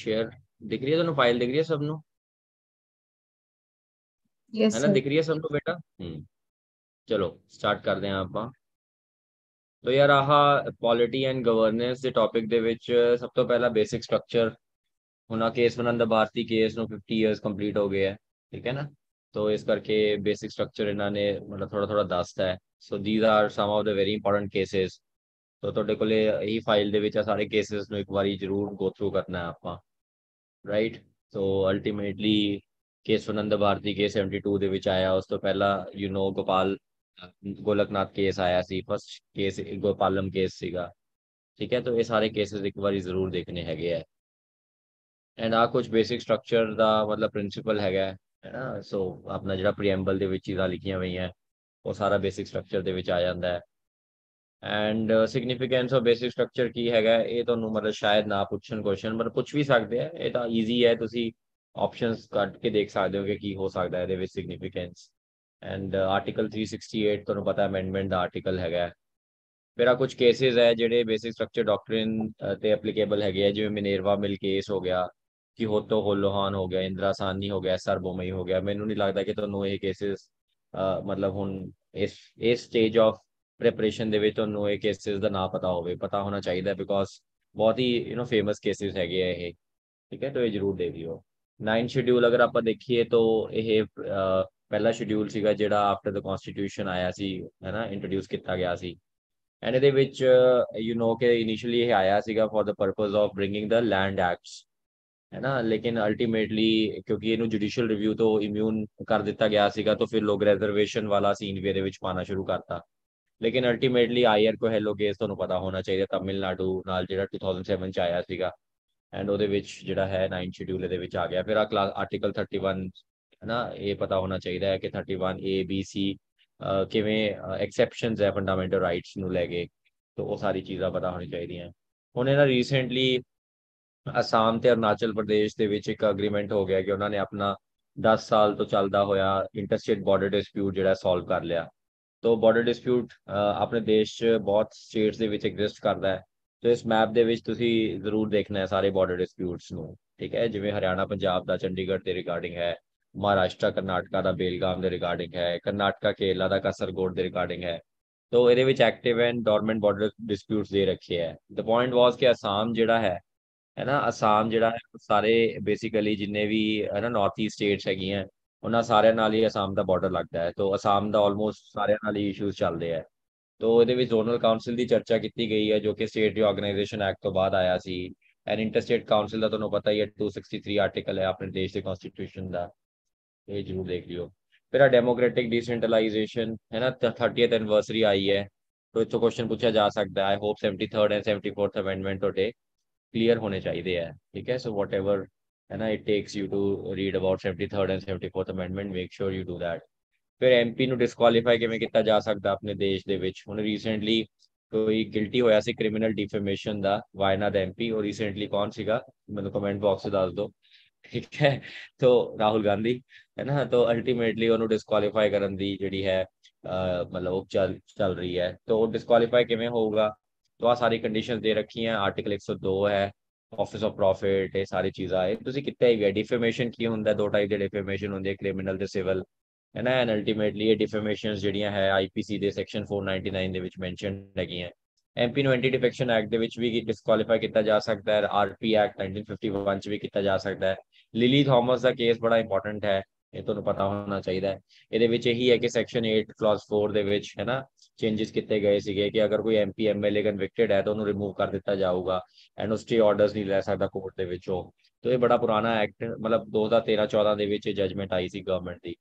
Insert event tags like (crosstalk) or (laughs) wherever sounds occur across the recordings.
Share ਦਿਖ ਰਹੀ ਹੈ ਤੁਹਾਨੂੰ? ਫਾਈਲ ਦਿਖ ਰਹੀ ਹੈ ਸਭ ਨੂੰ? ਯੈਸ ਹੈ ਨਾ? ਦਿਖ ਰਹੀ ਹੈ ਸਭ ਨੂੰ ਬੇਟਾ? ਹੂੰ। ਚਲੋ ਸਟਾਰਟ ਕਰਦੇ ਹਾਂ ਆਪਾਂ। ਤੋ ਯਾਰ ਆਹ ਪੋਲਿਟੀ ਐਂਡ ਗਵਰਨੈਂਸ ਦੇ ਟੌਪਿਕ ਦੇ ਵਿੱਚ ਸਭ ਤੋਂ ਪਹਿਲਾਂ ਬੇਸਿਕ ਸਟਰਕਚਰ ਉਹਨਾਂ ਕੇਸ ਵਨੰਦ ਭਾਰਤੀ ਕੇਸ ਨੂੰ 50 ਇਅਰਸ ਕੰਪਲੀਟ ਹੋ ਗਏ ਹੈ ਠੀਕ ਹੈ ਨਾ? ਤੋ ਇਸ ਕਰਕੇ ਬੇਸਿਕ ਸਟਰਕਚਰ ਇਹਨਾਂ ਨੇ ਮਤਲਬ ਥੋੜਾ ਥੋੜਾ ਦੱਸਤਾ ਹੈ। So these are some of the very important cases ਤੋ ਤੁਹਾਡੇ ਕੋਲੇ ਇਹ ਫਾਈਲ ਦੇ ਵਿੱਚ ਆ ਸਾਰੇ ਕੇਸਸ ਨੂੰ ਇੱਕ ਵਾਰੀ ਜ਼ਰੂਰ ਗੋ ਥਰੂ ਕਰਨਾ ਹੈ ਆਪਾਂ। Right so ultimately Kesavananda Bharati case 72 ਦੇ ਵਿੱਚ ਆਇਆ। ਉਸ ਤੋਂ ਪਹਿਲਾਂ you know Gopal, Golaknath case ਆਇਆ ਸੀ। ਫਸਟ ਕੇਸ ਗੋਪਾਲਮ ਕੇਸ ਸੀਗਾ। ਠੀਕ ਹੈ? ਤਾਂ ਇਹ ਸਾਰੇ ਕੇਸਸ ਇੱਕ ਵਾਰੀ ਜ਼ਰੂਰ ਦੇਖਣੇ ਹੈਗੇ ਆ। ਐਂਡ ਆ ਕੁਝ ਬੇਸਿਕ ਸਟਰਕਚਰ ਦਾ ਮਤਲਬ ਪ੍ਰਿੰਸੀਪਲ ਹੈਗਾ, ਹੈ ਨਾ? ਸੋ ਆਪਣਾ ਜਿਹੜਾ ਪ੍ਰੀਐਮਬਲ ਦੇ ਵਿੱਚ ਚੀਜ਼ਾਂ ਲਿਖੀਆਂ ਹੋਈਆਂ। ਉਹ ਸਾਰਾ ਬੇਸਿਕ ਸਟਰਕਚਰ ਦੇ ਵਿੱਚ ਆ ਜਾਂਦਾ। ਹੈ and significance of basic structure ਕੀ ਹੈਗਾ? ਇਹ ਤੁਹਾਨੂੰ ਮਤਲਬ ਸ਼ਾਇਦ ਨਾ ਪੁੱਛਣ ਕੁਐਸਚਨ ਪਰ ਪੁੱਛ ਵੀ ਸਕਦੇ ਆ। ਇਹ ਤਾਂ ਈਜ਼ੀ ਹੈ, ਤੁਸੀਂ ਆਪਸ਼ਨਸ ਕੱਢ ਕੇ ਦੇਖ ਸਕਦੇ ਹੋ ਕਿ ਕੀ ਹੋ ਸਕਦਾ ਇਹਦੇ ਵਿੱਚ ਸਿਗਨੀਫੀਕੈਂਸ ਐਂਡ ਆਰਟੀਕਲ 368 ਤੁਹਾਨੂੰ ਪਤਾ ਅਮੈਂਡਮੈਂਟ ਦਾ ਆਰਟੀਕਲ ਹੈਗਾ। ਮੇਰਾ ਕੁਝ ਕੇਸਿਸ ਹੈ ਜਿਹੜੇ ਬੇਸਿਕ ਸਟਰਕਚਰ ਡਾਕਟਰਿਨ ਤੇ ਐਪਲੀਕੇਬਲ ਹੈਗੇ ਆ, ਜਿਵੇਂ ਮਿਨੇਰਵਾ ਮਿਲ ਕੇਸ ਹੋ ਗਿਆ ਕਿ ਹੋਤੋ ਹੋਲੋਹਾਨ ਹੋ ਗਿਆ, ਇੰਦਰਾ ਸਾਨੀ ਹੋ ਗਿਆ ਸਰ ਬੋਮਈ ਹੋ ਗਿਆ। ਮੈਨੂੰ ਨਹੀਂ ਲੱਗਦਾ ਕਿ ਤੁਹਾਨੂੰ ਇਹ ਕੇਸਿਸ ਮਤਲਬ ਹੁਣ ਇਸ ਇਸ ਸਟੇਜ ਆਫ ਪ੍ਰੈਪਰੇਸ਼ਨ ਦੇ ਵਿੱਚ ਤੁਹਾਨੂੰ ਇਹ ਕੇਸਿਸ ਦਾ ਨਾਮ ਪਤਾ ਹੋਵੇ, ਪਤਾ ਹੋਣਾ ਚਾਹੀਦਾ ਬਿਕੋਜ਼ ਬਹੁਤ ਹੀ ਯੂ نو ਫੇਮਸ ਕੇਸਿਸ ਹੈਗੇ ਆ ਇਹ, ਠੀਕ ਹੈ, ਤਾਂ ਇਹ ਜ਼ਰੂਰ ਦੇਖ ਲਿਓ। 9 ਸ਼ਡਿਊਲ ਅਗਰ ਆਪਾਂ ਦੇਖੀਏ ਤਾਂ ਇਹ ਪਹਿਲਾ ਸ਼ਡਿਊਲ ਸੀਗਾ ਜਿਹੜਾ ਆਫਟਰ ਦਾ ਕਨਸਟੀਟਿਊਸ਼ਨ ਆਇਆ ਸੀ ਹੈ ਨਾ ਇੰਟਰੋਡਿਊਸ ਕੀਤਾ ਗਿਆ ਸੀ। ਐਂਡ ਇਹਦੇ ਵਿੱਚ ਯੂ نو ਕਿ ਇਨੀਸ਼ੀਅਲੀ ਇਹ ਆਇਆ ਸੀਗਾ for the purpose of bringing the land acts ਹੈ ਨਾ ਲੇਕਿਨ ਅਲਟੀਮੇਟਲੀ ਕਿਉਂਕਿ ਇਹਨੂੰ ਜੁਡੀਸ਼ੀਅਲ ਰਿਵਿਊ ਤੋਂ ਇਮਿਊਨ ਕਰ ਦਿੱਤਾ ਗਿਆ ਸੀਗਾ, ਤਾਂ ਫਿਰ ਲੋਕ ਰੈਜਰਵੇਸ਼ਨ ਵਾਲਾ ਸੀਨ ਵੀ ਇਹਦੇ ਵਿੱਚ ਪਾਣਾ ਸ਼ੁਰੂ ਕਰਤਾ। ਲੇਕਿਨ ultimately IR Coelho case ਤੁਹਾਨੂੰ ਪਤਾ ਹੋਣਾ ਚਾਹੀਦਾ, ਤਾਮਿਲਨਾਡੂ ਨਾਲ ਜਿਹੜਾ 2007 ਚ ਆਇਆ ਸੀਗਾ ਐਂਡ ਉਹਦੇ ਵਿੱਚ ਜਿਹੜਾ ਹੈ 9 ਸ਼ਡਿਊਲ ਇਹਦੇ ਵਿੱਚ ਆ ਗਿਆ। ਫਿਰ ਆ ਕਲਾਸ ਆਰਟੀਕਲ 31 ਨਾ ਇਹ ਪਤਾ ਹੋਣਾ ਚਾਹੀਦਾ ਹੈ ਕਿ 31 ਏ ਬੀ ਸੀ ਕਿਵੇਂ ਐਕਸੈਪਸ਼ਨਸ ਹੈ ਫੰਡਾਮੈਂਟਲ ਰਾਈਟਸ ਨੂੰ ਲੈ ਕੇ, ਤਾਂ ਉਹ ਸਾਰੀ ਚੀਜ਼ਾਂ ਪਤਾ ਹੋਣੀ ਚਾਹੀਦੀਆਂ। ਹੁਣ ਇਹਨਾਂ ਰੀਸੈਂਟਲੀ ਅਸਾਮ ਤੇ ਅਰੁਣਾਚਲ ਪ੍ਰਦੇਸ਼ ਦੇ ਵਿੱਚ ਇੱਕ ਅਗਰੀਮੈਂਟ ਹੋ ਗਿਆ ਕਿ ਉਹਨਾਂ ਨੇ ਆਪਣਾ 10 ਸਾਲ ਤੋਂ ਚੱਲਦਾ ਹੋਇਆ ਇੰਟਰਸਟੇਟ ਬਾਰਡਰ ਡਿਸਪਿਊਟ ਜਿਹੜਾ ਸੋਲਵ ਕਰ ਲਿਆ। ਤੋ ਬਾਰਡਰ ਡਿਸਪਿਊਟ ਆਪਣੇ ਦੇਸ਼ 'ਚ ਬਹੁਤ ਸਟੇਟਸ ਦੇ ਵਿੱਚ ਐਗਜ਼ਿਸਟ ਕਰਦਾ ਹੈ। ਤੇ ਇਸ ਮੈਪ ਦੇ ਵਿੱਚ ਤੁਸੀਂ ਜ਼ਰੂਰ ਦੇਖਣਾ ਹੈ ਸਾਰੇ ਬਾਰਡਰ ਡਿਸਪਿਊਟਸ ਨੂੰ, ਠੀਕ ਹੈ? ਜਿਵੇਂ ਹਰਿਆਣਾ, ਪੰਜਾਬ ਦਾ, ਚੰਡੀਗੜ੍ਹ ਦੇ ਰਿਗਾਰਡਿੰਗ ਹੈ। ਮਹਾਰਾਸ਼ਟਰ, ਕਰਨਾਟਕਾ ਦਾ, ਬੇਲਗਾਮ ਦੇ ਰਿਗਾਰਡਿੰਗ ਹੈ। ਕਰਨਾਟਕਾ, ਕੇਰਲਾ ਦਾ, ਕਸਰਗੋਡ ਦੇ ਰਿਗਾਰਡਿੰਗ ਹੈ। ਤੋ ਇਹਦੇ ਵਿੱਚ active and dormant border disputes ਦੇ ਰੱਖੇ ਹੈ। ਦ ਪੁਆਇੰਟ ਵਾਸ ਕਿ ਅਸਾਮ ਜਿਹੜਾ ਹੈ ਹੈ ਨਾ? ਅਸਾਮ ਜਿਹੜਾ ਹੈ ਸਾਰੇ ਬੇਸਿਕਲੀ ਜਿੰਨੇ ਵੀ, ਹੈ ਨਾ ਨਾਰਥ ਈਸਟ ਸਟੇਟਸ ਹੈਗੀਆਂ ਉਹਨਾਂ ਸਾਰਿਆਂ ਨਾਲ ਹੀ ਅਸਾਮ ਦਾ ਬਾਰਡਰ ਲੱਗਦਾ ਹੈ। ਤੋਂ ਅਸਾਮ ਦਾ ਆਲਮੋਸਟ ਸਾਰਿਆਂ ਨਾਲ ਹੀ ਇਸ਼ੂਜ਼ ਚੱਲਦੇ ਆ ਤੋਂ ਇਹਦੇ ਵਿੱਚ ਜ਼ੋਨਲ ਕਾਉਂਸਲ ਦੀ ਚਰਚਾ ਕੀਤੀ ਗਈ ਹੈ, ਜੋ ਕਿ ਸਟੇਟ ਰੀਆਰਗੇਨਾਈਜੇਸ਼ਨ ਐਕਟ ਤੋਂ ਬਾਅਦ ਆਇਆ ਸੀ। ਐਂਡ ਇੰਟਰਸਟੇਟ ਕਾਉਂਸਲ ਦਾ ਤੁਹਾਨੂੰ ਪਤਾ ਹੀ ਹੈ 263 ਆਰਟੀਕਲ ਹੈ ਆਪਣੇ ਦੇਸ਼ ਦੇ ਕਨਸਟੀਟਿਊਸ਼ਨ ਦਾ। ਇਹ ਜ਼ਰੂਰ ਦੇਖ ਲਿਓ। ਫਿਰ ਆ ਡੈਮੋਕ੍ਰੈਟਿਕ ਡੀਸੈਂਟਰਲਾਈਜੇਸ਼ਨ ਹੈ ਨਾ? 30th ਐਨਵਰਸਰੀ ਆਈ ਹੈ। ਤੋਂ ਇਥੋਂ ਕੁਐਸਚਨ ਪੁੱਛਿਆ ਜਾ ਸਕਦਾ ਹੈ। I hope 73rd and 74th amendment ਤੁਹਾਡੇ ਕਲੀਅਰ ਹੋਣੇ ਚਾਹੀਦੇ ਆ ਠੀਕ ਹੈ? ਸੋ ਵਾਟਐਵਰ ਹੈ ਨਾ it takes you to read 73rd and 74th amendment make sure you do that ਫਿਰ ਐਮਪੀ ਨੂੰ ਡਿਸਕੁਆਲੀਫਾਈ ਕਿਵੇਂ ਕੀਤਾ ਜਾ ਸਕਦਾ ਆਪਣੇ ਦੇਸ਼ ਦੇ ਵਿੱਚ ਹੁਣ ਰੀਸੈਂਟਲੀ ਕੋਈ ਗਿਲਟੀ ਹੋਇਆ ਸੀ ਕ੍ਰਿਮੀਨਲ ਡਿਫੇਮੇਸ਼ਨ ਦਾ ਵਾਇਨਾ ਦਾ ਐਮਪੀ ਉਹ ਰੀਸੈਂਟਲੀ ਕੌਣ ਸੀਗਾ ਮੈਨੂੰ ਕਮੈਂਟ ਬਾਕਸ 'ਚ ਦੱਸ ਦਿਓ ਠੀਕ ਹੈ ਤੋਂ ਰਾਹੁਲ ਗਾਂਧੀ ਹੈ ਨਾ ਤੋਂ ਅਲਟੀਮੇਟਲੀ ਉਹਨੂੰ ਡਿਸਕੁਆਲੀਫਾਈ ਕਰਨ ਦੀ ਜਿਹੜੀ ਹੈ ਮਤਲਬ ਉਹ ਚੱਲ ਚੱਲ ਰਹੀ ਹੈ ਤੋਂ ਉਹ ਡਿਸਕੁਆਲੀਫਾਈ ਕਿਵੇਂ ਹੋਊਗਾ ਤੋਂ ਆ ਸਾਰੀ ਕੰਡੀਸ਼ਨਸ ਦੇ ਰੱਖੀਆਂ ਆਰਟੀਕਲ 102 ਹੈ ਆਫਿਸ ਆਫ ਪ੍ਰੋਫਿਟ ਇਹ ਸਾਰੀ ਚੀਜ਼ਾਂ ਹੈ ਤੁਸੀਂ ਕਿੱਥੇ ਹੀ ਡਿਫੇਮੇਸ਼ਨ ਕੀ ਹੁੰਦਾ? ਦੋ ਟਾਈਪ ਦੇ ਡਿਫੇਮੇਸ਼ਨ ਹੁੰਦੇ ਕ੍ਰਿਮੀਨਲ ਤੇ ਸਿਵਲ ਹੈ ਨਾ? ਐਂਡ ਅਲਟੀਮੇਟਲੀ ਇਹ ਡਿਫੇਮੇਸ਼ਨਸ ਜਿਹੜੀਆਂ ਹੈ ਆਈਪੀਸੀ ਦੇ ਸੈਕਸ਼ਨ 499 ਦੇ ਵਿੱਚ ਮੈਂਸ਼ਨ ਹੈਗੀਆਂ। ਐਮਪੀ ਨੂੰ ਐਂਟੀ ਡਿਫੈਕਸ਼ਨ ਐਕਟ ਦੇ ਵਿੱਚ ਵੀ ਡਿਸਕੁਆਲੀਫਾਈ ਕੀਤਾ ਜਾ ਸਕਦਾ ਹੈ। ਆਰਪੀ ਐਕਟ 1951 ਚ ਵੀ ਕੀਤਾ ਜਾ ਸਕਦਾ ਹੈ। ਲਿਲੀ ਥਾਮਸ ਦਾ ਕੇਸ ਬੜਾ ਇੰਪੋਰਟੈਂਟ ਹੈ। ਇਹ ਤੁਹਾਨੂੰ ਪਤਾ ਹੋਣਾ ਚਾਹੀਦਾ ਹੈ। ਇਹਦੇ ਵਿੱਚ ਇਹੀ ਹੈ ਕਿ ਸੈਕਸ਼ਨ 8 ਕਲਾਸ 4 ਦੇ ਵਿੱਚ, ਹੈ ਨਾ? ਚੇਂਜਸ ਕੀਤੇ ਗਏ ਸੀਗੇ ਕਿ ਅਗਰ ਕੋਈ ਐਮਪੀ ਐਮਐਲਏ ਕਨਵਿਕਟਡ ਹੈ ਤਾਂ ਉਹਨੂੰ ਰਿਮੂਵ ਕਰ ਦਿੱਤਾ ਜਾਊਗਾ ਐਂਡ ਉਹ ਸਟੇ ਆਰਡਰਸ ਨਹੀਂ ਲੈ ਸਕਦਾ ਕੋਰਟ ਦੇ ਵਿੱਚੋਂ। ਤੋਂ ਇਹ ਬੜਾ ਪੁਰਾਣਾ ਐਕਟ ਮਤਲਬ 2013 14 ਦੇ ਵਿੱਚ ਜਜਮੈਂਟ ਆਈ ਸੀ ਗਵਰਨਮੈਂਟ ਦੀ।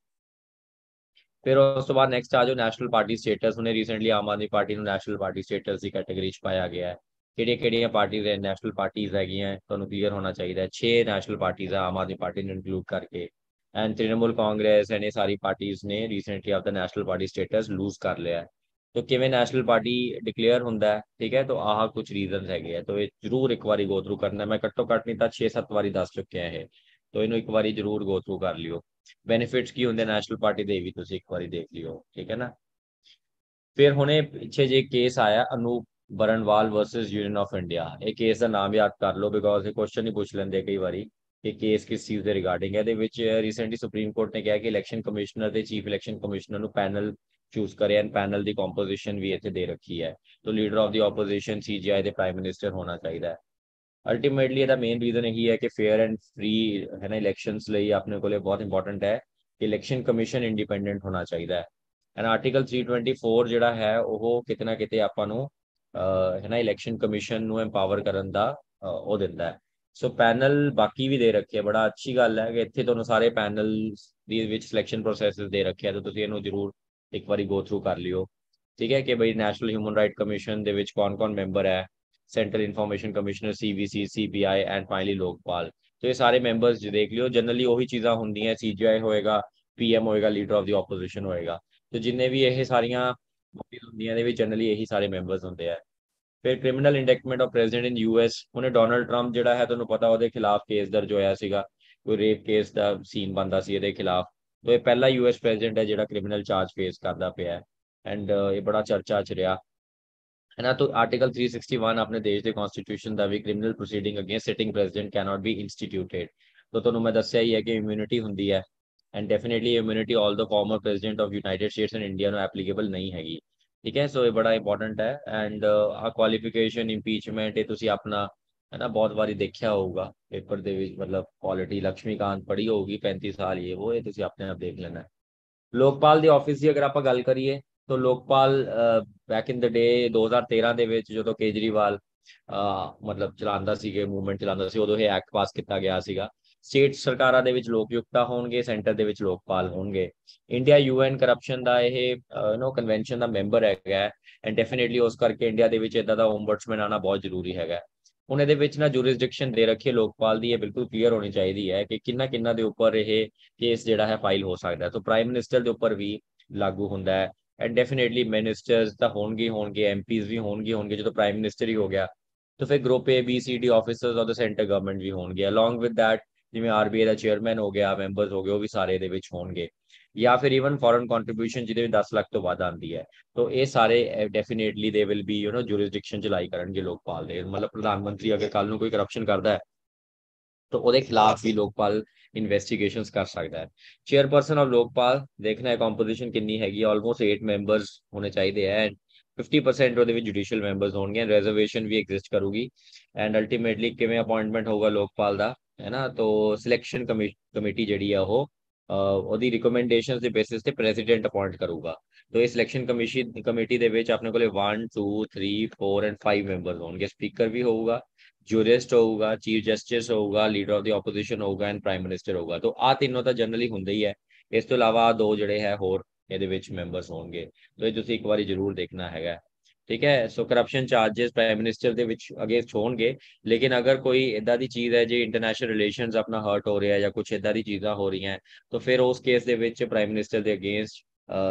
ਫਿਰ ਉਸ ਤੋਂ ਬਾਅਦ ਨੈਕਸਟ ਆ ਜੋ ਨੈਸ਼ਨਲ ਪਾਰਟੀ ਸਟੇਟਸ ਉਹਨੇ ਰੀਸੈਂਟਲੀ ਆਮ ਆਦਮੀ ਪਾਰਟੀ ਨੂੰ ਨੈਸ਼ਨਲ ਪਾਰਟੀ ਸਟੇਟਸ ਦੀ ਕੈਟਾਗਰੀ 'ਚ ਪਾਇਆ ਗਿਆ ਹੈ। ਕਿਹੜੀਆਂ ਕਿਹੜੀਆਂ ਪਾਰਟੀਆਂ ਨੇ ਨੈਸ਼ਨਲ ਪਾਰਟੀਆਂ ਹੈਗੀਆਂ, ਤੁਹਾਨੂੰ ਕਲੀਅਰ ਹੋਣਾ ਚਾਹੀਦਾ ਹੈ। 6 ਨੈਸ਼ਨਲ ਪਾਰਟੀਆਂ ਆਮ ਆਦਮੀ ਪਾਰਟੀ ਨੂੰ ਇਨਕਲੂਡ ਕਰਕੇ। ਐਂਡ ਤ੍ਰਿਣਮੂਲ ਕਾਂਗਰਸ ਐਂਡ ਇਹ ਸਾਰੀ ਪਾਰਟੀਆਂ ਨੇ recently of the national party status lose ਕਰ ਲਿਆ ਹੈ। तो ਕਿਵੇਂ ਨੈਸ਼ਨਲ ਪਾਰਟੀ ਡਿਕਲੇਅਰ ਹੁੰਦਾ ਹੈ, ਠੀਕ ਹੈ, ਤਾਂ ਆਹ ਕੁਝ ਰੀਜ਼ਨਸ ਹੈਗੇ ਆ, ਤਾਂ ਇਹ ਜ਼ਰੂਰ ਇੱਕ ਵਾਰੀ ਗੋ ਥਰੂ ਕਰਨਾ, ਮੈਂ ਘੱਟੋ ਘੱਟ ਨਹੀਂ ਤਾਂ 6-7 ਵਾਰੀ ਦੱਸ ਚੁੱਕਿਆ ਇਹ, ਤਾਂ ਇਹਨੂੰ ਇੱਕ ਵਾਰੀ ਜ਼ਰੂਰ ਗੋ ਥਰੂ ਕਰ ਲਿਓ। ਬੈਨੀਫਿਟਸ ਕੀ ਹੁੰਦੇ ਨੈਸ਼ਨਲ ਪਾਰਟੀ ਦੇ ਵੀ ਤੁਸੀਂ ਇੱਕ ਵਾਰੀ ਦੇਖ ਲਿਓ, ਠੀਕ ਹੈ ਨਾ? ਫਿਰ ਹੁਣੇ ਪਿੱਛੇ ਜੇ ਕੇਸ ਆਇਆ Anoop Barnwal versus Union of India ਇਹ ਕੇਸ ਦਾ ਨਾਮ ਯਾਦ ਕਰ ਲਓ ਬਿਕੋਜ਼ ਇਹ ਕੁਐਸਚਨ ਹੀ ਪੁੱਛ ਲੈਂਦੇ ਕਈ ਵਾਰੀ ਕਿ ਕੇਸ ਕਿਸ ਚੀਜ਼ ਦੇ ਰਿਗਾਰਡਿੰਗ ਹੈ, ਇਹਦੇ ਵਿੱਚ ਰੀਸੈਂਟਲੀ ਸੁਪਰੀਮ ਕੋਰਟ ਨੇ ਕਿਹਾ ਕਿ ਇਲੈਕਸ਼ਨ ਕਮਿਸ਼ਨਰ ਤੇ ਚੀਫ ਇਲੈਕਸ਼ਨ ਕਮਿਸ਼ਨਰ ਨੂੰ ਪੈਨਲ ਚੂਜ਼ ਕਰੇ ਐਂਡ ਪੈਨਲ ਦੀ ਕੰਪੋਜੀਸ਼ਨ ਵੀ ਇੱਥੇ ਦੇ ਰੱਖੀ ਹੈ ਤੋਂ leader of the opposition CJI ਦੇ ਪ੍ਰਾਈਮ ਮਿਨਿਸਟਰ ਹੋਣਾ ਚਾਹੀਦਾ ਹੈ ਅਲਟੀਮੇਟਲੀ ਇਹਦਾ ਮੇਨ ਰੀਜ਼ਨ ਇਹੀ ਹੈ ਕਿ ਫੇਅਰ ਐਂਡ ਫ੍ਰੀ ਹੈ ਨਾ ਇਲੈਕਸ਼ਨਸ ਲਈ ਆਪਣੇ ਕੋਲੇ ਬਹੁਤ ਇੰਪੋਰਟੈਂਟ ਹੈ ਕਿ ਇਲੈਕਸ਼ਨ ਕਮਿਸ਼ਨ ਇੰਡੀਪੈਂਡੈਂਟ ਹੋਣਾ ਚਾਹੀਦਾ ਹੈ ਐਂਡ ਆਰਟੀਕਲ 324 ਜਿਹੜਾ ਹੈ ਉਹ ਕਿਤਨਾ ਕਿਤੇ ਆਪਾਂ ਨੂੰ ਹੈ ਨਾ ਇਲੈਕਸ਼ਨ ਕਮਿਸ਼ਨ ਨੂੰ ਐਮਪਾਵਰ ਕਰਨ ਦਾ ਉਹ ਦਿੰਦਾ ਹੈ ਸੋ ਪੈਨਲ ਬਾਕੀ ਵੀ ਦੇ ਰੱਖਿਆ ਬੜਾ ਅੱਛੀ ਗੱਲ ਹੈ ਕਿ ਇੱਥੇ ਤੁਹਾਨੂੰ ਸਾਰੇ ਪੈਨਲ ਦੀ ਵਿੱਚ ਸਿਲੈਕਸ਼ਨ ਪ੍ਰੋਸੈਸਸ ਦੇ ਰੱਖਿਆ ਤਾਂ ਤੁਸੀਂ ਇਹਨੂੰ ਜ਼ਰੂਰ ਇੱਕ ਵਾਰੀ ਗੋ ਥਰੂ ਕਰ ਲਿਓ। ਠੀਕ ਹੈ ਕਿ ਬਈ ਨੈਸ਼ਨਲ ਹਿਊਮਨ ਰਾਈਟ ਕਮਿਸ਼ਨ ਦੇ ਵਿੱਚ ਕੌਣ-ਕੌਣ ਮੈਂਬਰ ਹੈ? Central information commissioner CVC CBI and finally Lokpal ਤੇ ਇਹ ਸਾਰੇ ਮੈਂਬਰਸ ਜੇ ਦੇਖ ਲਿਓ। ਜਨਰਲੀ ਉਹੀ ਚੀਜ਼ਾਂ ਹੁੰਦੀਆਂ ਸੀਜੀਆਈ ਹੋਏਗਾ ਪੀਐਮ ਹੋਏਗਾ ਲੀਡਰ ਆਫ ਦੀ ਆਪੋਜੀਸ਼ਨ ਹੋਏਗਾ। ਤੇ ਜਿੰਨੇ ਵੀ ਇਹ ਸਾਰੀਆਂ ਬੋਡੀਜ਼ ਹੁੰਦੀਆਂ ਦੇ ਵਿੱਚ ਜਨਰਲੀ ਇਹੀ ਸਾਰੇ ਮੈਂਬਰਸ ਹੁੰਦੇ ਆ। ਫਿਰ criminal indictment of president in US ਉਹਨੇ ਡੋਨਲਡ ਟਰੰਪ ਜਿਹੜਾ ਹੈ, ਤੁਹਾਨੂੰ ਪਤਾ ਉਹਦੇ ਖਿਲਾਫ ਕੇਸ ਦਰਜ ਹੋਇਆ ਸੀਗਾ। ਕੋਈ ਰੇਪ ਕੇਸ ਦਾ ਸੀਨ ਬੰਦਾ ਸੀ ਇਹਦੇ ਖਿਲਾਫ। ਤੋਂ ਇਹ ਪਹਿਲਾ ਯੂਐਸ ਪ੍ਰੈਜ਼ੀਡੈਂਟ ਹੈ ਜਿਹੜਾ ਕ੍ਰਿਮੀਨਲ ਚਾਰਜ ਫੇਸ ਕਰਦਾ ਪਿਆ ਹੈ। ਐਂਡ ਇਹ ਬੜਾ ਚਰਚਾ ਚ ਰਿਹਾ। ਹੈ ਨਾ ਤੋਂ ਆਰਟੀਕਲ 361 ਆਪਣੇ ਦੇਸ਼ ਦੇ ਕਨਸਟੀਟਿਊਸ਼ਨ ਦਾ ਵੀ criminal proceeding against sitting president cannot be instituted ਤੋਂ ਤੁਹਾਨੂੰ ਮੈਂ ਦੱਸਿਆ ਹੀ ਹੈ ਕਿ ਇਮਿਊਨਿਟੀ ਹੁੰਦੀ ਹੈ। And definitely immunity all the former president of United States and India ਨੂੰ ਐਪਲੀਕੇਬਲ ਨਹੀਂ ਹੈਗੀ। ਠੀਕ ਹੈ ਸੋ ਇਹ ਬੜਾ ਇੰਪੋਰਟੈਂਟ ਹੈ। ਐਂਡ ਆ ਕੁਆਲੀਫਿਕੇਸ਼ਨ ਇੰਪੀਚਮੈਂਟ ਇਹ ਤੁਸੀਂ ਆਪਣਾ ਹੈ ਨਾ ਬਹੁਤ ਵਾਰੀ ਦੇਖਿਆ ਹੋਊਗਾ ਪੇਪਰ ਦੇ ਵਿੱਚ ਮਤਲਬ ਕੁਆਲਿਟੀ ਲక్ష్ਮੀਕਾਂਤ ਪੜ੍ਹੀ ਹੋਊਗੀ 35 ਸਾਲ ਇਹ ਉਹ ਇਹ ਤੁਸੀਂ ਆਪਣੇ ਆਪ ਦੇਖ ਲੈਣਾ ਲੋਕਪਾਲ ਦੇ ਆਫਿਸ ਦੀ ਅਗਰ ਆਪਾਂ ਗੱਲ ਕਰੀਏ ਤਾਂ ਲੋਕਪਾਲ ਬੈਕ ਇਨ ਦ ਡੇ 2013 ਦੇ ਵਿੱਚ ਜਦੋਂ ਕੇਜਰੀਵਾਲ ਮਤਲਬ ਚਲਾਉਂਦਾ ਸੀਗੇ ਮੂਵਮੈਂਟ ਚਲਾਉਂਦਾ ਸੀ ਉਦੋਂ ਇਹ ਐਕਟ ਪਾਸ ਕੀਤਾ ਗਿਆ ਸੀਗਾ ਸਟੇਟ ਸਰਕਾਰਾਂ ਦੇ ਵਿੱਚ ਲੋਕ ਯੁਕਤਾ ਹੋਣਗੇ ਸੈਂਟਰ ਦੇ ਵਿੱਚ ਲੋਕਪਾਲ ਹੋਣਗੇ ਇੰਡੀਆ ਯੂਐਨ ਕਰਪਸ਼ਨ ਦਾ ਇਹ ਨੋ ਕਨਵੈਨਸ਼ਨ ਦਾ ਮੈਂਬਰ ਹੈਗਾ ਐਂਡ ਡੈਫੀਨਿਟਲੀ ਉਸ ਕਰਕੇ ਇੰਡੀਆ ਦੇ ਵਿੱਚ ਇਦਾਂ ਦਾ ਓਮਬਡਸਮੈਨ ਆਣਾ ਬਹੁਤ ਜ਼ਰੂਰੀ ਹੈਗਾ ਹੁਣ ਇਹਦੇ ਵਿੱਚ ਨਾ ਜੁਰਿਸਡਿਕਸ਼ਨ ਦੇ ਰੱਖੀ ਲੋਕਪਾਲ ਦੀ, ਇਹ ਬਿਲਕੁਲ ਕਲੀਅਰ ਹੋਣੀ ਚਾਹੀਦੀ ਹੈ ਕਿ ਕਿੰਨਾ ਕਿੰਨਾ ਦੇ ਉੱਪਰ ਇਹ ਕੇਸ ਜਿਹੜਾ ਹੈ ਫਾਈਲ ਹੋ ਸਕਦਾ ਹੈ। ਤਾਂ ਪ੍ਰਾਈਮ ਮਿਨਿਸਟਰ ਦੇ ਉੱਪਰ ਵੀ ਲਾਗੂ ਹੁੰਦਾ ਹੈ ਐਂਡ ਡੈਫੀਨਿਟਲੀ ਮਿਨਿਸਟਰਸ ਤਾਂ ਹੋਣਗੇ ਹੋਣਗੇ ਐਮਪੀਜ਼ ਵੀ ਹੋਣਗੇ ਹੋਣਗੇ, ਜਦੋਂ ਪ੍ਰਾਈਮ ਮਿਨਿਸਟਰ ਹੀ ਹੋ ਗਿਆ, ਤਾਂ ਫਿਰ group A B C D officers of the centre government ਵੀ ਹੋਣਗੇ। ਅਲੋਂਗ ਵਿਦ ਥੈਟ ਜਿਵੇਂ ਆਰਬੀਆਈ ਦਾ ਚੇਅਰਮੈਨ ਹੋ ਗਿਆ ਮੈਂਬਰਸ ਹੋ ਗਏ, ਉਹ ਵੀ ਸਾਰੇ ਇਹਦੇ ਵਿੱਚ ਹੋਣਗੇ। ਜਾਂ ਫਿਰ ਇਵਨ ਫੋਰਨ ਕੰਟਰੀਬਿਊਸ਼ਨ ਜਿਹਦੇ ਵਿੱਚ 10 ਲੱਖ ਤੋਂ ਵੱਧ ਆਉਂਦੀ ਹੈ, ਤੋਂ ਇਹ ਸਾਰੇ definitely they will be you know jurisdiction ਚਲਾਈ ਕਰਨਗੇ ਲੋਕਪਾਲ ਦੇ ਮਤਲਬ ਪ੍ਰਧਾਨ ਮੰਤਰੀ ਅਗਰ ਕੱਲ ਨੂੰ ਕੋਈ ਕਰਪਸ਼ਨ ਕਰਦਾ ਹੈ, ਤਾਂ ਉਹਦੇ ਖਿਲਾਫ ਵੀ ਲੋਕਪਾਲ ਇਨਵੈਸਟੀਗੇਸ਼ਨਸ ਕਰ ਸਕਦਾ ਹੈ। ਚੇਅਰਪਰਸਨ ਆਫ ਲੋਕਪਾਲ, ਦੇਖਣਾ ਹੈ ਕੰਪੋਜੀਸ਼ਨ ਕਿੰਨੀ ਹੈਗੀ ਆਲਮੋਸਟ 8 ਮੈਂਬਰਸ ਹੋਣੇ ਚਾਹੀਦੇ ਹੈ 50% ਉਹਦੇ ਵਿੱਚ ਜੁਡੀਸ਼ੀਅਲ ਮੈਂਬਰਸ ਹੋਣਗੇ ਐਂਡ ਰਿਜ਼ਰਵੇਸ਼ਨ ਵੀ ਐਗਜ਼ਿਸਟ ਕਰੂਗੀ। ਐਂਡ ਅਲਟੀਮੇਟਲੀ ਕਿਵੇਂ ਅਪਾਇੰਟਮੈਂਟ ਹੋਊਗਾ ਲੋਕਪਾਲ ਦਾ, ਹੈ ਨਾ? ਤੋਂ ਸਿਲੈਕਸ਼ਨ ਕਮੇਟੀ ਜਿਹੜੀ ਆ ਉਹ ਉਹਦੀ ਰਿਕਮੈਂਡੇਸ਼ਨਸ ਦੇ ਬੇਸਿਸ ਤੇ ਪ੍ਰੈਜ਼ੀਡੈਂਟ ਅਪਾਇੰਟ ਕਰੂਗਾ। ਤੋਂ ਇਹ ਸਿਲੈਕਸ਼ਨ ਕਮਿਸ਼ਨ ਕਮੇਟੀ ਦੇ ਵਿੱਚ ਆਪਣੇ ਕੋਲੇ 1 2 3 4 ਐਂਡ 5 ਮੈਂਬਰਸ ਹੋਣਗੇ। ਸਪੀਕਰ ਵੀ ਹੋਊਗਾ ਜੂਰਿਸਟ ਹੋਊਗਾ ਚੀਫ ਜਸਟਿਸ ਹੋਊਗਾ ਲੀਡਰ ਆਫ ਦੀ ਆਪੋਜੀਸ਼ਨ ਹੋਊਗਾ ਐਂਡ ਪ੍ਰਾਈਮ ਮਿਨਿਸਟਰ ਹੋਊਗਾ। ਤੋਂ ਆ ਤਿੰਨੋਂ ਤਾਂ ਜਨਰਲੀ ਹੁੰਦੇ ਹੀ ਹੈ। ਇਸ ਤੋਂ ਇਲਾਵਾ ਦੋ ਜਿਹੜੇ ਹੈ ਹੋਰ ਇਹਦੇ ਵਿੱਚ ਮੈਂਬਰਸ ਹੋਣਗੇ। ਤੋਂ ਇਹ ਤੁਸੀਂ ਇੱਕ ਵਾਰੀ ਜ਼ਰੂਰ ਦੇਖਣਾ ਹੈਗਾ। ਠੀਕ ਹੈ so corruption charges prime minister ਦੇ ਵਿੱਚ ਅਗੇਂਸਟ ਹੋਣਗੇ, ਲੇਕਿਨ ਅਗਰ ਕੋਈ ਇਦਾਂ ਦੀ ਚੀਜ਼ ਹੈ ਜੇ ਇੰਟਰਨੈਸ਼ਨਲ ਰਿਲੇਸ਼ਨਸ ਆਪਣਾ ਹਰਟ ਹੋ ਰਿਹਾ ਜਾਂ ਕੁਝ ਇਦਾਂ ਦੀ ਚੀਜ਼ਾਂ ਹੋ ਰਹੀਆਂ ਤਾਂ ਫਿਰ ਉਸ ਕੇਸ ਦੇ ਵਿੱਚ ਪ੍ਰਾਈਮ ਮਿਨਿਸਟਰ ਦੇ ਅਗੇਂਸਟ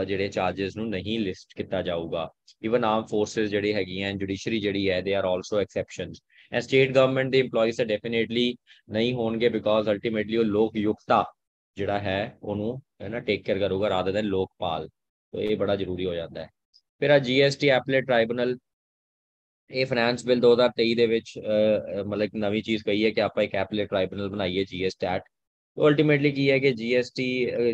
ਜਿਹੜੇ ਚਾਰजेस ਨੂੰ ਨਹੀਂ ਲਿਸਟ ਕੀਤਾ ਜਾਊਗਾ। ਇਵਨ ਆਮ ਫੋਰਸਸ ਜਿਹੜੇ ਹੈਗੀਆਂ ਜੁਡੀਸ਼ਰੀ ਜਿਹੜੀ ਹੈ they are also exceptions and state government ਦੇ EMPLOYEES ਤਾਂ ਡੈਫੀਨਿਟਲੀ ਨਹੀਂ ਹੋਣਗੇ ਬਿਕੋਜ਼ ਅਲਟੀਮੇਟਲੀ ਉਹ ਲੋਕ ਯੁਕਤਾ ਜਿਹੜਾ ਹੈ, ਉਹਨੂੰ, ਹੈ ਨਾ ਟੇਕ ਕੇਅਰ ਕਰੂਗਾ ਰਾਦਰ ਦੈਨ ਲੋਕਪਾਲ। ਤੋਂ ਇਹ ਬੜਾ ਜ਼ਰੂਰੀ ਹੋ ਜਾਂਦਾ ਹੈ। ਫਿਰ ਆ ਜੀਐਸਟੀ ਐਪਲੇਟ ਟ੍ਰਾਈਬੂਨਲ ਇਹ ਫਾਈਨਾਂਸ ਬਿੱਲ 2023 ਦੇ ਵਿੱਚ ਮਤਲਬ ਨਵੀਂ ਚੀਜ਼ ਕਹੀ ਹੈ ਕਿ ਆਪਾਂ ਇੱਕ ਐਪਲੇਟ ਟ੍ਰਾਈਬੂਨਲ ਬਣਾਈਏ ਜੀਐਸਟੈਟ ਅਲਟੀਮੇਟਲੀ ਕੀ ਹੈ ਕਿ ਜੀਐਸਟੀ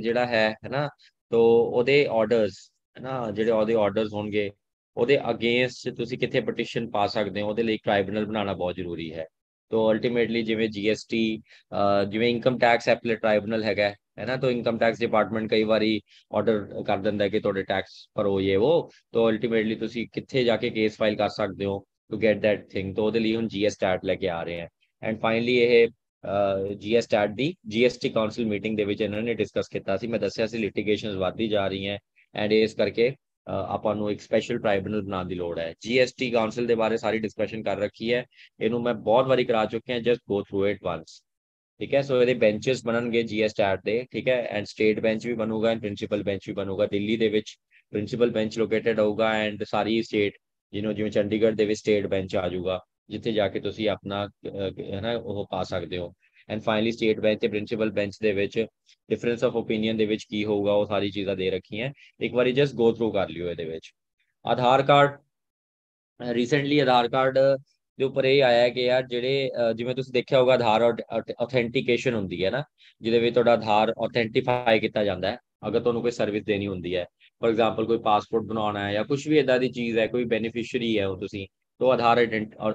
ਜਿਹੜਾ ਹੈ, ਹੈਨਾ, ਤੋਂ ਉਹਦੇ ਆਰਡਰਸ ਹੈਨਾ, ਜਿਹੜੇ ਉਹਦੇ ਆਰਡਰਸ ਹੋਣਗੇ, ਉਹਦੇ ਅਗੇਂਸਟ ਤੁਸੀਂ ਕਿੱਥੇ ਪਟੀਸ਼ਨ ਪਾ ਸਕਦੇ ਹੋ, ਉਹਦੇ ਲਈ ਟ੍ਰਾਈਬੂਨਲ ਬਣਾਉਣਾ ਬਹੁਤ ਜ਼ਰੂਰੀ ਹੈ। ਤੋਂ ਅਲਟੀਮੇਟਲੀ ਜਿਵੇਂ ਜੀਐਸਟੀ ਜਿਵੇਂ ਇਨਕਮ ਟੈਕਸ ਐਪਲੇਟ ਟ੍ਰਾਈਬੂਨਲ ਹੈਗਾ ਹੈ ਨਾ? ਤਾਂ ਇਨਕਮ ਟੈਕਸ ਡਿਪਾਰਟਮੈਂਟ ਕਈ ਵਾਰੀ ਆਰਡਰ ਕਰ ਦਿੰਦਾ ਕਿ ਤੁਹਾਡੇ ਟੈਕਸ ਭਰੋ ਇਹ ਉਹ ਤਾਂ ਅਲਟੀਮੇਟਲੀ ਤੁਸੀਂ ਕਿੱਥੇ ਜਾ ਕੇ ਕੇਸ ਫਾਈਲ ਕਰ ਸਕਦੇ ਹੋ ਟੂ ਗੈਟ ਦੈਟ ਥਿੰਗ ਤਾਂ ਉਹਦੇ ਲਈ ਹੁਣ ਜੀਐਸਟੈਟ ਲੈ ਕੇ ਆ ਰਹੇ ਹਨ ਐਂਡ ਫਾਈਨਲੀ ਇਹ ਜੀਐਸਟੈਟ ਦੀ ਜੀਐਸਟੀ ਕਾਉਂਸਲ ਮੀਟਿੰਗ ਦੇ ਵਿੱਚ ਇਹਨਾਂ ਨੇ ਡਿਸਕਸ ਕੀਤਾ ਸੀ। ਮੈਂ ਦੱਸਿਆ ਸੀ ਲਿਟੀਗੇਸ਼ਨਸ ਵਧਦੀ ਜਾ ਰਹੀਆਂ ਐਂਡ ਇਸ ਕਰਕੇ ਆਪਾਂ ਨੂੰ ਇੱਕ ਸਪੈਸ਼ਲ ਟ੍ਰਾਈਬੂਨਲ ਬਣਾਉਣ ਦੀ ਲੋੜ ਹੈ। ਜੀਐਸਟੀ ਕਾਉਂਸਲ ਦੇ ਬਾਰੇ ਸਾਰੀ ਡਿਸਕਸ਼ਨ ਕਰ ਰੱਖੀ ਹੈ। ਇਹਨੂੰ ਮੈਂ ਬਹੁਤ ਵਾਰੀ ਕਰਾ ਚੁੱਕਿਆ just go through it once ਠੀਕ ਹੈ? ਸੋ ਇਹਦੇ ਬੈਂਚਸ ਬਣਨਗੇ ਜੀਐਸਟੈਟ ਦੇ, ਠੀਕ ਹੈ? ਐਂਡ ਸਟੇਟ ਬੈਂਚ ਵੀ ਬਣੂਗਾ ਐਂਡ ਪ੍ਰਿੰਸੀਪਲ ਬੈਂਚ ਵੀ ਬਣੂਗਾ। ਦਿੱਲੀ ਦੇ ਵਿੱਚ ਪ੍ਰਿੰਸੀਪਲ ਬੈਂਚ ਲੋਕੇਟਡ ਹੋਊਗਾ ਐਂਡ ਸਾਰੀ ਸਟੇਟ ਜਿਹਨੂੰ ਜਿਵੇਂ ਚੰਡੀਗੜ੍ਹ ਦੇ ਵਿੱਚ ਸਟੇਟ ਬੈਂਚ ਆ ਜਾਊਗਾ, ਜਿੱਥੇ ਜਾ ਕੇ ਤੁਸੀਂ ਆਪਣਾ ਹੈ ਨਾ ਉਹ ਪਾ ਸਕਦੇ ਹੋ। ਐਂਡ ਫਾਈਨਲੀ ਸਟੇਟ ਬੈਂਚ ਤੇ ਪ੍ਰਿੰਸੀਪਲ ਬੈਂਚ ਦੇ ਵਿੱਚ ਡਿਫਰੈਂਸ ਆਫ ਓਪੀਨੀਅਨ ਦੇ ਵਿੱਚ ਕੀ ਹੋਊਗਾ, ਉਹ ਸਾਰੀ ਚੀਜ਼ਾਂ ਦੇ ਰੱਖੀਆਂ। ਇੱਕ ਵਾਰੀ ਜਸਟ ਗੋ ਥਰੂ ਕਰ ਲਿਓ ਇਹਦੇ ਵਿੱਚ। Aadhaar card recently Aadhaar card ਦੇ ਉੱਪਰ ਇਹ ਆਇਆ ਕਿ ਯਾਰ ਜਿਹੜੇ ਜਿਵੇਂ ਤੁਸੀਂ ਦੇਖਿਆ ਹੋਗਾ ਆਧਾਰ ਆਥੈਂਟੀਕੇਸ਼ਨ ਹੁੰਦੀ ਹੈ ਨਾ, ਜਿਹਦੇ ਵਿੱਚ ਤੁਹਾਡਾ ਆਧਾਰ ਆਥੈਂਟੀਫਾਈ ਕੀਤਾ ਜਾਂਦਾ ਹੈ, ਅਗਰ ਤੁਹਾਨੂੰ ਕੋਈ ਸਰਵਿਸ ਦੇਣੀ ਹੁੰਦੀ ਹੈ। ਫੋਰ ਐਗਜ਼ਾਮਪਲ ਕੋਈ ਪਾਸਪੋਰਟ ਬਣਾਉਣਾ ਹੈ ਜਾਂ ਕੁਝ ਵੀ ਇਦਾਂ ਦੀ ਚੀਜ਼ ਹੈ, ਕੋਈ ਬੈਨੀਫੀਸ਼ੀਅਰੀ ਹੈ ਉਹ ਤੁਸੀਂ, ਤੋ ਆਧਾਰ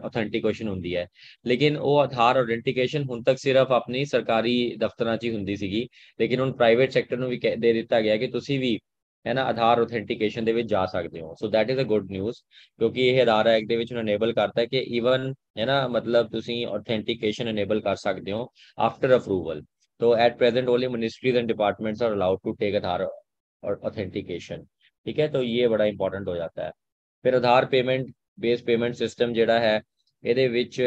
ਆਥੈਂਟੀਕੇਸ਼ਨ ਹੁੰਦੀ ਹੈ। ਲੇਕਿਨ ਉਹ ਆਧਾਰ ਆਥੈਂਟੀਕੇਸ਼ਨ ਹੁਣ ਤੱਕ ਸਿਰਫ ਆਪਣੀ ਸਰਕਾਰੀ ਦਫ਼ਤਰਾਂ 'ਚ ਹੀ ਹੁੰਦੀ ਸੀਗੀ। ਲੇਕਿਨ ਹੁਣ ਪ੍ਰਾਈਵੇਟ ਸੈਕਟਰ ਨੂੰ ਵੀ ਦੇ ਦਿੱਤਾ ਗਿਆ ਕਿ ਤੁਸੀਂ ਵੀ ਹੈ ਨਾ ਆਧਾਰ ਆਥੈਂਟੀਕੇਸ਼ਨ ਦੇ ਵਿੱਚ ਜਾ ਸਕਦੇ ਹੋ so that is a good news ਕਿਉਂਕਿ ਇਹ ਆਧਾਰ ਐਕਟ ਦੇ ਵਿੱਚ ਅਨੇਬਲ ਕਰਤਾ ਹੈ ਕਿ ਇਵਨ ਹੈ ਨਾ ਮਤਲਬ ਤੁਸੀਂ ਆਥੈਂਟੀਕੇਸ਼ਨ ਅਨੇਬਲ ਕਰ ਸਕਦੇ ਹੋ ਆਫਟਰ ਅਪਰੂਵਲ तो at present only ministries and departments are allowed to take Aadhaar और ऑथेंटिकेशन ठीक है तो ये बड़ा इंपॉर्टेंट हो जाता है फिर Aadhaar payment base payment system ਜਿਹੜਾ ਹੈ ਇਹਦੇ ਵਿੱਚ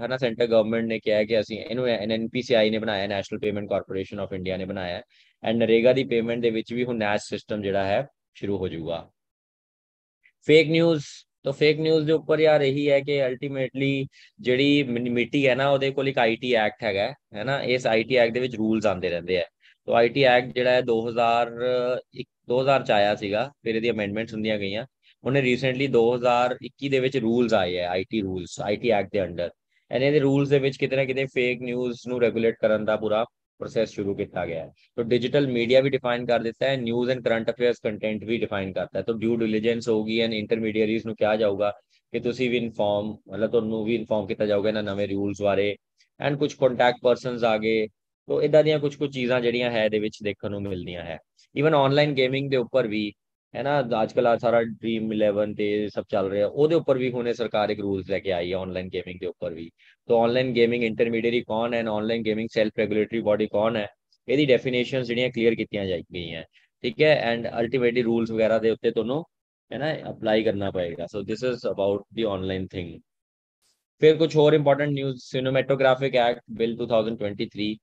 ਹੈ ਨਾ ਸੈਂਟਰ ਗਵਰਨਮੈਂਟ ਨੇ ਕਿਹਾ ਕਿ ਅਸੀਂ ਇਹਨੂੰ ਐਨਪੀਸੀਆਈ ਨੇ ਬਣਾਇਆ National Payment Corporation of India ਨੇ ਬਣਾਇਆ ਐਂਡ ਨਰੇਗਾ ਦੀ ਪੇਮੈਂਟ ਦੇ ਵਿੱਚ ਵੀ ਹੁਣ ਨੈਸ਼ ਸਿਸਟਮ ਜਿਹੜਾ ਹੈ, ਸ਼ੁਰੂ ਹੋ ਜਾਊਗਾ। ਫੇਕ ਨਿਊਜ਼ ਤਾਂ ਫੇਕ ਨਿਊਜ਼ ਦੇ ਉੱਪਰ ਯਾਰ ਇਹੀ ਹੈ ਕਿ ਅਲਟੀਮੇਟਲੀ ਜਿਹੜੀ ਮਿਟੀ ਹੈ ਨਾ, ਉਹਦੇ ਕੋਲ ਇੱਕ ਆਈਟੀ ਐਕਟ ਹੈਗਾ ਹੈ ਨਾ? ਇਸ ਆਈਟੀ ਐਕਟ ਦੇ ਵਿੱਚ ਰੂਲਸ ਆਉਂਦੇ ਰਹਿੰਦੇ ਆ ਤਾਂ ਆਈਟੀ ਐਕਟ ਜਿਹੜਾ ਹੈ 2000 2000 ਚ ਆਇਆ ਸੀਗਾ, ਫਿਰ ਇਹਦੀ ਅਮੈਂਡਮੈਂਟਸ ਹੁੰਦੀਆਂ ਗਈਆਂ। ਉਹਨੇ ਰੀਸੈਂਟਲੀ 2021 ਦੇ ਵਿੱਚ ਰੂਲਸ ਆਏ ਆ ਆਈਟੀ ਰੂਲਸ ਆਈਟੀ ਐਕਟ ਦੇ ਅੰਡਰ ਐਂਡ ਇਹਦੇ ਰੂਲਸ ਦੇ ਵਿੱਚ ਕਿਤੇ ਨਾ ਕਿਤੇ ਫੇਕ ਨਿਊਜ਼ ਨੂੰ ਰੈਗੂਲੇਟ ਕਰਨ ਦਾ ਪੂਰਾ ਪ੍ਰੋਸੈਸ ਸ਼ੁਰੂ ਕੀਤਾ ਗਿਆ ਹੈ। ਤਾਂ ਡਿਜੀਟਲ ਮੀਡੀਆ ਵੀ ਡਿਫਾਈਨ ਕਰ ਦਿੱਤਾ ਹੈ news and current affairs content we define ਕਰਤਾ ਹੈ। ਤਾਂ ਡਿਊ ਡਿਲੀਜੈਂਸ ਹੋਗੀ ਐਂਡ ਇੰਟਰਮੀਡੀਏਟਰੀਜ਼ ਨੂੰ ਕਿਹਾ ਜਾਊਗਾ ਕਿ ਤੁਸੀਂ ਵੀ ਇਨਫਾਰਮ ਮਤਲਬ ਤੁਹਾਨੂੰ ਵੀ ਇਨਫਾਰਮ ਕੀਤਾ ਜਾਊਗਾ ਇਹਨਾਂ ਨਵੇਂ ਰੂਲਸ ਬਾਰੇ ਐਂਡ ਕੁਝ ਕੰਟੈਕਟ ਪਰਸਨਸ ਆਗੇ ਤੋਂ ਇਦਾਂ ਦੀਆਂ ਕੁਝ ਕੁ ਚੀਜ਼ਾਂ ਜਿਹੜੀਆਂ ਹੈ ਇਹਦੇ ਵਿੱਚ ਦੇਖਣ ਨੂੰ ਮਿਲਦੀਆਂ ਹੈ। ਇਵਨ ਆਨਲਾਈਨ ਗੇਮਿੰਗ ਦੇ ਉੱਪਰ ਵੀ ਹੈ ਨਾ ਅੱਜਕੱਲ ਆ ਸਾਰਾ ਡ੍ਰੀਮ 11 ਤੇ ਸਭ ਚੱਲ ਰਿਹਾ। ਉਹਦੇ ਉੱਪਰ ਵੀ ਹੁਣੇ ਸਰਕਾਰ ਇੱਕ ਰੂਲਸ ਲੈ ਕੇ ਆਈ ਹੈ ਆਨਲਾਈਨ ਗੇਮਿੰਗ ਦੇ ਉੱਪਰ ਵੀ। ਤਾਂ ਆਨਲਾਈਨ ਗੇਮਿੰਗ ਇੰਟਰਮੀਡੀਏਟਰੀ ਕੌਣ ਹੈ? And online gaming self regulatory body ਕੌਣ ਹੈ? ਇਹਦੀ ਡੈਫੀਨੇਸ਼ਨ ਜਿਹੜੀਆਂ ਕਲੀਅਰ ਕੀਤੀਆਂ ਜਾਈ ਗਈਆਂ। ਠੀਕ ਹੈ? ਐਂਡ ਅਲਟੀਮੇਟਲੀ ਰੂਲਸ ਵਗੈਰਾ ਦੇ ਉੱਤੇ ਤੁਹਾਨੂੰ, ਹੈ ਨਾ ਅਪਲਾਈ ਕਰਨਾ ਪਏਗਾ। So this is about the online thing ਫਿਰ ਕੁਝ ਹੋਰ important news cinematographic act bill 2023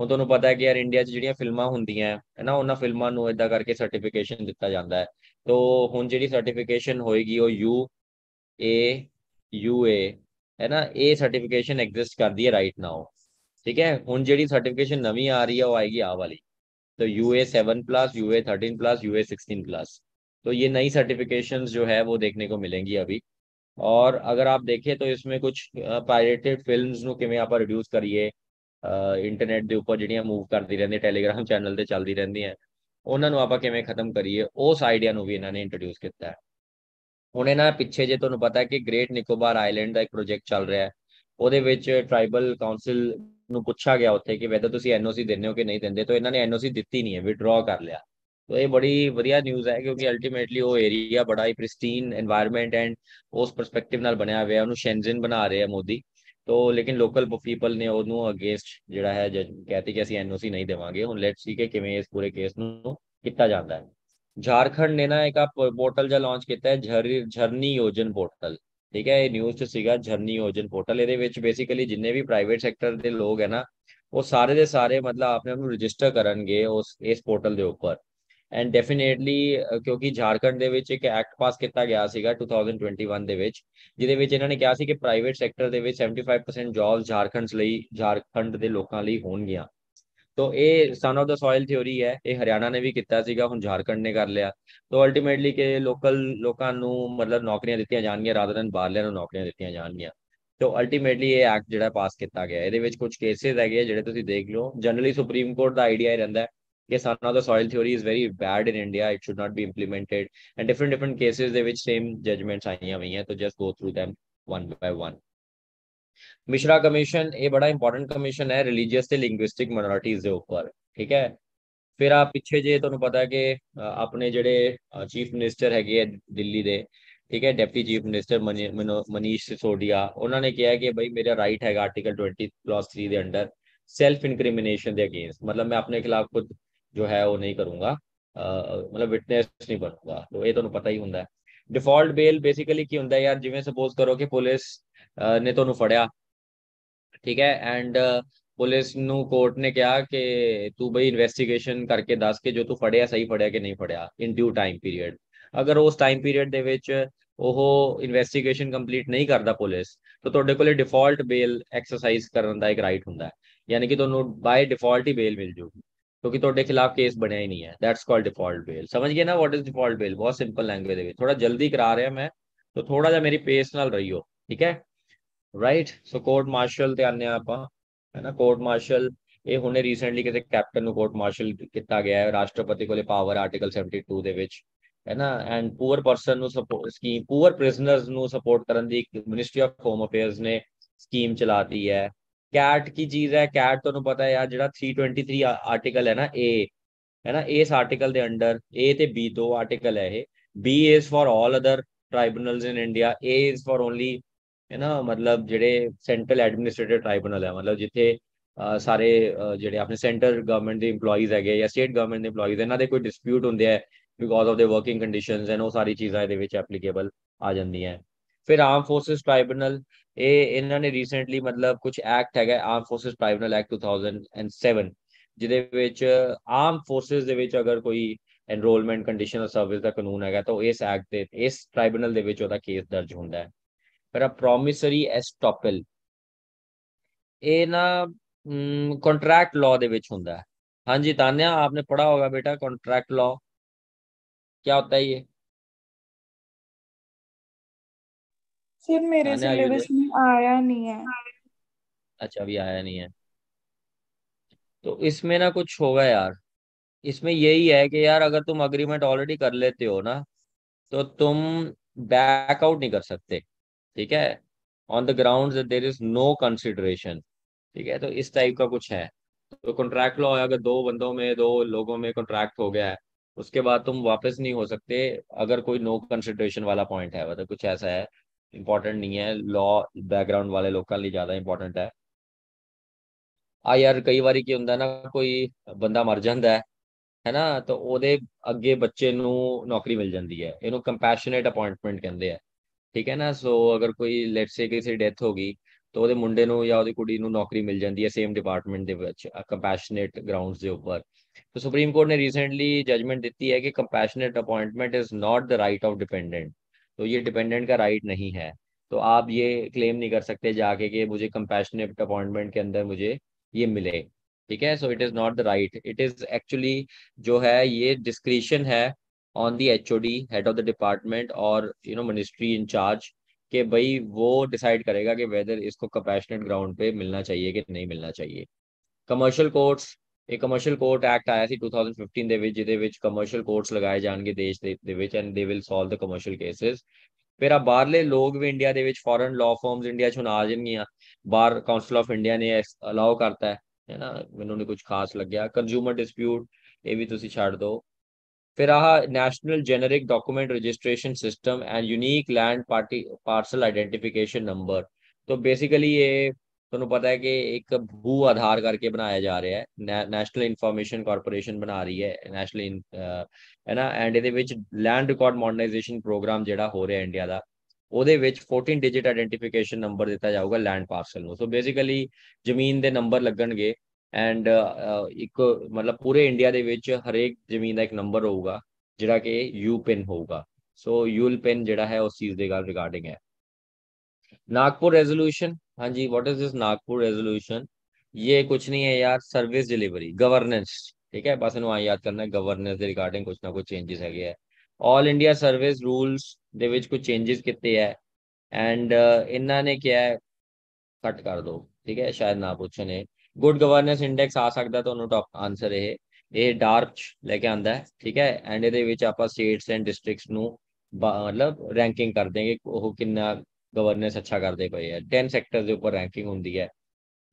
ਹੁਣ ਤੁਹਾਨੂੰ ਪਤਾ ਹੈ ਕਿ ਯਾਰ ਇੰਡੀਆ 'ਚ ਜਿਹੜੀਆਂ ਫਿਲਮਾਂ ਹੁੰਦੀਆਂ, ਹੈ ਨਾ, ਉਹਨਾਂ ਫਿਲਮਾਂ ਨੂੰ ਇਦਾਂ ਕਰਕੇ ਸਰਟੀਫਿਕੇਸ਼ਨ ਦਿੱਤਾ ਜਾਂਦਾ ਹੈ। ਤੋਂ ਹੁਣ ਜਿਹੜੀ ਸਰਟੀਫਿਕੇਸ਼ਨ ਹੋਏਗੀ ਉਹ ਯੂ ਏ ਯੂ ਏ ਹੈ ਨਾ ਇਹ ਸਰਟੀਫਿਕੇਸ਼ਨ ਐਗਜ਼ਿਸਟ ਕਰਦੀ ਹੈ ਰਾਈਟ ਨਾਓ ਠੀਕ ਹੈ ਹੁਣ ਜਿਹੜੀ ਸਰਟੀਫਿਕੇਸ਼ਨ ਨਵੀਂ ਆ ਰਹੀ ਹੈ ਉਹ ਆਏਗੀ ਆ ਵਾਲੀ तो UA seven plus UA thirteen plus UA sixteen plus तो ये नई सर्टिफिकेशन जो है वो देखने को मिलेंगी अभी और अगर आप देखें तो इसमें कुछ पायरेटेड फिल्म्स ਨੂੰ ਕਿਵੇਂ ਆਪਾਂ ਰਿਡਿਊਸ ਕਰੀਏ ਇੰਟਰਨੈਟ ਦੇ ਉੱਪਰ ਜਿਹੜੀਆਂ ਮੂਵ ਕਰਦੀ ਰਹਿੰਦੀ ਟੈਲੀਗ੍ਰਾਮ ਚੈਨਲ ਤੇ ਚੱਲਦੀ ਰਹਿੰਦੀਆਂ ਉਹਨਾਂ ਨੂੰ ਆਪਾਂ ਕਿਵੇਂ ਖਤਮ ਕਰੀਏ ਉਸ ਆਈਡੀਆ ਨੂੰ ਵੀ ਇਹਨਾਂ ਨੇ ਇੰਟਰੋਡਿਊਸ ਕੀਤਾ ਹੈ ਹੁਣ ਇਹਨਾਂ ਪਿੱਛੇ ਜੇ ਤੁਹਾਨੂੰ ਪਤਾ ਹੈ ਕਿ ਗ੍ਰੇਟ ਨਿਕੋਬਾਰ ਆਈਲੈਂਡ ਦਾ ਇੱਕ ਪ੍ਰੋਜੈਕਟ ਚੱਲ ਰਿਹਾ ਹੈ ਉਹਦੇ ਵਿੱਚ ਟ੍ਰਾਈਬਲ ਕਾਉਂਸਲ ਨੂੰ ਪੁੱਛਿਆ ਗਿਆ ਉੱਥੇ ਕਿ ਵੈਦਰ ਤੁਸੀਂ ਐਨਓਸੀ ਦਿੰਦੇ ਹੋ ਕਿ ਨਹੀਂ ਦਿੰਦੇ ਤਾਂ ਇਹਨਾਂ ਨੇ ਐਨਓਸੀ ਦਿੱਤੀ ਨਹੀਂ ਹੈ ਵਿਡਰਾ ਕਰ ਲਿਆ तो ये बड़ी बढ़िया न्यूज़ है क्योंकि अल्टीमेटली वो एरिया बड़ा ही प्रिस्टीन एनवायरनमेंट एंड उस परस्पेक्टिव ਨਾਲ ਬਣਿਆ ਹੋਇਆ ਉਹਨੂੰ ਸ਼ੈਂਜ਼ਨ ਬਣਾ ਰਹੇ ਆ ਮੋਦੀ ਤੋ ਲੇਕਿਨ ਲੋਕਲ ਪੀਪਲ ਨੇ ਉਹਨੂੰ ਅਗੇਂਸਟ ਜਿਹੜਾ ਹੈ ਜੱਜ ਕਹਤੇ ਕਿ ਅਸੀਂ ਐਨਓਸੀ ਨਹੀਂ ਦੇਵਾਂਗੇ ਹੁਣ ਲੈਟਸ ਸੀ ਕਿ ਕਿਵੇਂ ਇਸ ਪੂਰੇ ਕੇਸ ਨੂੰ ਕੀਤਾ ਜਾਂਦਾ ਹੈ ਝਾਰਖੰਡ ਨੇ ਨਾ ਇੱਕ ਆ ਪੋਰਟਲ ਜਿਹਾ ਲਾਂਚ ਕੀਤਾ ਹੈ ਝਰਨੀ ਯੋਜਨ ਪੋਰਟਲ ਠੀਕ ਹੈ ਇਹ ਨਿਊਜ਼ 'ਚ ਸੀਗਾ ਝਰਨੀ ਯੋਜਨ ਪੋਰਟਲ ਇਹਦੇ ਵਿੱਚ ਬੇਸਿਕਲੀ ਜਿੰਨੇ ਵੀ ਪ੍ਰਾਈਵੇਟ ਸੈਕਟਰ ਦੇ ਲੋਕ ਹੈ ਨਾ ਉਹ ਸਾਰੇ ਦੇ ਸਾਰੇ ਮਤਲਬ ਆਪਣੇ ਆਪ ਨੂੰ ਰਜਿਸਟਰ ਕਰਨਗੇ ਉਸ ਇਸ ਪੋਰਟਲ ਦੇ ਉੱਪਰ ਐਂਡ ਡੈਫੀਨੇਟਲੀ ਕਿਉਂਕਿ ਝਾਰਖੰਡ ਦੇ ਵਿੱਚ ਇੱਕ ਐਕਟ ਪਾਸ ਕੀਤਾ ਗਿਆ ਸੀਗਾ 2021 ਦੇ ਵਿੱਚ, ਜਿਹਦੇ ਵਿੱਚ ਇਹਨਾਂ ਨੇ ਕਿਹਾ ਸੀ ਕਿ ਪ੍ਰਾਈਵੇਟ ਸੈਕਟਰ ਦੇ ਵਿੱਚ 75% ਜੌਬਸ ਝਾਰਖੰਡ ਲਈ, ਝਾਰਖੰਡ ਦੇ ਲੋਕਾਂ ਲਈ ਹੋਣਗੀਆਂ। ਤੋ ਇਹ son of the soil theory ਹੈ, ਇਹ ਹਰਿਆਣਾ ਨੇ ਵੀ ਕੀਤਾ ਸੀਗਾ, ਹੁਣ ਝਾਰਖੰਡ ਨੇ ਕਰ ਲਿਆ। ਤੋ ਅਲਟੀਮੇਟਲੀ ਕਿ ਲੋਕਲ ਲੋਕਾਂ ਨੂੰ ਮਤਲਬ ਨੌਕਰੀਆਂ ਦਿੱਤੀਆਂ ਜਾਣਗੀਆਂ ਰਾਦਰ ਦਨ ਬਾਹਰਲਿਆਂ ਨੂੰ ਨੌਕਰੀਆਂ ਦਿੱਤੀਆਂ ਜਾਣਗੀਆਂ। ਤੋ ਅਲਟੀਮੇਟਲੀ ਇਹ ਐਕਟ ਜਿਹੜਾ ਪਾਸ ਕੀਤਾ ਗਿਆ। ਇਹਦੇ ਵਿੱਚ ਕੁਝ ਕੇਸਿਸ ਹੈਗੇ ਜਿਹੜੇ ਤੁਸੀਂ ਦੇਖ ਲਓ। ਜਨਰਲੀ ਸੁਪਰੀਮ ਕੋਰਟ ਦਾ ਆਈਡੀਆ ਹੀ ਰਹਿੰਦਾ ਹੈ yes now the soil theory is very bad in india it should not be implemented and different different cases they which same judgments aayi hui hain to just go through them one by one Mishra commission ये बड़ा important commission है religious से linguistic minorities के ऊपर ठीक है ਫਿਰ ਆ ਪਿੱਛੇ ਜੇ ਤੁਹਾਨੂੰ ਪਤਾ ਕਿ ਆਪਣੇ ਜਿਹੜੇ ਚੀਫ ਮਿਨਿਸਟਰ ਹੈਗੇ ਆ ਦਿੱਲੀ ਦੇ ਠੀਕ ਹੈ deputy chief minister Manish Sisodia ਉਹਨਾਂ ਨੇ ਕਿਹਾ ਕਿ ਬਈ ਮੇਰਾ ਰਾਈਟ ਹੈਗਾ ਆਰਟੀਕਲ 20 ਕਲਾਸ 3 ਦੇ ਅੰਡਰ ਸੈਲਫ ਇਨਕ੍ਰਿਮੀਨੇਸ਼ਨ ਦੇ ਅਗੇਂਸਟ ਮਤਲਬ ਮੈਂ ਆਪਣੇ ਖਿਲਾਫ ਖੁਦ ਜੋ ਹੈ ਉਹ ਨਹੀਂ ਕਰੂੰਗਾ ਮਤਲਬ ਵਿਟਨੈਸ ਨਹੀਂ ਬਣੂਗਾ ਤਾਂ ਇਹ ਤੁਹਾਨੂੰ ਪਤਾ ਹੀ ਹੁੰਦਾ ਹੈ ਡਿਫਾਲਟ ਬੇਲ ਬੇਸਿਕਲੀ ਕੀ ਹੁੰਦਾ ਯਾਰ ਜਿਵੇਂ ਸਪੋਜ਼ ਕਰੋ ਕਿ ਪੁਲਿਸ ਨੇ ਤੁਹਾਨੂੰ ਫੜਿਆ ਠੀਕ ਹੈ ਐਂਡ ਪੁਲਿਸ ਨੂੰ ਕੋਰਟ ਨੇ ਕਿਹਾ ਕਿ ਤੂੰ ਬਈ ਇਨਵੈਸਟੀਗੇਸ਼ਨ ਕਰਕੇ ਦੱਸ ਕੇ ਜੋ ਤੂੰ ਫੜਿਆ ਸਹੀ ਫੜਿਆ ਕਿ ਨਹੀਂ ਫੜਿਆ ਇਨ ਡਿਊ ਟਾਈਮ ਪੀਰੀਅਡ ਅਗਰ ਉਸ ਟਾਈਮ ਪੀਰੀਅਡ ਦੇ ਵਿੱਚ ਉਹ ਇਨਵੈਸਟੀਗੇਸ਼ਨ ਕੰਪਲੀਟ ਨਹੀਂ ਕਰਦਾ ਪੁਲਿਸ ਤਾਂ ਤੁਹਾਡੇ ਕੋਲੇ ਡਿਫਾਲਟ ਬੇਲ ਐਕਸਰਸਾਈਜ਼ ਕਰਨ ਦਾ ਇੱਕ ਰਾਈਟ ਹੁੰਦਾ ਹੈ ਯਾਨੀ ਕਿ ਤੁਹਾਨੂੰ ਬਾਈ ਡਿਫਾਲਟ ਹੀ ਬੇਲ ਮਿਲ ਜੂਗੀ ਕਿਉਂਕਿ ਤੁਹਾਡੇ ਖਿਲਾਫ ਕੇਸ ਬਣਿਆ ਹੀ ਨਹੀਂ ਹੈ। ਦੈਟਸ ਕਾਲਡ ਡਿਫਾਲਟ ਬੇਲ ਸਮਝ ਗਏ ਨਾ ਵਾਟ ਇਜ਼ ਡਿਫਾਲਟ ਬੇਲ ਬਹੁਤ ਸਿੰਪਲ ਲੈਂਗੁਏਜ ਦੇ ਥੋੜਾ ਜਲਦੀ ਕਰਾ ਰਿਹਾ ਮੈਂ, ਤਾਂ ਥੋੜਾ ਜਿਹਾ ਮੇਰੀ ਪੇਸ ਨਾਲ ਰਹੀਓ, ਠੀਕ ਹੈ? ਰਾਈਟ ਸੋ ਕੋਰਟ ਮਾਰਸ਼ਲ ਤੇ ਆਨੇ ਆਪਾਂ, ਹੈ ਨਾ? ਕੋਰਟ ਮਾਰਸ਼ਲ ਇਹ ਹੁਣੇ ਰੀਸੈਂਟਲੀ ਕਿਤੇ ਕੈਪਟਨ ਨੂੰ ਕੋਰਟ ਮਾਰਸ਼ਲ ਕੀਤਾ ਗਿਆ ਹੈ, ਰਾਸ਼ਟਰਪਤੀ ਕੋਲੇ ਪਾਵਰ ਆਰਟੀਕਲ 72 ਦੇ ਵਿੱਚ, ਹੈ ਨਾ? ਐਂਡ ਪੂਅਰ ਪਰਸਨ ਨੂੰ ਸਪੋਰਟ ਸਕੀਮ ਪੂਅਰ ਪ੍ਰਿਜ਼ਨਰਸ ਨੂੰ ਸਪੋਰਟ ਕਰਨ ਦੀ ਮਿਨਿਸਟਰੀ ਆਫ ਹੋਮ ਅਫੇਅਰਸ ਨੇ ਸਕੀਮ ਚਲਾਤੀ ਹੈ। ਕੈਟ ਕੀ ਚੀਜ਼ ਹੈ ਕੈਟ ਤੁਹਾਨੂੰ ਪਤਾ ਹੈ ਯਾਰ ਜਿਹੜਾ 323 ਆਰਟੀਕਲ ਹੈ ਨਾ ਏ ਹੈ ਨਾ ਇਸ ਆਰਟੀਕਲ ਦੇ ਅੰਡਰ ਏ ਤੇ ਬੀ ਦੋ ਆਰਟੀਕਲ ਹੈ ਇਹ B is for all other tribunals in India A is for only ਹੈ ਨਾ ਮਤਲਬ ਜਿਹੜੇ ਸੈਂਟਰਲ ਐਡਮਿਨਿਸਟ੍ਰੇਟਿਵ ਟ੍ਰਾਈਬੂਨਲ ਹੈ ਮਤਲਬ ਜਿੱਥੇ ਸਾਰੇ ਜਿਹੜੇ ਆਪਣੇ ਸੈਂਟਰ ਗਵਰਨਮੈਂਟ ਦੇ EMPLOYEES ਹੈਗੇ ਜਾਂ ਸਟੇਟ ਗਵਰਨਮੈਂਟ ਦੇ EMPLOYEES ਇਹਨਾਂ ਦੇ ਕੋਈ ਡਿਸਪਿਊਟ ਹੁੰਦੇ ਆ because of the working conditions and ਉਹ ਸਾਰੀ ਚੀਜ਼ਾਂ ਇਹਦੇ ਵਿੱਚ ਐਪਲੀਕੇਬਲ ਆ ਜਾਂਦੀਆਂ ਫਿਰ ਆਰਮ ਫੋਰਸਸ ਟ੍ਰਾਈਬੂਨਲ ਇਹ ਇਹਨਾਂ ਨੇ ਰੀਸੈਂਟਲੀ ਮਤਲਬ ਕੁਝ ਐਕਟ ਹੈਗਾ ਆਰਮ ਫੋਰਸਸ ਟ੍ਰਾਈਬੂਨਲ ਐਕਟ 2007 ਜਿਹਦੇ ਵਿੱਚ ਆਰਮ ਫੋਰਸਸ ਦੇ ਵਿੱਚ ਅਗਰ ਕੋਈ ਐਨਰੋਲਮੈਂਟ ਕੰਡੀਸ਼ਨਲ ਸਰਵਿਸ ਦਾ ਕਾਨੂੰਨ ਹੈਗਾ ਤਾਂ ਇਸ ਐਕਟ ਦੇ ਇਸ ਟ੍ਰਾਈਬੂਨਲ ਦੇ ਵਿੱਚ ਉਹਦਾ ਕੇਸ ਦਰਜ ਹੁੰਦਾ ਹੈ ਫਿਰ ਆ ਪ੍ਰੋਮਿਸਰੀ ਐਸਟੋਪਲ ਇਹ ਨਾ कॉन्ट्रैक्ट लॉ ਦੇ ਵਿੱਚ ਹੁੰਦਾ ਹੈ ਹਾਂਜੀ ਤਾਨਿਆ आपने पढ़ा होगा बेटा कॉन्ट्रैक्ट लॉ क्या होता है ये सर मेरे सिलेबस में आया नहीं है। अच्छा अभी आया नहीं है। तो इसमें ना कुछ होगा यार। इसमें यही है कि यार अगर तुम अग्रीमेंट ऑलरेडी कर लेते हो ना तो तुम बैक आउट नहीं कर सकते ठीक है? On the ground there is no consideration ठीक है? तो इस टाइप का कुछ है। तो कॉन्ट्रैक्ट लॉ अगर दो बंदों में दो लोगों में कॉन्ट्रैक्ट हो गया है उसके बाद तुम वापस नहीं हो सकते अगर कोई नो कंसिडरेशन वाला पॉइंट है मतलब कुछ ऐसा है। ਇੰਪੋਰਟੈਂਟ ਨਹੀਂ ਹੈ ਲਾਅ ਬੈਕਗ੍ਰਾਉਂਡ ਵਾਲੇ ਲੋਕਾਂ ਲਈ ਜ਼ਿਆਦਾ ਇੰਪੋਰਟੈਂਟ ਹੈ। ਆ ਯਾਰ ਕਈ ਵਾਰੀ ਕੀ ਹੁੰਦਾ ਨਾ, ਕੋਈ ਬੰਦਾ ਮਰ ਜਾਂਦਾ ਹੈ ਨਾ ਤਾਂ ਉਹਦੇ ਅੱਗੇ ਬੱਚੇ ਨੂੰ ਨੌਕਰੀ ਮਿਲ ਜਾਂਦੀ ਹੈ। ਇਹਨੂੰ ਕੰਪੈਸ਼ਨੇਟ ਅਪਾਇੰਟਮੈਂਟ ਕਹਿੰਦੇ ਆ। ਠੀਕ ਹੈ ਨਾ, ਸੋ ਅਗਰ ਕੋਈ ਲੈਟਸ ਸੇ ਕਿਸੇ ਡੈਥ ਹੋ ਗਈ, ਤਾਂ ਉਹਦੇ ਮੁੰਡੇ ਨੂੰ ਜਾਂ ਉਹਦੀ ਕੁੜੀ ਨੂੰ ਨੌਕਰੀ ਮਿਲ ਜਾਂਦੀ ਹੈ ਸੇਮ ਡਿਪਾਰਟਮੈਂਟ ਦੇ ਵਿੱਚ ਕੰਪੈਸ਼ਨੇਟ ਗਰਾਊਂਡਸ ਦੇ ਉੱਪਰ। ਤਾਂ ਸੁਪਰੀਮ ਕੋਰਟ ਨੇ ਰੀਸੈਂਟਲੀ ਜਜਮੈਂਟ ਦਿੱਤੀ ਹੈ ਕਿ compassionate appointment is not the right of dependent तो ये डिपेंडेंट का राइट नहीं है। तो आप ये क्लेम नहीं कर सकते जाके कि मुझे कंपैशनेट अपॉइंटमेंट के अंदर मुझे ये मिले। ठीक है? So it is not the right it is actually जो है, ये डिस्क्रिशन है on the H head of the department और you know ministry in charge के भाई वो डिसाइड करेगा कि वेदर इसको कंपैशनेट ग्राउंड पे मिलना चाहिए कि नहीं मिलना चाहिए। कमर्शियल कोर्ट्स ਇਹ ਕਮਰਸ਼ੀਅਲ ਕੋਰਟ ਐਕਟ ਆਇਆ ਸੀ 2015 ਦੇ ਵਿੱਚ, ਜਿਹਦੇ ਵਿੱਚ ਕਮਰਸ਼ੀਅਲ ਕੋਰਟਸ ਲਗਾਏ ਜਾਣਗੇ ਦੇਸ਼ ਦੇ ਦੇ ਵਿੱਚ and they will solve the commercial cases ਫਿਰ ਆ ਬਾਹਰਲੇ ਲੋਕ ਵੀ ਇੰਡੀਆ ਦੇ ਵਿੱਚ ਫੋਰਨ ਲਾਅ ਫਰਮਸ ਇੰਡੀਆ ਚੋਂ ਆ ਜਾਣਗੀਆਂ। ਬਾਹਰ ਕਾਉਂਸਲ ਆਫ ਇੰਡੀਆ ਨੇ ਅਲਾਉ ਕਰਤਾ ਹੈ ਹੈ ਨਾ? ਮੈਨੂੰ ਨਹੀਂ ਕੁਝ ਖਾਸ ਲੱਗਿਆ। ਕੰਜੂਮਰ ਡਿਸਪਿਊਟ ਇਹ ਵੀ ਤੁਸੀਂ ਛੱਡ ਦਿਓ। ਫਿਰ ਆਹ national generic document registration system and unique land party parcel identification number ਤੋਂ ਬੇਸਿਕਲੀ ਇਹ ਤੁਹਾਨੂੰ ਪਤਾ ਹੈ ਕਿ ਇੱਕ ਭੂ ਆਧਾਰ ਕਰਕੇ ਬਣਾਇਆ ਜਾ ਰਿਹਾ ਹੈ ਨੈਸ਼ਨਲ ਇਨਫੋਰਮੇਸ਼ਨ ਕਾਰਪੋਰੇਸ਼ਨ ਬਣਾ ਰਹੀ ਹੈ ਨੈਸ਼ਨਲ ਹੈ ਨਾ ਐਂਡ ਇਹਦੇ ਵਿੱਚ ਲੈਂਡ ਰਿਕਾਰਡ ਮੋਡਰਨਾਈਜੇਸ਼ਨ ਪ੍ਰੋਗਰਾਮ ਜਿਹੜਾ ਹੋ ਰਿਹਾ ਇੰਡੀਆ ਦਾ, ਉਹਦੇ ਵਿੱਚ 14 ਡਿਜਿਟ ਆਈਡੈਂਟੀਫਿਕੇਸ਼ਨ ਨੰਬਰ ਦਿੱਤਾ ਜਾਊਗਾ ਲੈਂਡ ਪਾਰਸਲ ਨੂੰ। ਸੋ ਬੇਸਿਕਲੀ ਜ਼ਮੀਨ ਦੇ ਨੰਬਰ ਲੱਗਣਗੇ ਐਂਡ ਇੱਕ ਮਤਲਬ ਪੂਰੇ ਇੰਡੀਆ ਦੇ ਵਿੱਚ ਹਰੇਕ ਜ਼ਮੀਨ ਦਾ ਇੱਕ ਨੰਬਰ ਹੋਊਗਾ, ਜਿਹੜਾ ਕਿ ਯੂ ਪਿੰਨ ਹੋਊਗਾ। ਸੋ ਯੂਲ ਪਿੰਨ ਜਿਹੜਾ ਹੈ ਉਸ ਚੀਜ਼ ਦੇ ਗੱਲ ਰਿਗਾਰਡਿੰਗ ਹੈ। ਨਾਗਪੁਰ ਰੈਜ਼ੋਲੂਸ਼ਨ हाँ जी what is this Nagpur resolution ये कुछ नहीं है यार सर्विस डिलीवरी गवर्नेंस ठीक है? बस इन्होंने याद करना है गवर्नेंस ਦੇ ਰਿਗਾਰਡਿੰਗ ਕੁਝ ਨਾ ਕੁਝ ਚੇਂजेस ਹੈਗੇ ਆ ਆਲ ਇੰਡੀਆ ਸਰਵਿਸ ਰੂਲਸ ਦੇ ਵਿੱਚ ਕੁਝ ਚੇਂजेस ਕੀਤੇ ਆ ਐਂਡ ਇਹਨਾਂ ਨੇ ਕਿਹਾ ਕੱਟ ਕਰ ਦੋ ਠੀਕ ਹੈ ਸ਼ਾਇਦ ਨਾ ਪੁੱਛਣ ਇਹ ਗੁੱਡ ਗਵਰਨੈਂਸ ਇੰਡੈਕਸ ਆ ਸਕਦਾ ਤੁਹਾਨੂੰ ਟਾਪ ਆਨਸਰ ਇਹ ਇਹ ਡਾਰਕ ਲੈ ਕੇ ਆਂਦਾ ਹੈ ਠੀਕ ਹੈ ਐਂਡ ਇਹਦੇ ਵਿੱਚ ਆਪਾਂ ਸਟੇਟਸ ਐਂਡ ਡਿਸਟ੍ਰਿਕਟਸ ਨੂੰ ਮਤਲਬ ਰੈਂਕਿੰਗ ਕਰ ਦੇਂਗੇ ਉਹ ਕਿੰਨਾ ਗਵਰਨੈਂਸ ਅੱਛਾ ਕਰਦੇ ਪਏ ਆ। 10 ਸੈਕਟਰਸ ਦੇ ਉੱਪਰ ਰੈਂਕਿੰਗ ਹੁੰਦੀ ਹੈ।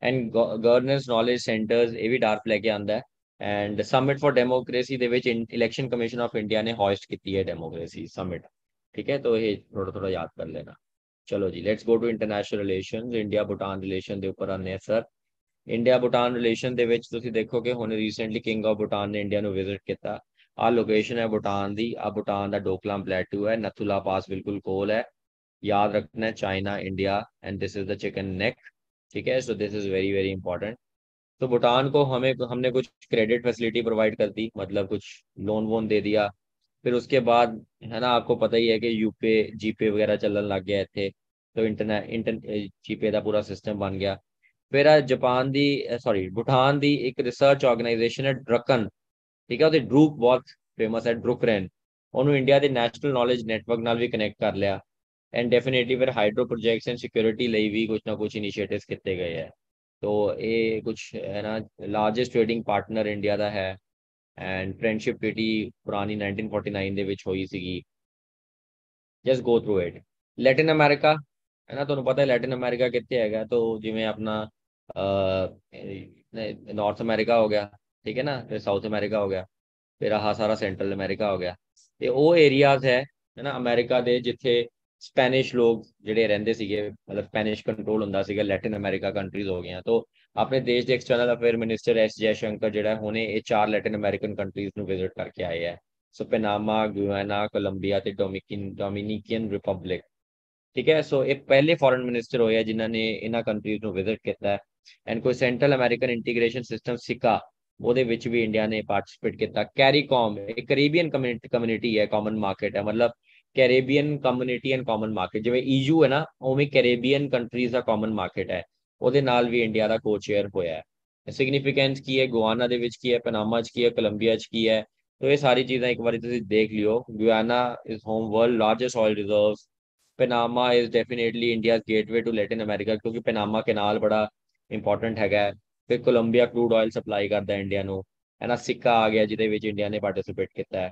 ਐਂਡ ਗਵਰਨੈਂਸ ਨੌਲੇਜ ਸੈਂਟਰਸ ਇਹ ਵੀ ਡਾਰਕ ਲੈ ਕੇ ਆਂਦਾ ਹੈ। ਐਂਡ ਸਮਿਟ ਫॉर ਡੈਮੋਕ੍ਰੇਸੀ ਦੇ ਵਿੱਚ ਇਲੈਕਸ਼ਨ ਕਮਿਸ਼ਨ ਆਫ ਇੰਡੀਆ ਨੇ ਹੋਸਟ ਕੀਤੀ ਹੈ ਡੈਮੋਕ੍ਰੇਸੀ ਸਮਿਟ ਠੀਕ ਹੈ तो ਇਹ ਥੋੜਾ ਥੋੜਾ ਯਾਦ ਕਰ ਲੈਣਾ। ਚਲੋ ਜੀ let's go to international relations India Bhutan relation ਦੇ ਉੱਪਰ ਆਨੇ ਸਰ ਇੰਡੀਆ ਭੂਟਾਨ ਰਿਲੇਸ਼ਨ ਦੇ ਵਿੱਚ ਤੁਸੀਂ ਦੇਖੋਗੇ ਹੁਣ ਰੀਸੈਂਟਲੀ ਕਿੰਗ ਆਫ ਭੂਟਾਨ ਨੇ ਇੰਡੀਆ ਨੂੰ ਵਿਜ਼ਿਟ ਕੀਤਾ। ਆ ਲੋਕੇਸ਼ਨ ਹੈ ਭੂਟਾਨ ਦੀ। ਆ ਭੂਟਾਨ ਦਾ ਡੋਕਲਾਮ ਪਲੇਟੂ ਹੈ। ਨਥੂਲਾ ਪਾਸ ਬਿਲਕੁਲ ਕੋਲ ਹੈ। याद रखना है China India and this is the chicken neck ठीक है so this is very very important तो भूटान को हमें हमने कुछ क्रेडिट फैसिलिटी प्रोवाइड कर दी मतलब कुछ लोन वोन दे दिया फिर उसके बाद है ना आपको पता ही है कि यूपे जीपे वगैरह चलन लग गया थे तो इंटरनेट इंटर जीपे का पूरा सिस्टम बन गया फिर जापान दी सॉरी भूटान दी एक रिसर्च ऑर्गेनाइजेशन है ड्रकन ठीक है ड्रूक बहुत फेमस है ड्रुकरेन ਉਹਨੂੰ ਇੰਡੀਆ ਦੇ ਨੈਸ਼ਨਲ ਨੌਲੇਜ ਨੈਟਵਰਕ ਨਾਲ ਵੀ ਕਨੈਕਟ ਕਰ ਲਿਆ ਐਂਡ ਡੈਫੀਨਿਟਲੀ ਫਿਰ ਹਾਈਡਰੋ ਪ੍ਰੋਜੈਕਟਸ ਐਂਡ ਸਿਕਿਉਰਿਟੀ ਲਈ ਵੀ ਕੁਝ ਨਾ ਕੁਝ ਇਨੀਸ਼ੀਏਟਿਵਸ ਕੀਤੇ ਗਏ ਹੈ ਤੋ ਇਹ ਕੁਝ ਹੈ ਨਾ ਲਾਰਜੈਸਟ ਟ੍ਰੇਡਿੰਗ ਪਾਰਟਨਰ ਇੰਡੀਆ ਦਾ ਹੈ ਐਂਡ ਫਰੈਂਡਸ਼ਿਪ ਟ੍ਰੀਟੀ ਪੁਰਾਣੀ 1949 ਦੇ ਵਿੱਚ ਹੋਈ ਸੀਗੀ just go through it Latin America ਹੈ ਨਾ ਤੁਹਾਨੂੰ ਪਤਾ ਹੈ ਲੈਟਿਨ ਅਮਰੀਕਾ ਕਿੱਥੇ ਹੈਗਾ ਤੋ ਜਿਵੇਂ ਆਪਣਾ ਨਾਰਥ ਅਮਰੀਕਾ ਹੋ ਗਿਆ ਠੀਕ ਹੈ ਨਾ ਫਿਰ ਸਾਊਥ ਅਮਰੀਕਾ ਹੋ ਗਿਆ ਫਿਰ ਆਹ ਸਾਰਾ ਸੈਂਟਰਲ ਅਮਰੀਕਾ ਹੋ ਗਿਆ ਤੇ ਉਹ ਏਰੀਆਜ਼ ਹੈ ਹੈ ਨਾ ਅਮਰੀਕਾ ਦੇ ਜਿੱਥੇ ਸਪੈਨਿਸ਼ ਲੋਕ ਜਿਹੜੇ ਰਹਿੰਦੇ ਸੀਗੇ, ਮਤਲਬ ਸਪੈਨਿਸ਼ ਕੰਟਰੋਲ ਹੁੰਦਾ ਸੀਗਾ ਲੈਟਿਨ ਅਮਰੀਕਾ ਕੰਟਰੀਜ਼ ਹੋ ਗਈਆਂ, ਤੋਂ ਆਪਣੇ ਦੇਸ਼ ਦੇ external affair minister S Jai Shankar ਜਿਹੜਾ, ਹੁਣੇ ਇਹ ਚਾਰ ਲੈਟਿਨ ਅਮਰੀਕਨ ਕੰਟਰੀਜ਼ ਨੂੰ ਵਿਜ਼ਿਟ ਕਰਕੇ ਆਏ ਹੈ ਸੋ ਪੈਨਾਮਾ ਗੁਆਨਾ ਕੋਲੰਬੀਆ ਤੇ ਡੋਮਿਨਿਕਨ ਡੋਮਿਨਿਕਨ ਰਿਪਬਲਿਕ ਠੀਕ ਹੈ ਸੋ ਇਹ ਪਹਿਲੇ ਫੋਰਨ ਮਿਨਿਸਟਰ ਹੋਏ ਆ ਜਿਨ੍ਹਾਂ ਨੇ ਇਹਨਾਂ ਕੰਟਰੀਜ਼ ਨੂੰ ਵਿਜ਼ਿਟ ਕੀਤਾ। ਹੈ ਐਂਡ ਕੋਈ central American integration system SICA, ਉਹਦੇ ਵਿੱਚ ਵੀ ਇੰਡੀਆ ਨੇ ਪਾਰਟਿਸਿਪੇਟ ਕੀਤਾ। ਕੈਰੀਕॉम ਇੱਕ ਕੈਰੀਬੀਅਨ ਕਮਿਊਨਿਟੀ ਹੈ ਕਾਮਨ ਮਾਰਕੀਟ ਹੈ। ਮਤਲਬ Caribbean community and common market ਜਿਵੇਂ ਈਯੂ ਹੈ ਨਾ, ਉਵੇਂ ਕੈਰੇਬੀਅਨ ਕੰਟਰੀਜ਼ ਦਾ ਕਾਮਨ ਮਾਰਕੀਟ ਹੈ। ਉਹਦੇ ਨਾਲ ਵੀ ਇੰਡੀਆ ਦਾ ਕੋਚੇਅਰ ਹੋਇਆ ਹੈ। ਸਿਗਨੀਫੀਕੈਂਸ ਕੀ ਹੈ? ਗੁਆਨਾ ਦੇ ਵਿੱਚ ਕੀ ਹੈ? ਪਨਾਮਾ 'ਚ ਕੀ ਹੈ? ਕੋਲੰਬੀਆ 'ਚ ਕੀ ਹੈ? ਤੋ ਇਹ ਸਾਰੀ ਚੀਜ਼ਾਂ ਇੱਕ ਵਾਰੀ ਤੁਸੀਂ ਦੇਖ ਲਿਓ। Guyana is home world largest oil reserves Panama is definitely India's gateway to Latin America ਕਿਉਂਕਿ ਪਨਾਮਾ ਕੈਨਾਲ ਬੜਾ ਇੰਪੋਰਟੈਂਟ ਹੈਗਾ ਫਿਰ ਕੋਲੰਬੀਆ ਕਰੂਡ ਆਇਲ ਸਪਲਾਈ ਕਰਦਾ ਇੰਡੀਆ ਨੂੰ। ਹੈ ਨਾ ਸਿੱਕਾ ਆ ਗਿਆ ਜਿਹਦੇ ਵਿੱਚ ਇੰਡੀਆ ਨੇ ਪਾਰਟਿਸਿਪੇਟ ਕੀਤਾ ਹੈ।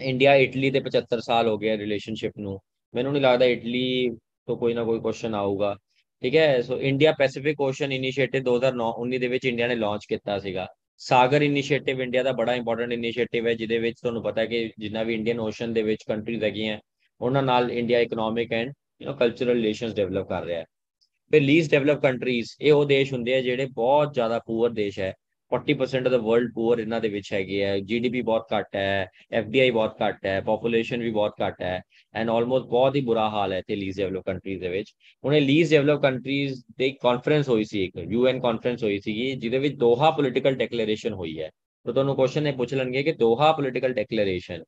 ਇੰਡੀਆ, ਇਟਲੀ ਦੇ 75 ਸਾਲ ਹੋ ਗਏ ਰਿਲੇਸ਼ਨਸ਼ਿਪ ਨੂੰ। ਮੈਨੂੰ ਨਹੀਂ ਲੱਗਦਾ ਇਟਲੀ ਤੋਂ ਕੋਈ ਨਾ ਕੋਈ ਕੁਐਸਚਨ ਆਊਗਾ। ਠੀਕ ਹੈ so India Pacific ocean initiative 2019 ਦੇ ਵਿੱਚ ਇੰਡੀਆ ਨੇ ਲਾਂਚ ਕੀਤਾ ਸੀਗਾ। ਸਾਗਰ ਇਨੀਸ਼ੀਏਟਿਵ ਇੰਡੀਆ ਦਾ ਬੜਾ ਇੰਪੋਰਟੈਂਟ ਇਨੀਸ਼ੀਏਟਿਵ ਹੈ, ਜਿਹਦੇ ਵਿੱਚ ਤੁਹਾਨੂੰ ਪਤਾ ਹੈ ਕਿ ਜਿੰਨਾ ਵੀ ਇੰਡੀਅਨ ਓਸ਼ਨ ਦੇ ਵਿੱਚ ਕੰਟਰੀਜ਼ ਹੈਗੀਆਂ, ਉਹਨਾਂ ਨਾਲ India economic and you know cultural relations develop ਕਰ ਰਿਹਾ ਹੈ। ਫਿਰ ਲੀਸਟ ਡਿਵੈਲਪ ਕੰਟਰੀਜ਼ ਇਹ ਉਹ ਦੇਸ਼ ਹੁੰਦੇ ਆ ਜਿਹੜੇ ਬਹੁਤ ਜ਼ਿਆਦਾ ਪੂਅਰ ਦੇਸ਼ ਹੈ। 40% ਆਫ ਦਾ ਵਰਲਡ ਪੂਅਰ ਇਹਨਾਂ ਦੇ ਵਿੱਚ ਹੈਗੇ ਆ ਜੀਡੀਪੀ ਬਹੁਤ ਘੱਟ ਹੈ ਐਫਡੀਆਈ ਬਹੁਤ ਘੱਟ ਹੈ ਪੋਪੂਲੇਸ਼ਨ ਵੀ ਬਹੁਤ ਘੱਟ ਹੈ ਐਂਡ ਆਲਮੋਸਟ ਬਹੁਤ ਹੀ ਬੁਰਾ ਹਾਲ ਹੈ ਤੇ ਲੀਸਟ ਡਿਵੈਲਪ ਕੰਟਰੀਜ਼ ਦੇ ਵਿੱਚ ਹੁਣ ਇਹ ਲੀਸਟ ਡਿਵੈਲਪ ਕੰਟਰੀਜ਼ ਦੇ ਕਾਨਫਰੰਸ ਹੋਈ ਸੀ ਇੱਕ ਯੂਐਨ ਕਾਨਫਰੰਸ ਹੋਈ ਸੀਗੀ ਜਿਹਦੇ ਵਿੱਚ ਦੋਹਾ ਪੋਲੀਟੀਕਲ ਡਿਕਲੇਰੇਸ਼ਨ ਹੋਈ ਹੈ ਤਾਂ ਤੁਹਾਨੂੰ ਕੁਐਸਚਨ ਇਹ ਪੁੱਛ ਲੈਣਗੇ ਕਿ ਦੋਹਾ ਪੋਲੀਟੀਕਲ ਡਿਕਲੇਰੇਸ਼ਨ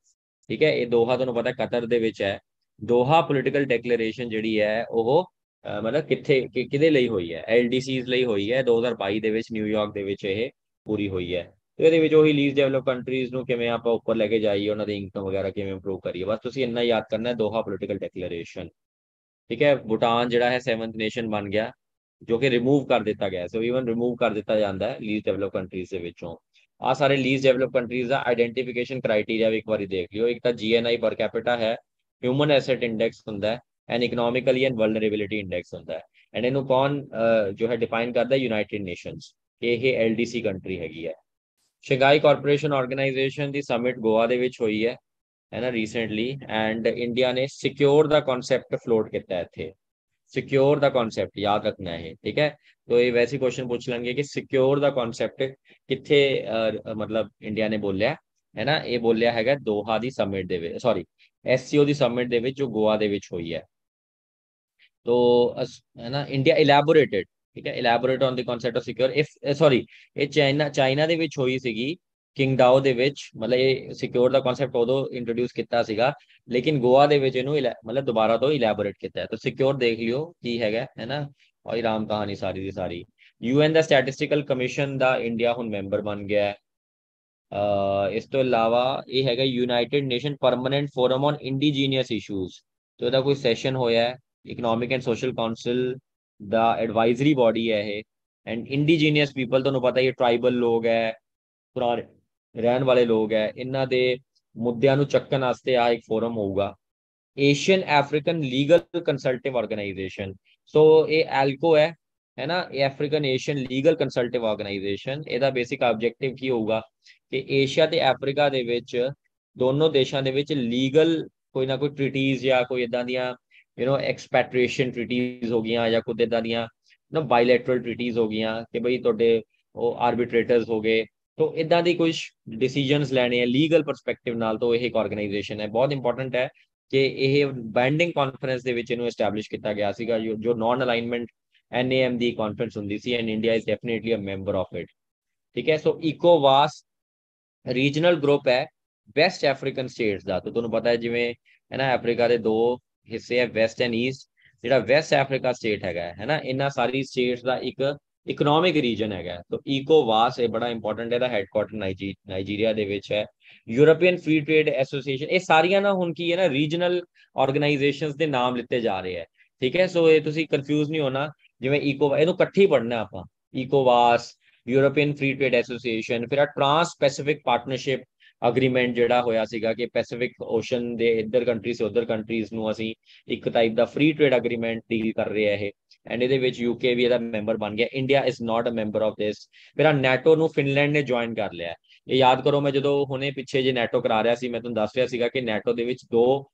ਠੀਕ ਹੈ ਇਹ ਦੋਹਾ ਤੁਹਾਨੂੰ ਪਤਾ ਕਤਰ ਦੇ ਵਿੱਚ ਹੈ ਦੋਹਾ ਪੋਲੀਟੀਕਲ ਡਿਕਲੇਰੇਸ਼ਨ ਜਿਹੜੀ ਹੈ ਉਹ ਮਤਲਬ ਕਿੱਥੇ ਕਿਹਦੇ ਲਈ ਹੋਈ ਹੈ ਐਲਡੀਸੀਜ਼ ਲਈ ਹੋਈ ਹੈ 2022 ਦੇ ਵਿੱਚ ਨਿਊਯਾਰਕ ਦੇ ਵਿੱਚ ਇਹ ਪੂਰੀ ਹੋਈ ਹੈ। ਤੇ ਇਹਦੇ ਵਿੱਚ ਉਹੀ ਲੀਸ ਡਿਵੈਲਪ ਕੰਟਰੀਜ਼ ਨੂੰ ਕਿਵੇਂ ਆਪਾਂ ਉੱਪਰ ਲੈ ਕੇ ਜਾਈਏ, ਉਹਨਾਂ ਦੀ ਇਨਕਮ ਵਗੈਰਾ ਕਿਵੇਂ ਇੰਪਰੂਵ ਕਰੀਏ। ਬਸ ਤੁਸੀਂ ਇੰਨਾ ਯਾਦ ਕਰਨਾ ਹੈ ਦੋਹਾ ਪੋਲਿਟੀਕਲ ਡਿਕਲੇਰੇਸ਼ਨ ਠੀਕ ਹੈ? ਭੂਟਾਨ ਜਿਹੜਾ ਹੈ 7th ਨੇਸ਼ਨ ਬਣ ਗਿਆ, ਜੋ ਕਿ ਰਿਮੂਵ ਕਰ ਦਿੱਤਾ ਗਿਆ। ਸੋ ਇਵਨ ਰਿਮੂਵ ਕਰ ਦਿੱਤਾ ਜਾਂਦਾ ਹੈ ਲੀਜ਼ ਡਿਵੈਲਪ ਕੰਟਰੀਜ਼ ਦੇ ਵਿੱਚੋਂ। ਆ ਸਾਰੇ ਲੀਜ਼ ਡਿਵੈਲਪ ਕੰਟਰੀਜ਼ ਦਾ ਆਈਡੈਂਟੀਫਿਕੇਸ਼ਨ ਕ੍ਰਾਈਟੇਰੀਆ ਵੀ ਇੱਕ ਵਾਰੀ ਦੇਖ ਲਿਓ। ਇੱਕ ਤਾਂ ਜੀਐਨਆਈ ਪਰ ਕੈਪੀਟਾ ਹੈ ਹਿਊਮਨ ਐਸੈਟ ਇੰਡੈਕਸ ਹੁੰਦਾ ਹੈ and economically and vulnerability index ਹੁੰਦਾ ਹੈ। ਐਂਡ ਇਹਨੂੰ ਕੌਣ ਜੋ ਹੈ ਡਿਫਾਈਨ ਕਰਦਾ ਹੈ? ਯੂਨਾਈਟਿਡ ਨੇਸ਼ਨਸ ਇਹ ਐਲਡੀਸੀ ਕੰਟਰੀ ਹੈਗੀ ਹੈ। ਸ਼ੰਘਾਈ ਕਾਰਪੋਰੇਸ਼ਨ ਆਰਗੇਨਾਈਜੇਸ਼ਨ ਦੀ ਸਮਿਟ ਗੋਆ ਦੇ ਵਿੱਚ ਹੋਈ ਹੈ ਹੈ ਨਾ ਰੀਸੈਂਟਲੀ ਐਂਡ ਇੰਡੀਆ ਨੇ ਸਿਕਿਉਰ ਦਾ ਕਨਸੈਪਟ ਫਲੋਟ ਕੀਤਾ ਇੱਥੇ। ਸਿਕਿਉਰ ਦਾ ਕਨਸੈਪਟ ਯਾਦ ਰੱਖਣਾ ਹੈ ਠੀਕ ਹੈ? ਤੋ ਇਹ ਵੈਸੀ ਕੁਐਸਚਨ ਪੁੱਛ ਲੈਣਗੇ ਕਿ ਸਿਕਿਉਰ ਦਾ ਕਨਸੈਪਟ ਕਿੱਥੇ ਮਤਲਬ ਇੰਡੀਆ ਨੇ ਬੋਲਿਆ, ਹੈ ਨਾ? ਇਹ ਬੋਲਿਆ ਹੈਗਾ ਦੋਹਾ ਦੀ ਸਮਿਟ ਦੇ ਵਿੱਚ ਸੌਰੀ ਐਸਸੀਓ ਦੀ ਸਮਿਟ ਦੇ ਵਿੱਚ ਜੋ ਗੋਆ ਦੇ ਵਿੱਚ ਹੋਈ ਹੈ। ਤੋ ਹੈ ਨਾ ਇੰਡੀਆ ਇਲੈਬੋਰੇਟਡ ਠੀਕ ਹੈ elaborate on the concept of SECURE if sorry ਇਹ ਚਾਈਨਾ ਚਾਈਨਾ ਦੇ ਵਿੱਚ ਹੋਈ ਸੀਗੀ ਕਿੰਗਡਾਓ ਦੇ ਵਿੱਚ, ਮਤਲਬ ਇਹ ਸਿਕਿਉਰ ਦਾ ਕਨਸੈਪਟ ਉਦੋਂ ਇੰਟਰੋਡਿਊਸ ਕੀਤਾ ਸੀਗਾ, ਲੇਕਿਨ ਗੋਆ ਦੇ ਵਿੱਚ ਇਹਨੂੰ ਮਤਲਬ ਦੁਬਾਰਾ ਤੋਂ ਇਲੈਬੋਰੇਟ ਕੀਤਾ ਹੈ। ਤਾਂ ਸਿਕਿਉਰ ਦੇਖ ਲਿਓ ਕੀ ਹੈਗਾ ਹੈ ਨਾ ਔਰ ਰਾਮ ਕਹਾਣੀ ਸਾਰੀ ਦੀ ਸਾਰੀ। ਯੂਐਨ ਦਾ ਸਟੈਟਿਸਟੀਕਲ ਕਮਿਸ਼ਨ ਦਾ ਇੰਡੀਆ ਹੁਣ ਮੈਂਬਰ ਬਣ ਗਿਆ ਹੈ। ਇਸ ਤੋਂ ਇਲਾਵਾ ਇਹ ਹੈਗਾ United Nation permanent forum on indigenous issues ਤੇ ਉਹਦਾ ਕੋਈ ਸੈਸ਼ਨ ਹੋਇਆ ਹੈ ਇਕਨੋਮਿਕ ਐਂਡ ਸੋਸ਼ਲ ਕਾਉਂਸਲ ਦਾ ਐਡਵਾਈਜ਼ਰੀ ਬਾਡੀ ਹੈ ਇਹ ਐਂਡ ਇੰਡੀਜੀਨੀਅਸ ਪੀਪਲ ਤੁਹਾਨੂੰ ਪਤਾ ਹੀ ਟ੍ਰਾਈਬਲ ਲੋਕ ਹੈ ਪੁਰਾਣੇ ਰਹਿਣ ਵਾਲੇ ਲੋਕ ਹੈ ਇਹਨਾਂ ਦੇ ਮੁੱਦਿਆਂ ਨੂੰ ਚੱਕਣ ਵਾਸਤੇ ਆ ਇੱਕ ਫੋਰਮ ਹੋਊਗਾ Asian African legal consultative organisation so ਇਹ ਐਲਕੋ ਹੈ ਹੈ ਨਾ ਇਹ African Asian legal consultative organisation ਇਹਦਾ ਬੇਸਿਕ ਆਬਜੈਕਟਿਵ ਕੀ ਹੋਊਗਾ ਕਿ ਏਸ਼ੀਆ ਤੇ ਅਫਰੀਕਾ ਦੇ ਵਿੱਚ ਦੋਨੋਂ ਦੇਸ਼ਾਂ ਦੇ ਵਿੱਚ ਲੀਗਲ ਕੋਈ ਨਾ ਕੋਈ ਟ੍ਰੀਟੀਜ਼ ਜਾਂ ਕੋਈ ਇਦਾਂ ਦੀਆਂ ਯੂ نو ਐਕਸਪੈਟ੍ਰੀਏਸ਼ਨ ਟ੍ਰੀਟੀਜ਼ ਹੋ ਗਈਆਂ ਜਾਂ ਕੁਝ ਇਦਾਂ ਦੀਆਂ ਨਾ ਬਾਇਲੈਟਰਲ ਟ੍ਰੀਟੀਜ਼ ਹੋ ਗਈਆਂ ਕਿ ਬਈ ਤੁਹਾਡੇ ਉਹ ਆਰਬਿਟ੍ਰੇਟਰਸ ਹੋ ਗਏ। ਤੋਂ ਇਦਾਂ ਦੀ ਕੁਝ ਡਿਸੀਜਨਸ ਲੈਣੇ ਆ ਲੀਗਲ ਪਰਸਪੈਕਟਿਵ ਨਾਲ ਤੋਂ ਇਹ ਇੱਕ ਆਰਗੇਨਾਈਜੇਸ਼ਨ ਹੈ। ਬਹੁਤ ਇੰਪੋਰਟੈਂਟ ਹੈ ਕਿ ਇਹ ਬੈਂਡਿੰਗ ਕਾਨਫਰੰਸ ਦੇ ਵਿੱਚ ਇਹਨੂੰ ਐਸਟੈਬਲਿਸ਼ ਕੀਤਾ ਗਿਆ ਸੀਗਾ, ਜੋ ਨਾਨ ਅਲਾਈਨਮੈਂਟ ਐਨਏਐਮ ਦੀ ਕਾਨਫਰੰਸ ਹੁੰਦੀ ਸੀ and India is definitely a member of it ਠੀਕ ਹੈ ਸੋ ਇਕੋਵਾਸ ਰੀਜਨਲ ਗਰੁੱਪ ਹੈ ਵੈਸਟ ਅਫਰੀਕਨ ਸਟੇਟਸ ਦਾ। ਤਾਂ ਤੁਹਾਨੂੰ ਪਤਾ ਹੈ ਜਿਵੇਂ, ਹੈ ਨਾ ਅਫਰੀਕਾ ਦੇ ਦੋ ਹਿੱਸੇ ਹੈ ਵੈਸਟ ਐਂਡ ਈਸਟ, ਜਿਹੜਾ ਵੈਸਟ ਅਫਰੀਕਾ ਸਟੇਟ ਹੈਗਾ ਹੈ ਨਾ ਇਹਨਾਂ ਸਾਰੀ ਸਟੇਟਸ ਦਾ ਇੱਕ ਇਕਨੋਮਿਕ ਰੀਜਨ ਹੈਗਾ ਤਾਂ ਈਕੋਵਾਸ ਇਹ ਬੜਾ ਇੰਪੋਰਟੈਂਟ ਹੈ ਦਾ ਹੈੱਡਕੁਆਰਟਰ ਨਾਈਜੀਰੀਆ ਦੇ ਵਿੱਚ ਹੈ। ਯੂਰੋਪੀਅਨ ਫ੍ਰੀ ਟ੍ਰੇਡ ਐਸੋਸੀਏਸ਼ਨ ਇਹ ਸਾਰੀਆਂ ਨਾ ਹੁਣ ਕੀ ਹੈ ਨਾ ਰੀਜਨਲ ਆਰਗੇਨਾਈਜੇਸ਼ਨਸ ਦੇ ਨਾਮ ਲਿੱਤੇ ਜਾ ਰਹੇ ਹੈ। ਠੀਕ ਹੈ? ਸੋ ਇਹ ਤੁਸੀਂ ਕਨਫਿਊਜ਼ ਨਹੀਂ ਹੋਣਾ, ਜਿਵੇਂ ਈਕੋ ਇਹਨੂੰ ਇਕੱਠੀ ਪੜ੍ਹਨਾ ਆਪਾਂ। ਈਕੋਵਾਸ ਯੂਰੋਪੀਅਨ ਫ੍ਰੀ ਟ੍ਰੇਡ ਐਸੋਸੀਏਸ਼ਨ ਫਿਰ ਆ ਟ੍ਰਾਂਸ ਪੈਸੀਫਿਕ ਪਾਰਟਨਰਸ਼ਿਪ ਅਗਰੀਮੈਂਟ ਜਿਹੜਾ ਹੋਇਆ ਸੀਗਾ ਕਿ ਪੈਸੀਫਿਕ ਓਸ਼ਨ ਦੇ ਇੱਧਰ ਕੰਟਰੀ ਉਧਰ ਕੰਟਰੀਜ਼ ਨੂੰ ਅਸੀਂ ਇੱਕ ਟਾਈਪ ਦਾ ਫ੍ਰੀ ਟ੍ਰੇਡ ਅਗਰੀਮੈਂਟ ਡੀਲ ਕਰ ਰਹੇ ਆ ਇਹ। ਐਂਡ ਇਹਦੇ ਵਿੱਚ ਯੂਕੇ ਵੀ ਇਹਦਾ ਮੈਂਬਰ ਬਣ ਗਿਆ। India is not a member of this ਮੇਰਾ ਆ ਨੈਟੋ ਨੂੰ ਫਿਨਲੈਂਡ ਨੇ ਜੁਆਇਨ ਕਰ ਲਿਆ। ਇਹ ਯਾਦ ਕਰੋ, ਮੈਂ ਜਦੋਂ ਹੁਣੇ ਪਿੱਛੇ ਜੇ ਨੈਟੋ ਕਰਾ ਰਿਹਾ ਸੀ, ਮੈਂ ਤੁਹਾਨੂੰ ਦੱਸ ਰਿਹਾ ਸੀਗਾ ਕਿ ਨੈਟੋ ਦੇ ਵਿੱਚ ਦੋ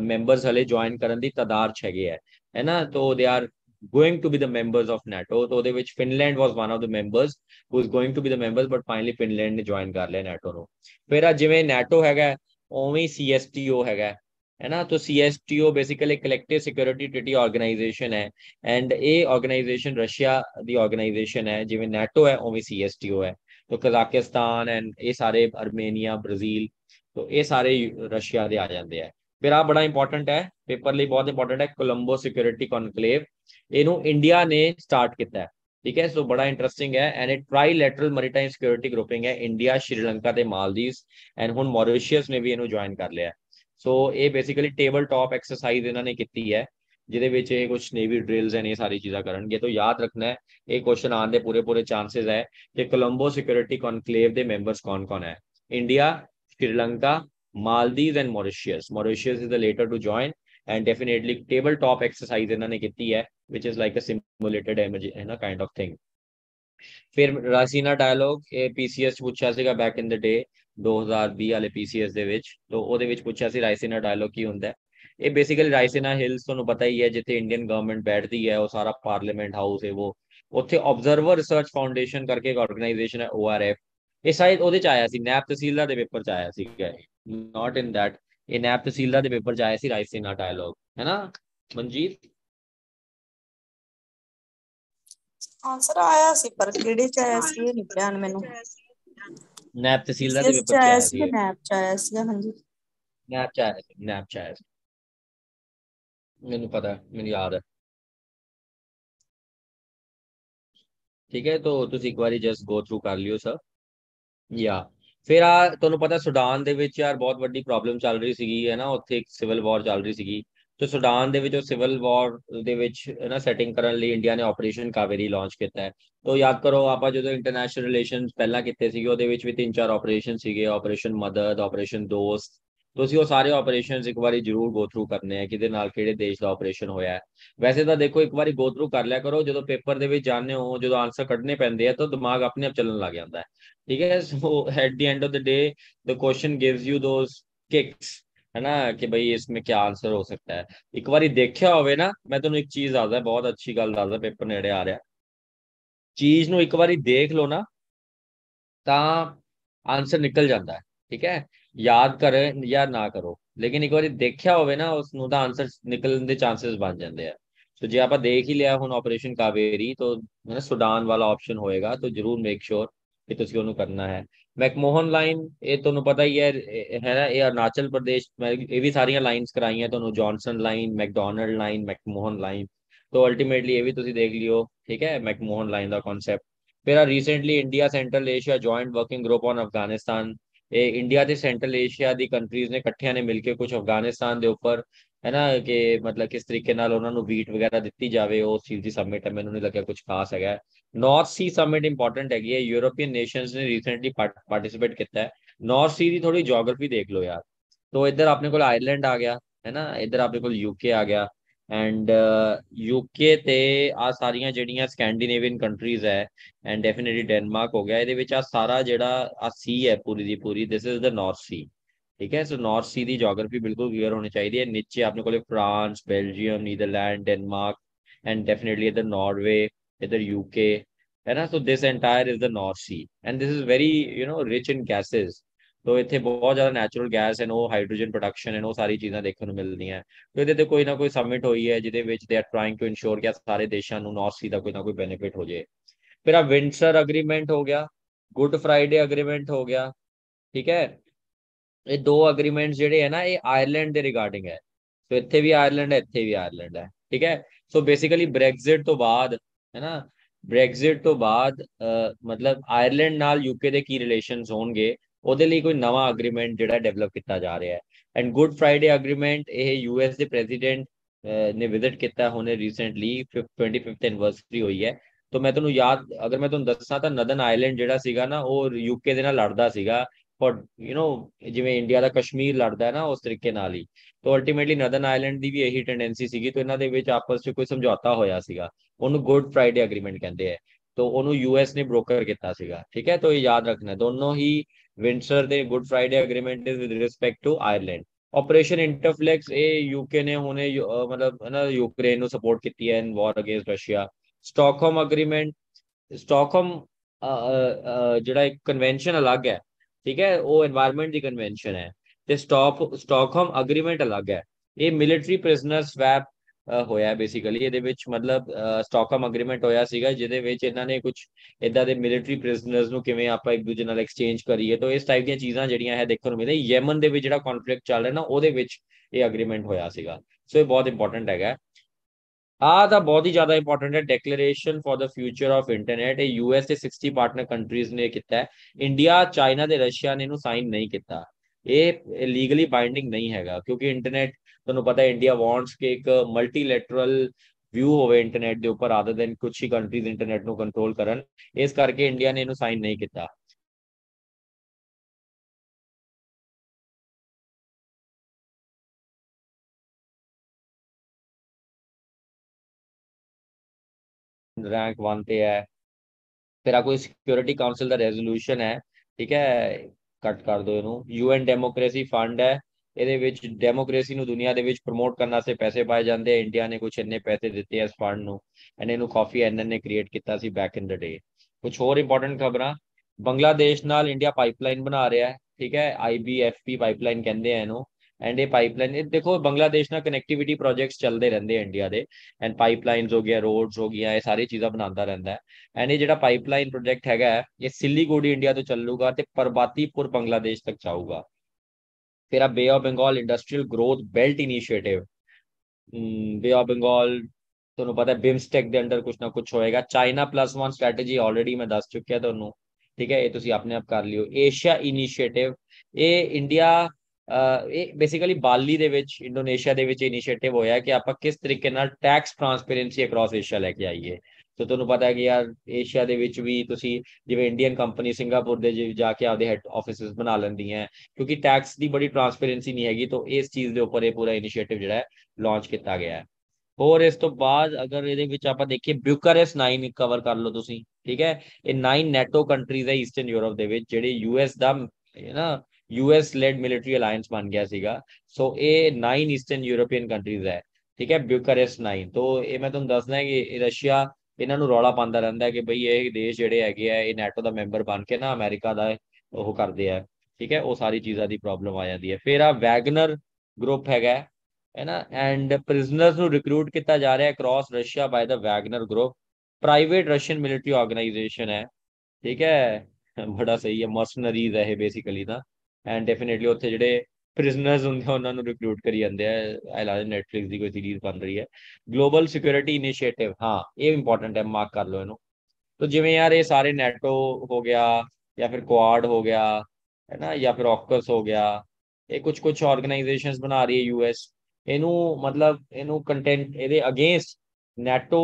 ਮੈਂਬਰਸ ਹਲੇ ਜੁਆਇਨ ਕਰਨ ਦੀ ਤਦਾਰ ਹੈਗੇ ਆ। ਹੈ ਨਾ? ਤੋ they are going to be the members of NATO. So, which Finland was one of the members who is going to be the members, but finally Finland ਨੇ join ਕਰ ਲਿਆ NATO ਨੂੰ ਫਿਰ ਆ ਜਿਵੇਂ NATO ਹੈਗਾ ਉਵੇਂ CSTO ਹੈਗਾ ਹੈ ਨਾ ਤਾਂ CSTO basically collective security treaty organisation ਹੈ ਐਂਡ ਇਹ ਆਰਗੇਨਾਈਜੇਸ਼ਨ ਰਸ਼ੀਆ ਦੀ ਆਰਗੇਨਾਈਜੇਸ਼ਨ ਹੈ ਜਿਵੇਂ NATO ਹੈ ਉਵੇਂ CSTO ਹੈ ਤਾਂ ਕਜ਼ਾਕਿਸਤਾਨ ਐਂਡ ਇਹ ਸਾਰੇ ਅਰਮੇਨੀਆ ਬ੍ਰਾਜ਼ੀਲ ਤਾਂ ਇਹ ਸਾਰੇ ਰਸ਼ੀਆ ਦੇ ਆ ਜਾਂਦੇ ਆ ਫਿਰ ਆ ਬੜਾ ਇੰਪੋਰਟੈਂਟ ਹੈ, ਪੇਪਰ ਲਈ ਬਹੁਤ ਇੰਪੋਰਟੈਂਟ ਹੈ ਕੋਲੰਬੋ ਸਿਕਿਉਰਿਟੀ ਕਨਕਲੇਵ ਇਹਨੂੰ ਇੰਡੀਆ ਨੇ ਸਟਾਰਟ ਕੀਤਾ ਠੀਕ ਹੈ, ਸੋ ਬੜਾ ਇੰਟਰਸਟਿੰਗ ਹੈ and it trilateral maritime security grouping ਹੈ ਇੰਡੀਆ ਸ਼੍ਰੀਲੰਕਾ ਤੇ ਮਾਲਦੀਵਸ ਐਂਡ ਹੁਣ ਮੌਰੀਸ਼ੀਅਸ ਨੇ ਵੀ ਇਹਨੂੰ ਜੁਆਇਨ ਕਰ ਲਿਆ ਸੋ ਇਹ ਬੇਸਿਕਲੀ ਟੇਬਲ ਟਾਪ ਐਕਸਰਸਾਈਜ਼ ਇਹਨਾਂ ਨੇ ਕੀਤੀ ਹੈ, ਜਿਹਦੇ ਵਿੱਚ ਇਹ ਕੁਝ ਨੇਵੀ ਡ੍ਰਿਲਸ ਐਂਡ ਇਹ ਸਾਰੀ ਚੀਜ਼ਾਂ ਕਰਨਗੇ, ਤਾਂ ਯਾਦ ਰੱਖਣਾ ਹੈ, ਇਹ ਕੁਐਸਚਨ ਆਉਣ ਦੇ ਪੂਰੇ ਪੂਰੇ ਚਾਂਸਸ ਹੈ ਕਿ ਕੋਲੰਬੋ ਸਿਕਿਉਰਿਟੀ ਕਨਕਲੇਵ ਦੇ ਮੈਂਬਰਸ ਕੌਣ-ਕੌਣ ਹੈ India Sri Lanka Maldives and Mauritius. Mauritius is the later to join and definitely tabletop exercise ਇਹਨਾਂ ਨੇ ਕੀਤੀ ਹੈ which is like a simulated image ਹੈ ਨਾ kind of thing. ਫਿਰ ਰਾਸੀਨਾ ਡਾਇਲੋਗ ਇਹ ਪੀਸੀਐਸ ਪੁੱਛਿਆ ਸੀਗਾ ਬੈਕ ਇਨ ਦ ਡੇ 2020 ਵਾਲੇ ਪੀਸੀਐਸ ਦੇ ਵਿੱਚ ਤੋਂ ਉਹਦੇ ਵਿੱਚ ਪੁੱਛਿਆ ਸੀ ਰਾਈਸੀਨਾ ਡਾਇਲੋਗ ਕੀ ਹੁੰਦਾ ਹੈ ਇਹ ਬੇਸਿਕਲੀ ਰਾਈਸੀਨਾ ਹਿਲਸ ਤੁਹਾਨੂੰ ਪਤਾ ਹੀ ਹੈ ਜਿੱਥੇ ਇੰਡੀਅਨ ਗਵਰਨਮੈਂਟ ਬੈਠਦੀ ਹੈ ਉਹ ਸਾਰਾ ਪਾਰਲੀਮੈਂਟ ਹਾਊਸ ਹੈ ਉਹ ਉੱਥੇ ਆਬਜ਼ਰਵਰ ਰਿਸਰਚ ਫਾਊਂਡੇਸ਼ਨ ਕਰਕੇ ਇੱਕ ਆਰਗੇਨਾਈਜੇਸ਼ਨ ਹੈ ORF ਇਹ ਸਾਇਦ ਉਹਦੇ ਚ ਆਇਆ ਸੀ ਨੈਪ ਤਹਿਸੀਲਦਾਰ ਦੇ ਪੇਪਰ ਚ ਆਇਆ ਸੀ not in that ਇਹ ਨੈਪ ਤਹਿਸੀਲਦਾਰ ਦੇ ਪੇਪਰ ਚ ਆਇਆ ਸੀ ਰਾਈਸੀਨਾ ਡਾਇਲੋਗ ਹੈ ਨਾ ਮਨਜੀਤ ਆਨਸਰ ਆਇਆ ਸੀ ਪਰ ਕਿਹੜੇ ਚ ਆਇਆ ਸੀ ਇਹ ਨਹੀਂ ਧਿਆਨ ਮੈਨੂੰ। ਨੈਪ ਤਹਿਸੀਲਦਾਰ ਦੇ ਪੇਪਰ ਚ ਆਇਆ ਸੀ ਸੀ ਨੈਪ ਚ ਆਇਆ ਸੀ ਹਾਂਜੀ। ਨੈਪ ਚ ਆਇਆ ਸੀ ਨੈਪ ਚ ਆਇਆ ਸੀ। ਮੈਨੂੰ ਪਤਾ ਮੈਨੂੰ ਯਾਦ ਹੈ। ਠੀਕ ਹੈ ਤਾਂ ਤੁਸੀਂ ਇੱਕ ਵਾਰੀ ਜਸਟ ਗੋ ਥਰੂ ਕਰ ਲਿਓ ਸਰ। ਯਾ ਫਿਰ ਆ ਤੁਹਾਨੂੰ ਪਤਾ ਸੁਡਾਨ ਦੇ ਵਿੱਚ ਯਾਰ ਬਹੁਤ ਵੱਡੀ ਪ੍ਰੋਬਲਮ ਚੱਲ ਰਹੀ ਸੀਗੀ, ਹੈ ਨਾ, ਉੱਥੇ ਇੱਕ ਸਿਵਲ ਵਾਰ ਚੱਲ ਰਹੀ ਸੀਗੀ। ਤੇ ਸੁਡਾਨ ਦੇ ਵਿੱਚ ਉਹ ਸਿਵਲ ਵਾਰ ਦੇ ਵਿੱਚ ਨਾ ਸੈਟਿੰਗ ਕਰਨ ਲਈ ਇੰਡੀਆ ਨੇ ਆਪਰੇਸ਼ਨ ਕਾਵੇਰੀ ਲਾਂਚ ਕੀਤਾ ਹੈ। ਤੋਂ ਯਾਦ ਕਰੋ, ਆਪਾਂ ਜਦੋਂ ਇੰਟਰਨੈਸ਼ਨਲ ਰਿਲੇਸ਼ਨਸ ਪਹਿਲਾਂ ਕੀਤੇ ਸੀਗੇ, ਉਹਦੇ ਵਿੱਚ ਵੀ ਤਿੰਨ ਚਾਰ ਆਪਰੇਸ਼ਨ ਸੀਗੇ ਆਪਰੇਸ਼ਨ ਮਦਦ ਆਪਰੇਸ਼ਨ ਦੋਸਤ ਤੁਸੀਂ ਉਹ ਸਾਰੇ ਆਪਰੇਸ਼ਨਸ ਇੱਕ ਵਾਰੀ ਜ਼ਰੂਰ ਗੋ ਥਰੂ ਕਰਨੇ ਆ ਕਿਹਦੇ ਨਾਲ ਕਿਹੜੇ ਦੇਸ਼ ਦਾ ਆਪਰੇਸ਼ਨ ਹੋਇਆ ਹੈ ਵੈਸੇ ਤਾਂ ਦੇਖੋ ਇੱਕ ਵਾਰੀ ਗੋ ਥਰੂ ਕਰ ਲਿਆ ਕਰੋ ਜਦੋਂ ਪੇਪਰ ਦੇ ਵਿੱਚ ਜਾਣਦੇ ਹੋ ਜਦੋਂ ਆਨਸਰ ਕੱਢਨੇ ਪੈਂਦੇ ਆ ਤਾਂ ਦਿਮਾਗ ਆਪਣੇ ਆਪ ਚੱਲਣ ਲੱਗ ਜਾਂਦਾ ਹੈ ठीक है so at the end of the day the question gives you those kicks है ना कि भाई इसमें क्या आंसर हो सकता है ਇੱਕ ਵਾਰੀ ਦੇਖਿਆ ਹੋਵੇ ਨਾ ਮੈਂ ਤੁਹਾਨੂੰ ਇੱਕ ਚੀਜ਼ ਦੱਸਦਾ ਬਹੁਤ ਅੱਛੀ ਗੱਲ ਦੱਸਦਾ ਪੇਪਰ ਨੇੜੇ ਆ ਰਿਹਾ ਚੀਜ਼ ਨੂੰ ਇੱਕ ਵਾਰੀ ਦੇਖ ਲਓ ਨਾ ਤਾਂ ਆਨਸਰ ਨਿਕਲ ਜਾਂਦਾ ਹੈ ਠੀਕ ਹੈ ਯਾਦ ਕਰੇ ਜਾਂ ਨਾ ਕਰੋ। ਲੇਕਿਨ ਇੱਕ ਵਾਰੀ ਦੇਖਿਆ ਹੋਵੇ ਨਾ ਉਸ ਨੂੰ ਤਾਂ ਆਨਸਰ ਨਿਕਲਣ ਦੇ ਚਾਂਸਸ ਬਣ ਜਾਂਦੇ ਆ। ਸੋ ਜੇ ਆਪਾਂ ਦੇਖ ਹੀ ਲਿਆ ਹੁਣ ਆਪਰੇਸ਼ਨ ਕਾਵੇਰੀ, ਤੋਂ ਹੈ ਸੁਡਾਨ ਵਾਲਾ ਆਪਸ਼ਨ ਹੋਏਗਾ, ਤਾਂ ਜਰੂਰ ਮੇਕ ਸ਼ੋਰ ਕਿ ਤੁਸੀਂ ਉਹਨੂੰ ਕਰਨਾ ਹੈ। ਮੈਕਮੋਹਨ ਲਾਈਨ ਇਹ ਤੁਹਾਨੂੰ ਪਤਾ ਹੀ ਹੈ ਹੈ ਨਾ, ਇਹ ਅਰੁਣਾਚਲ ਪ੍ਰਦੇਸ਼ ਇਹ ਵੀ ਸਾਰੀਆਂ ਲਾਈਨਸ ਕਰਾਈਆਂ ਤੁਹਾਨੂੰ Johnson line McDonald line McMahon line ਤੋਂ ਅਲਟੀਮੇਟਲੀ ਇਹ ਵੀ ਤੁਸੀਂ ਦੇਖ ਲਿਓ, ਠੀਕ ਹੈ, ਮੈਕਮੋਹਨ ਲਾਈਨ ਦਾ ਕਨਸੈਪਟ ਫਿਰ ਆ recently India central Asia joint working group on Afghanistan ਇਹ ਇੰਡੀਆ ਤੇ ਸੈਂਟਰਲ ਏਸ਼ੀਆ ਦੀ ਕੰਟਰੀਜ਼ ਨੇ ਇਕੱਠਿਆਂ ਨੇ ਮਿਲ ਕੇ ਕੁਝ ਅਫਗਾਨਿਸਤਾਨ ਦੇ ਉੱਪਰ ਹੈ ਨਾ ਕਿ ਮਤਲਬ ਕਿਸ ਤਰੀਕੇ ਨਾਲ ਉਹਨਾਂ ਨੂੰ ਵੀਟ ਵਗੈਰਾ ਦਿੱਤੀ ਜਾਵੇ, ਉਹ ਚੀਜ਼ ਦੀ ਸਬਮਿਟ ਹੈ, ਮੈਨੂੰ ਨਹੀਂ ਲੱਗਿਆ ਕੁਝ ਖਾਸ ਹੈਗਾ ਨਾਰਥ ਸੀ ਸਬਮਿਟ ਇੰਪੋਰਟੈਂਟ ਹੈਗੀ ਹੈ ਯੂਰੋਪੀਅਨ ਨੇਸ਼ਨਸ ਨੇ ਰੀਸੈਂਟਲੀ ਪਾਰਟਿਸਿਪੇਟ ਕੀਤਾ ਹੈ। ਨਾਰਥ ਸੀ ਦੀ ਥੋੜੀ ਜੀਓਗ੍ਰਾਫੀ ਦੇਖ ਲਓ ਯਾਰ। ਤੋਂ ਇੱਧਰ ਆਪਣੇ ਕੋਲ ਆਇਰਲੈਂਡ ਆ ਗਿਆ ਹੈ ਨਾ ਇੱਧਰ ਆਪਣੇ ਕੋਲ ਯੂਕੇ ਆ ਗਿਆ। ਐਂਡ ਯੂਕੇ uh, ਤੇ ਆ ਸਾਰੀਆਂ ਜਿਹੜੀਆਂ ਸਕੈਂਡੀਨੇਵੀਅਨ ਕੰਟਰੀਜ਼ ਹੈ ਐਂਡ ਡੈਫੀਨਿਟਲੀ ਡੈਨਮਾਰਕ ਹੋ ਗਿਆ, ਇਹਦੇ ਵਿੱਚ ਆ ਸਾਰਾ ਜਿਹੜਾ ਆ ਸੀ ਹੈ ਪੂਰੀ ਦੀ ਪੂਰੀ ਦਿਸ ਇਜ਼ ਦ ਨਾਰਥ ਸੀ ਠੀਕ ਹੈ? ਸੋ ਨਾਰਥ ਸੀ ਦੀ ਜੀਓਗ੍ਰਾਫੀ ਬਿਲਕੁਲ ਕਲੀਅਰ ਹੋਣੀ ਚਾਹੀਦੀ ਹੈ। ਨੀਚੇ ਆਪਣੇ ਕੋਲੇ France Belgium Netherland Denmark and definitely ਇਧਰ ਨਾਰਵੇ ਇਧਰ ਯੂਕੇ ਹੈ ਨਾ? So this entire is the North Sea and this is very you know rich in gases ਤੋ ਇੱਥੇ ਬਹੁਤ ਜ਼ਿਆਦਾ ਨੈਚੁਰਲ ਗੈਸ ਐਂਡ ਉਹ ਹਾਈਡਰੋਜਨ ਪ੍ਰੋਡਕਸ਼ਨ ਐਂਡ ਉਹ ਸਾਰੀ ਚੀਜ਼ਾਂ ਦੇਖਣ ਨੂੰ ਮਿਲਦੀਆਂ। ਤੇ ਇਹਦੇ ਤੇ ਕੋਈ ਨਾ ਕੋਈ ਸਮਿਟ ਹੋਈ ਹੈ, ਜਿਹਦੇ ਵਿੱਚ they are trying to ensure ਕਿ ਸਾਰੇ ਦੇਸ਼ਾਂ ਨੂੰ ਨਾਰਥ ਸੀ ਦਾ ਕੋਈ ਨਾ ਕੋਈ ਬੈਨੀਫਿਟ ਹੋ ਜਾਏ ਫਿਰ ਆ ਵਿੰਟਸਰ ਅਗਰੀਮੈਂਟ ਹੋ ਗਿਆ ਗੁੱਡ ਫਰਾਈਡੇ ਅਗਰੀਮੈਂਟ ਹੋ ਗਿਆ, ਠੀਕ ਹੈ? ਇਹ ਦੋ ਅਗਰੀਮੈਂਟਸ ਜਿਹੜੇ ਹੈ ਨਾ, ਇਹ ਆਇਰਲੈਂਡ ਦੇ ਰਿਗਾਰਡਿੰਗ ਹੈ। ਸੋ ਇੱਥੇ ਵੀ ਆਇਰਲੈਂਡ ਹੈ, ਇੱਥੇ ਵੀ ਆਇਰਲੈਂਡ ਹੈ, ਠੀਕ ਹੈ? ਸੋ ਬੇਸਿਕਲੀ ਬ੍ਰੈਗਜ਼ਿਟ ਤੋਂ ਬਾਅਦ, ਹੈ ਨਾ? ਬ੍ਰੈਗਜ਼ਿਟ ਤੋਂ ਬਾਅਦ ਮਤਲਬ ਆਇਰਲੈਂਡ ਨਾਲ ਯੂਕੇ ਦੇ ਕੀ ਰਿਲੇਸ਼ਨਸ ਹੋਣਗੇ? ਉਹਦੇ ਲਈ ਕੋਈ ਨਵਾਂ ਐਗਰੀਮੈਂਟ ਜਿਹੜਾ ਡਿਵੈਲਪ ਕੀਤਾ ਜਾ ਰਿਹਾ ਹੈ। ਐਂਡ ਗੁੱਡ ਫਰਾਈਡੇ ਐਗਰੀਮੈਂਟ ਇਹ ਯੂਐਸ ਦੇ ਪ੍ਰੈਜ਼ੀਡੈਂਟ ਨੇ ਵਿਜ਼ਿਟ ਕੀਤਾ ਹੁਣੇ ਰੀਸੈਂਟਲੀ 25th ਐਨਵਰਸਰੀ ਹੋਈ ਹੈ। ਤੋਂ ਮੈਂ ਤੁਹਾਨੂੰ ਯਾਦ, ਅਗਰ ਮੈਂ ਤੁਹਾਨੂੰ ਦੱਸਾਂ ਤਾਂ ਨਦਨ ਆਈਲੈਂਡ ਜਿਹੜਾ ਸੀਗਾ ਨਾ, ਉਹ ਯੂਕੇ ਦੇ ਨਾਲ ਲੜਦਾ ਸੀਗਾ। ਫॉर ਯੂ نو ਜਿਵੇਂ ਇੰਡੀਆ ਦਾ ਕਸ਼ਮੀਰ ਲੜਦਾ ਹੈ ਨਾ, ਉਸ ਤਰੀਕੇ ਨਾਲ ਹੀ। ਤੋਂ ਅਲਟੀਮੇਟਲੀ ਨਦਨ ਆਈਲੈਂਡ ਦੀ ਵੀ ਇਹੀ ਟੈਂਡੈਂਸੀ ਸੀਗੀ, ਤੋਂ ਇਹਨਾਂ ਦੇ ਵਿੱਚ ਆਪਸ ਵਿੱਚ ਕੋਈ ਸਮਝੌਤਾ ਹੋਇਆ ਸੀਗਾ। ਉਹਨੂੰ ਗੁੱਡ ਫਰਾਈਡੇ ਐਗਰੀਮੈਂਟ ਕਹਿੰਦੇ ਆ ਤੋਂ ਉਹਨੂੰ ਯੂਐਸ ਨੇ ਬ੍ਰੋਕਰ ਕੀਤਾ ਸੀਗਾ। ਠੀਕ ਹੈ? ਤੋ ਇਹ ਯਾਦ ਰੱਖਣਾ, ਦੋਨੋਂ ਹੀ विंडसर ने good Friday agreement is with respect to Ireland operation interflex a UK ने उन्हें मतलब ना यूक्रेन को सपोर्ट की है in war against Russia Stockholm agreement Stockholm ਜਿਹੜਾ ਇੱਕ ਕਨਵੈਨਸ਼ਨ ਅਲੱਗ ਹੈ ਠੀਕ ਹੈ ਉਹ এনवायरमेंट ਦੀ ਕਨਵੈਨਸ਼ਨ ਹੈ ਤੇ ਸਟਾਪ ਸਟਾਕholm ਅਗਰੀਮੈਂਟ ਅਲੱਗ ਹੈ ਇਹ ਮਿਲਟਰੀ ਪ੍ਰਿਜ਼ਨਰ ਸਵੈਪ ਹੋਇਆ ਬੇਸਿਕਲੀ ਇਹਦੇ ਵਿੱਚ ਮਤਲਬ ਸਟਾਕਹੋਮ ਐਗਰੀਮੈਂਟ ਹੋਇਆ ਸੀਗਾ, ਜਿਹਦੇ ਵਿੱਚ ਇਹਨਾਂ ਨੇ ਕੁਝ ਇਦਾਂ ਦੇ ਮਿਲਟਰੀ ਪ੍ਰਿਜ਼ਨਰਸ ਨੂੰ ਕਿਵੇਂ ਆਪਾਂ ਇੱਕ ਦੂਜੇ ਨਾਲ ਐਕਸਚੇਂਜ ਕਰੀਏ, ਤਾਂ ਇਸ ਟਾਈਪ ਦੀਆਂ ਚੀਜ਼ਾਂ ਜਿਹੜੀਆਂ ਹੈ ਦੇਖਣ ਨੂੰ ਮਿਲੇ ਯਮਨ ਦੇ ਵਿੱਚ ਜਿਹੜਾ ਕਨਫਲਿਕਟ ਚੱਲ ਰਿਹਾ ਨਾ, ਉਹਦੇ ਵਿੱਚ ਇਹ ਐਗਰੀਮੈਂਟ ਹੋਇਆ ਸੀਗਾ। ਸੋ ਇਹ ਬਹੁਤ ਇੰਪੋਰਟੈਂਟ ਹੈਗਾ। ਆ ਤਾਂ ਬਹੁਤ ਹੀ ਜ਼ਿਆਦਾ ਇੰਪੋਰਟੈਂਟ ਹੈ। Declaration for the future of internet ਇਹ ਯੂਐਸ ਦੇ 60 ਪਾਰਟਨਰ ਕੰਟਰੀਜ਼ ਨੇ ਕੀਤਾ ਹੈ। ਇੰਡੀਆ ਚਾਈਨਾ ਤੇ ਰਸ਼ੀਆ ਨੇ ਇਹਨੂੰ ਸਾਈਨ ਨਹੀਂ ਕੀਤਾ। ਇਹ ਲੀਗਲੀ ਬਾਈਂਡਿੰਗ ਨਹੀਂ ਹੈਗਾ, ਕਿਉਂਕਿ ਇੰਟਰਨੈਟ ਤੁਹਾਨੂੰ ਪਤਾ ਇੰਡੀਆ ਵਾਂਟਸ ਕਿ ਇੱਕ ਮਲਟੀਲੈਟਰਲ ਵਿਊ ਹੋਵੇ ਇੰਟਰਨੈਟ ਦੇ ਉੱਪਰ ਆਦਰ ਦੈਨ ਕੁਝ ਹੀ ਕੰਟਰੀਜ਼ ਇੰਟਰਨੈਟ ਨੂੰ ਕੰਟਰੋਲ ਕਰਨ। ਇਸ ਕਰਕੇ ਇੰਡੀਆ ਨੇ ਇਹਨੂੰ ਸਾਈਨ ਨਹੀਂ ਕੀਤਾ। ਰੈਂਕ 1 ਤੇ ਹੈ। ਤੇਰਾ ਕੋਈ ਸਿਕਿਉਰਿਟੀ ਕਾਉਂਸਲ ਦਾ ਰੈਜ਼ੋਲੂਸ਼ਨ ਹੈ। ਠੀਕ ਹੈ। ਕੱਟ ਕਰ ਦਿਓ ਇਹਨੂੰ। ਯੂਐਨ ਡੈਮੋਕ੍ਰੇਸੀ ਫੰਡ ਹੈ। ਇਹਦੇ ਵਿੱਚ ਡੈਮੋਕ੍ਰੇਸੀ ਨੂੰ ਦੁਨੀਆ ਦੇ ਵਿੱਚ ਪ੍ਰਮੋਟ ਕਰਨ ਵਾਸਤੇ ਪੈਸੇ ਪਾਏ ਜਾਂਦੇ ਆ। ਇੰਡੀਆ ਨੇ ਕੁਝ ਇੰਨੇ ਪੈਸੇ ਦਿੱਤੇ ਇਸ ਫੰਡ ਨੂੰ ਐਂਡ ਇਹਨੂੰ ਕਾਫੀ ਐਨਐਨ ਨੇ ਕ੍ਰੀਏਟ ਕੀਤਾ ਸੀ ਬੈਕ ਇਨ ਦ ਡੇ ਕੁਝ ਹੋਰ ਇੰਪੋਰਟੈਂਟ ਖਬਰਾਂ, ਬੰਗਲਾਦੇਸ਼ ਨਾਲ ਇੰਡੀਆ ਪਾਈਪਲਾਈਨ ਬਣਾ ਰਿਹਾ ਹੈ, ਠੀਕ ਹੈ ਆਈਬੀਐਫਪੀ ਪਾਈਪਲਾਈਨ ਕਹਿੰਦੇ ਆ ਇਹਨੂੰ। ਐਂਡ ਇਹ ਪਾਈਪਲਾਈਨ ਇਹ ਦੇਖੋ ਬੰਗਲਾਦੇਸ਼ ਨਾਲ ਕਨੈਕਟੀਵਿਟੀ ਪ੍ਰੋਜੈਕਟਸ ਚੱਲਦੇ ਰਹਿੰਦੇ ਇੰਡੀਆ ਦੇ। ਐਂਡ ਪਾਈਪਲਾਈਨਸ ਹੋ ਗਿਆ ਰੋਡਸ ਹੋ ਗਿਆ ਇਹ ਸਾਰੀ ਚੀਜ਼ਾਂ ਬਣਾਉਂਦਾ ਰਹਿੰਦਾ ਹੈ। ਐਂਡ ਇਹ ਜਿਹੜਾ ਪਾਈਪਲਾਈਨ ਪ੍ਰੋਜੈਕਟ ਹੈਗਾ ਇਹ ਸਿੱਲੀਗੁੜੀ ਇੰਡੀਆ ਤੋਂ ਚੱਲੂਗਾ ਤੇ ਪਰਬਾਤੀਪੁਰ ਬੰਗਲਾਦੇਸ਼ ਤੱਕ ਜਾਊਗਾ। ਫਿਰ ਆ bay of Bengal industrial growth belt initiative bay of Bengal ਤੁਹਾਨੂੰ ਪਤਾ ਹੈ ਬਿਮਸਟੈਕ ਦੇ ਅੰਡਰ ਕੁਝ ਨਾ ਕੁਝ ਹੋਏਗਾ ਚਾਈਨਾ ਪਲੱਸ 1 ਸਟ੍ਰੈਟਜੀ ਆਲਰੇਡੀ ਮੈਂ ਦੱਸ ਚੁੱਕਿਆ ਤੁਹਾਨੂੰ ਠੀਕ ਹੈ ਇਹ ਤੁਸੀਂ ਆਪਣੇ ਆਪ ਕਰ ਲਿਓ ਏਸ਼ੀਆ ਇਨੀਸ਼ੀਏਟਿਵ ਇਹ ਇੰਡੀਆ ਇਹ ਬੇਸਿਕਲੀ ਬਾਲੀ ਦੇ ਵਿੱਚ ਇੰਡੋਨੇਸ਼ੀਆ ਦੇ ਵਿੱਚ ਇਨੀਸ਼ੀਏਟਿਵ ਹੋਇਆ ਕਿ ਆਪਾਂ ਕਿਸ ਤਰੀਕੇ ਨਾਲ ਟੈਕਸ ਟ੍ਰਾਂਸਪੇਰੈਂਸੀ ਅਕ੍ਰੋਸ ਏਸ਼ੀਆ ਲੈ ਕੇ ਆਈਏ ਸੋ ਤੁਹਾਨੂੰ ਪਤਾ ਹੈ ਕਿ ਯਾਰ ਏਸ਼ੀਆ ਦੇ ਵਿੱਚ ਵੀ ਤੁਸੀਂ ਜਿਵੇਂ ਇੰਡੀਅਨ ਕੰਪਨੀ ਸਿੰਗਾਪੁਰ ਦੇ ਜਾ ਕੇ ਆਪਦੇ ਹੈਡ ਆਫਿਸਸ ਬਣਾ ਲੈਂਦੀਆਂ ਕਿਉਂਕਿ ਟੈਕਸ ਦੀ ਬੜੀ ਟ੍ਰਾਂਸਪੇਰੈਂਸੀ ਨਹੀਂ ਹੈਗੀ, ਤਾਂ ਇਸ ਚੀਜ਼ ਦੇ ਉੱਪਰ ਇਹ ਪੂਰਾ ਇਨੀਸ਼ੀਏਟਿਵ ਜਿਹੜਾ ਹੈ ਲਾਂਚ ਕੀਤਾ ਗਿਆ ਹੈ। ਹੋਰ ਇਸ ਤੋਂ ਬਾਅਦ ਅਗਰ ਇਹਦੇ ਵਿੱਚ ਆਪਾਂ ਦੇਖੀਏ ਬਿਊਕਾਰੈਸਟ 9 ਕਵਰ ਕਰ ਲਓ ਤੁਸੀਂ, ਠੀਕ ਹੈ? ਇਹ 9 ਨੈਟੋ ਕੰਟਰੀਜ਼ ਹੈ ਈਸਟਰਨ ਯੂਰਪ ਦੇ ਵਿੱਚ, ਜਿਹੜੇ ਯੂਐਸ ਦਾ ਹੈ ਨਾ ਯੂਐਸ ਲੈਡ ਮਿਲਟਰੀ ਅਲਾਈਅੰਸ ਬਣ ਗਿਆ ਸੀਗਾ। ਸੋ ਇਹ 9 ਈਸਟਰਨ ਯੂਰੋਪੀਅਨ ਕੰਟਰੀਜ਼ ਹੈ, ਠੀਕ ਹੈ? ਬਿਊਕਾਰੈਸਟ 9 ਤੋਂ ਇਹ ਮੈਂ ਤੁਹਾਨੂੰ ਦੱਸਦਾ ਕਿ ਰਸ਼ੀਆ ਇਹਨਾਂ ਨੂੰ ਰੌਲਾ ਪਾਉਂਦਾ ਰਹਿੰਦਾ ਕਿ ਬਈ ਇਹ ਦੇਸ਼ ਜਿਹੜੇ ਹੈਗੇ ਆ, ਇਹ ਨੈਟੋ ਦਾ ਮੈਂਬਰ ਬਣ ਕੇ ਨਾ ਅਮਰੀਕਾ ਦਾ ਉਹ ਕਰਦੇ ਆ, ਠੀਕ ਹੈ, ਉਹ ਸਾਰੀ ਚੀਜ਼ਾਂ ਦੀ ਪ੍ਰੋਬਲਮ ਆ ਜਾਂਦੀ ਹੈ। ਫਿਰ ਆ ਵੈਗਨਰ ਗਰੁੱਪ ਹੈਗਾ ਹੈ ਨਾ ਐਂਡ ਪ੍ਰਿਜ਼ਨਰਸ ਨੂੰ ਰਿਕਰੂਟ ਕੀਤਾ ਜਾ ਰਿਹਾ ਹੈ across Russia by the Wagner group private Russian military organisation ਹੈ, ਠੀਕ ਹੈ, ਬੜਾ ਸਹੀ ਹੈ ਮਰਸਨਰੀਜ਼ ਹੈ ਇਹ ਬੇਸਿਕਲੀ ਤਾਂ ਐਂਡ ਡੈਫੀਨਿਟਲੀ ਉੱਥੇ ਜਿਹੜੇ ਪ੍ਰਿਜ਼ਨਰਸ ਹੁੰਦੇ ਉਹਨਾਂ ਨੂੰ ਰਿਕਰੂਟ ਕਰੀ ਜਾਂਦੇ ਆ। ਆਈ ਲਾ ਨੈਟਫਲਿਕਸ ਦੀ ਕੋਈ ਸੀਰੀਜ਼ ਬਣ ਰਹੀ ਹੈ। ਗਲੋਬਲ ਸਿਕਿਉਰਿਟੀ ਇਨੀਸ਼ੀਏਟਿਵ ਹਾਂ, ਇਹ ਇੰਪੋਰਟੈਂਟ ਹੈ ਮਾਰਕ ਕਰ ਲਓ ਇਹਨੂੰ। ਤਾਂ ਜਿਵੇਂ ਯਾਰ ਇਹ ਸਾਰੇ ਨੈਟੋ ਹੋ ਗਿਆ ਜਾਂ ਫਿਰ ਕੁਆਡ ਹੋ ਗਿਆ, ਹੈ ਨਾ, ਜਾਂ ਫਿਰ ਔਕਸ ਹੋ ਗਿਆ, ਇਹ ਕੁਝ ਕੁਝ ਆਰਗੇਨਾਈਜੇਸ਼ਨਸ ਬਣਾ ਰਹੀ ਹੈ ਯੂਐਸ ਇਹਨੂੰ ਮਤਲਬ ਇਹਨੂੰ ਕੰਟੈਂਟ ਇਹਦੇ ਅਗੇਂਸਟ ਨੈਟੋ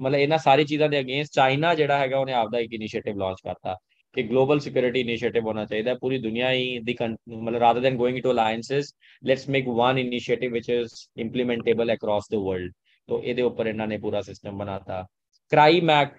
ਮਤਲਬ ਇਹਨਾਂ ਸਾਰੀ ਚੀਜ਼ਾਂ ਦੇ ਅਗੇਂਸਟ ਚਾਈਨਾ ਜਿਹੜਾ ਹੈਗਾ, ਉਹਨੇ ਆਪਦਾ ਇੱਕ ਇਨੀਸ਼ੀਏਟਿਵ ਲਾਂਚ ਕਰਤਾ। कि ग्लोबल सिक्योरिटी इनिशिएटिव होना चाहिए पूरी दुनिया ही दी मतलब rather than going to alliances let's make one initiative which is implementable across the world तो ਇਹਦੇ ਉੱਪਰ ਇਹਨਾਂ ਨੇ ਪੂਰਾ ਸਿਸਟਮ ਬਣਾਤਾ ਕ੍ਰਾਈ ਮੈਕ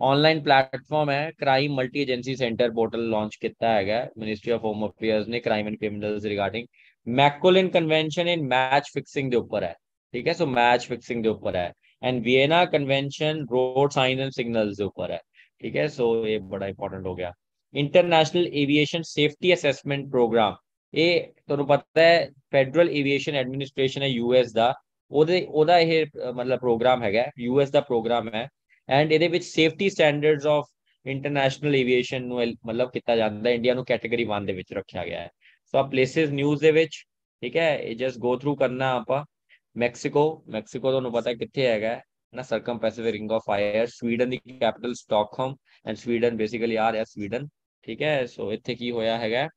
ਆਨਲਾਈਨ ਪਲੇਟਫਾਰਮ ਹੈ crime multi agency centre portal launch ਕੀਤਾ ਹੈਗਾ ਮਿਨਿਸਟਰੀ ਆਫ ਹੋਮ ਅਫੇਅਰਸ ਨੇ crime and criminals regarding Macolin convention in match fixing ਦੇ ਉੱਪਰ ਹੈ ਠੀਕ ਹੈ ਸੋ ਮੈਚ ਫਿਕਸਿੰਗ ਦੇ ਉੱਪਰ ਹੈ and Vienna convention road sign and signals ਦੇ ਉੱਪਰ ਹੈ ठीक है सो ये बड़ा इंपॉर्टेंट हो गया international aviation safety assessment programme ਇਹ ਤੁਹਾਨੂੰ ਪਤਾ ਹੈ ਫੈਡਰਲ ਏਵੀਏਸ਼ਨ ਐਡਮਿਨਿਸਟ੍ਰੇਸ਼ਨ ਹੈ ਯੂਐਸ ਦਾ ਉਹਦੇ ਉਹਦਾ ਇਹ ਮਤਲਬ ਪ੍ਰੋਗਰਾਮ ਹੈਗਾ ਯੂਐਸ ਦਾ ਪ੍ਰੋਗਰਾਮ ਹੈ ਐਂਡ ਇਹਦੇ ਵਿੱਚ safety standards of international aviation ਨੂੰ ਮਤਲਬ ਕੀਤਾ ਜਾਂਦਾ ਹੈ ਇੰਡੀਆ ਨੂੰ ਕੈਟਾਗਰੀ 1 ਦੇ ਵਿੱਚ ਰੱਖਿਆ ਗਿਆ ਹੈ ਸੋ ਆ ਪਲੇਸਿਸ ਨਿਊਜ਼ ਦੇ ਵਿੱਚ ਠੀਕ ਹੈ ਇਹ ਜਸਟ ਗੋ ਥਰੂ ਕਰਨਾ ਆਪਾਂ ਮੈਕਸੀਕੋ ਮੈਕਸੀਕੋ ਤੁਹਾਨੂੰ ਪਤਾ ਹੈ ਕਿੱਥੇ ਹੈਗਾ na circum pacific ring of fire, sweden the capital, stockholm, and sweden basically are as sweden ਠੀਕ ਹੈ ਸੋ ਇੱਥੇ ਕੀ ਹੋਇਆ ਹੈਗਾ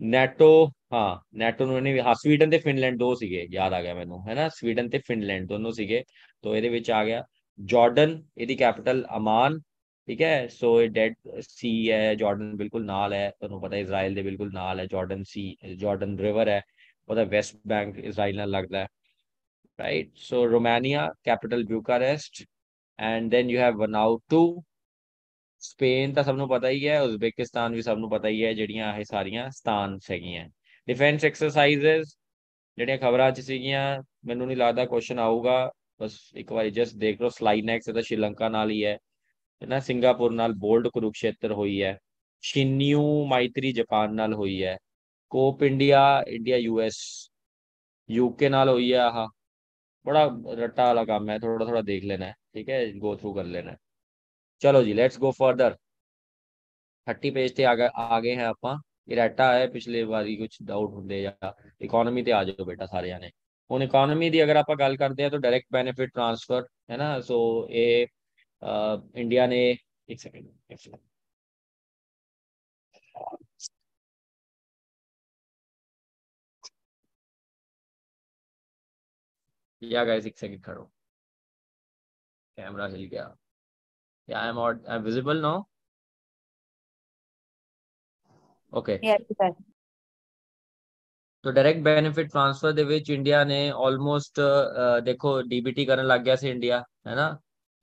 ਨੈਟੋ ਹਾਂ ਨੈਟੋ ਨੂੰ ਇਹਨੇ ਹਾਂ ਸਵੀਡਨ ਤੇ ਫਿਨਲੈਂਡ ਦੋ ਸੀਗੇ ਯਾਦ ਆ ਗਿਆ ਮੈਨੂੰ ਹੈਨਾ ਸਵੀਡਨ ਤੇ ਫਿਨਲੈਂਡ ਦੋਨੋਂ ਸੀਗੇ ਤੋਂ ਇਹਦੇ ਵਿੱਚ ਆ ਗਿਆ ਜਾਰਡਨ ਇਹਦੀ ਕੈਪੀਟਲ ਅਮਾਨ ਠੀਕ ਹੈ ਸੋ ਇਹ ਡੈਡ ਸੀ ਹੈ ਜਾਰਡਨ ਬਿਲਕੁਲ ਨਾਲ ਹੈ ਤੁਹਾਨੂੰ ਪਤਾ ਇਜ਼ਰਾਈਲ ਦੇ ਬਿਲਕੁਲ ਨਾਲ ਹੈ ਜਾਰਡਨ ਸੀ ਜਾਰਡਨ ਰਿਵਰ ਹੈ ਉਹਦਾ ਵੈਸਟ ਬੈਂਕ ਇਜ਼ਰਾਈਲ ਨਾਲ ਲੱਗਦਾ ਹੈ right so Romania capital Bucharest and then you have Vanuatu Spain ਤਾਂ ਸਭ ਨੂੰ ਪਤਾ ਹੀ ਹੈ ਉਜ਼ਬੇਕਿਸਤਾਨ ਵੀ ਸਭ ਨੂੰ ਪਤਾ ਹੀ ਹੈ, ਜਿਹੜੀਆਂ ਇਹ ਸਾਰੀਆਂ ਸਥਾਨ ਹੈਗੀਆਂ। ਡਿਫੈਂਸ ਐਕਸਰਸਾਈਜ਼ਸ ਜਿਹੜੀਆਂ ਖਬਰਾਂ 'ਚ ਸੀਗੀਆਂ, ਮੈਨੂੰ ਨਹੀਂ ਲੱਗਦਾ ਕੁਐਸਚਨ ਆਊਗਾ। ਬਸ ਇੱਕ ਵਾਰੀ ਜਸਟ ਦੇਖ ਲਓ ਸਲਾਈਨੈਕਸ ਤਾਂ ਸ਼੍ਰੀਲੰਕਾ ਨਾਲ ਹੀ ਹੈ। ਨਾ ਸਿੰਗਾਪੁਰ ਨਾਲ ਬੋਲਡ ਕੁਰੂਕਸ਼ੇਤਰ ਹੋਈ ਹੈ। ਸ਼ਿਨਿਊ ਮਾਈਤਰੀ ਜਾਪਾਨ ਨਾਲ ਹੋਈ ਹੈ। Cope India India US UK ਨਾਲ ਹੋਈ ਹੈ ਆਹ। ਬੜਾ ਰੱਟਾ ਵਾਲਾ ਕੰਮ ਹੈ ਥੋੜਾ ਥੋੜਾ ਦੇਖ ਲੈਣਾ ਠੀਕ ਹੈ ਗੋ ਥਰੂ ਕਰ ਲੈਣਾ ਚਲੋ ਜੀ ਲੈਟਸ ਗੋ ਫਰਦਰ 30 ਪੇਜ ਤੇ ਆ ਗਏ ਆ ਗਏ ਹੈ ਆਪਾਂ ਇਹ ਰੱਟਾ ਹੈ ਪਿਛਲੇ ਵਾਰੀ ਕੁਝ ਡਾਊਟ ਹੁੰਦੇ ਜਾਂ ਇਕਨੋਮੀ ਤੇ ਆ ਜਾਓ ਬੇਟਾ ਸਾਰੇ ਜਾਨੇ ਹੁਣ ਇਕਨੋਮੀ ਦੀ ਅਗਰ ਆਪਾਂ ਗੱਲ ਕਰਦੇ ਆ ਤਾਂ ਡਾਇਰੈਕਟ ਬੈਨੀਫਿਟ ਟ੍ਰਾਂਸਫਰ ਹੈ ਨਾ ਸੋ ਇਹ इंडिया ने एक सेकेंड या गाइस एक सेकंड खड़ो कैमरा हिल गया या I am I am visible now okay तो डायरेक्ट बेनिफिट ट्रांसफर ਦੇ ਵਿੱਚ ਇੰਡੀਆ ਨੇ ਆਲਮੋਸਟ ਦੇਖੋ ਡੀਬੀਟੀ ਕਰਨ ਲੱਗ ਗਿਆ ਸੀ ਇੰਡੀਆ ਹੈ ਨਾ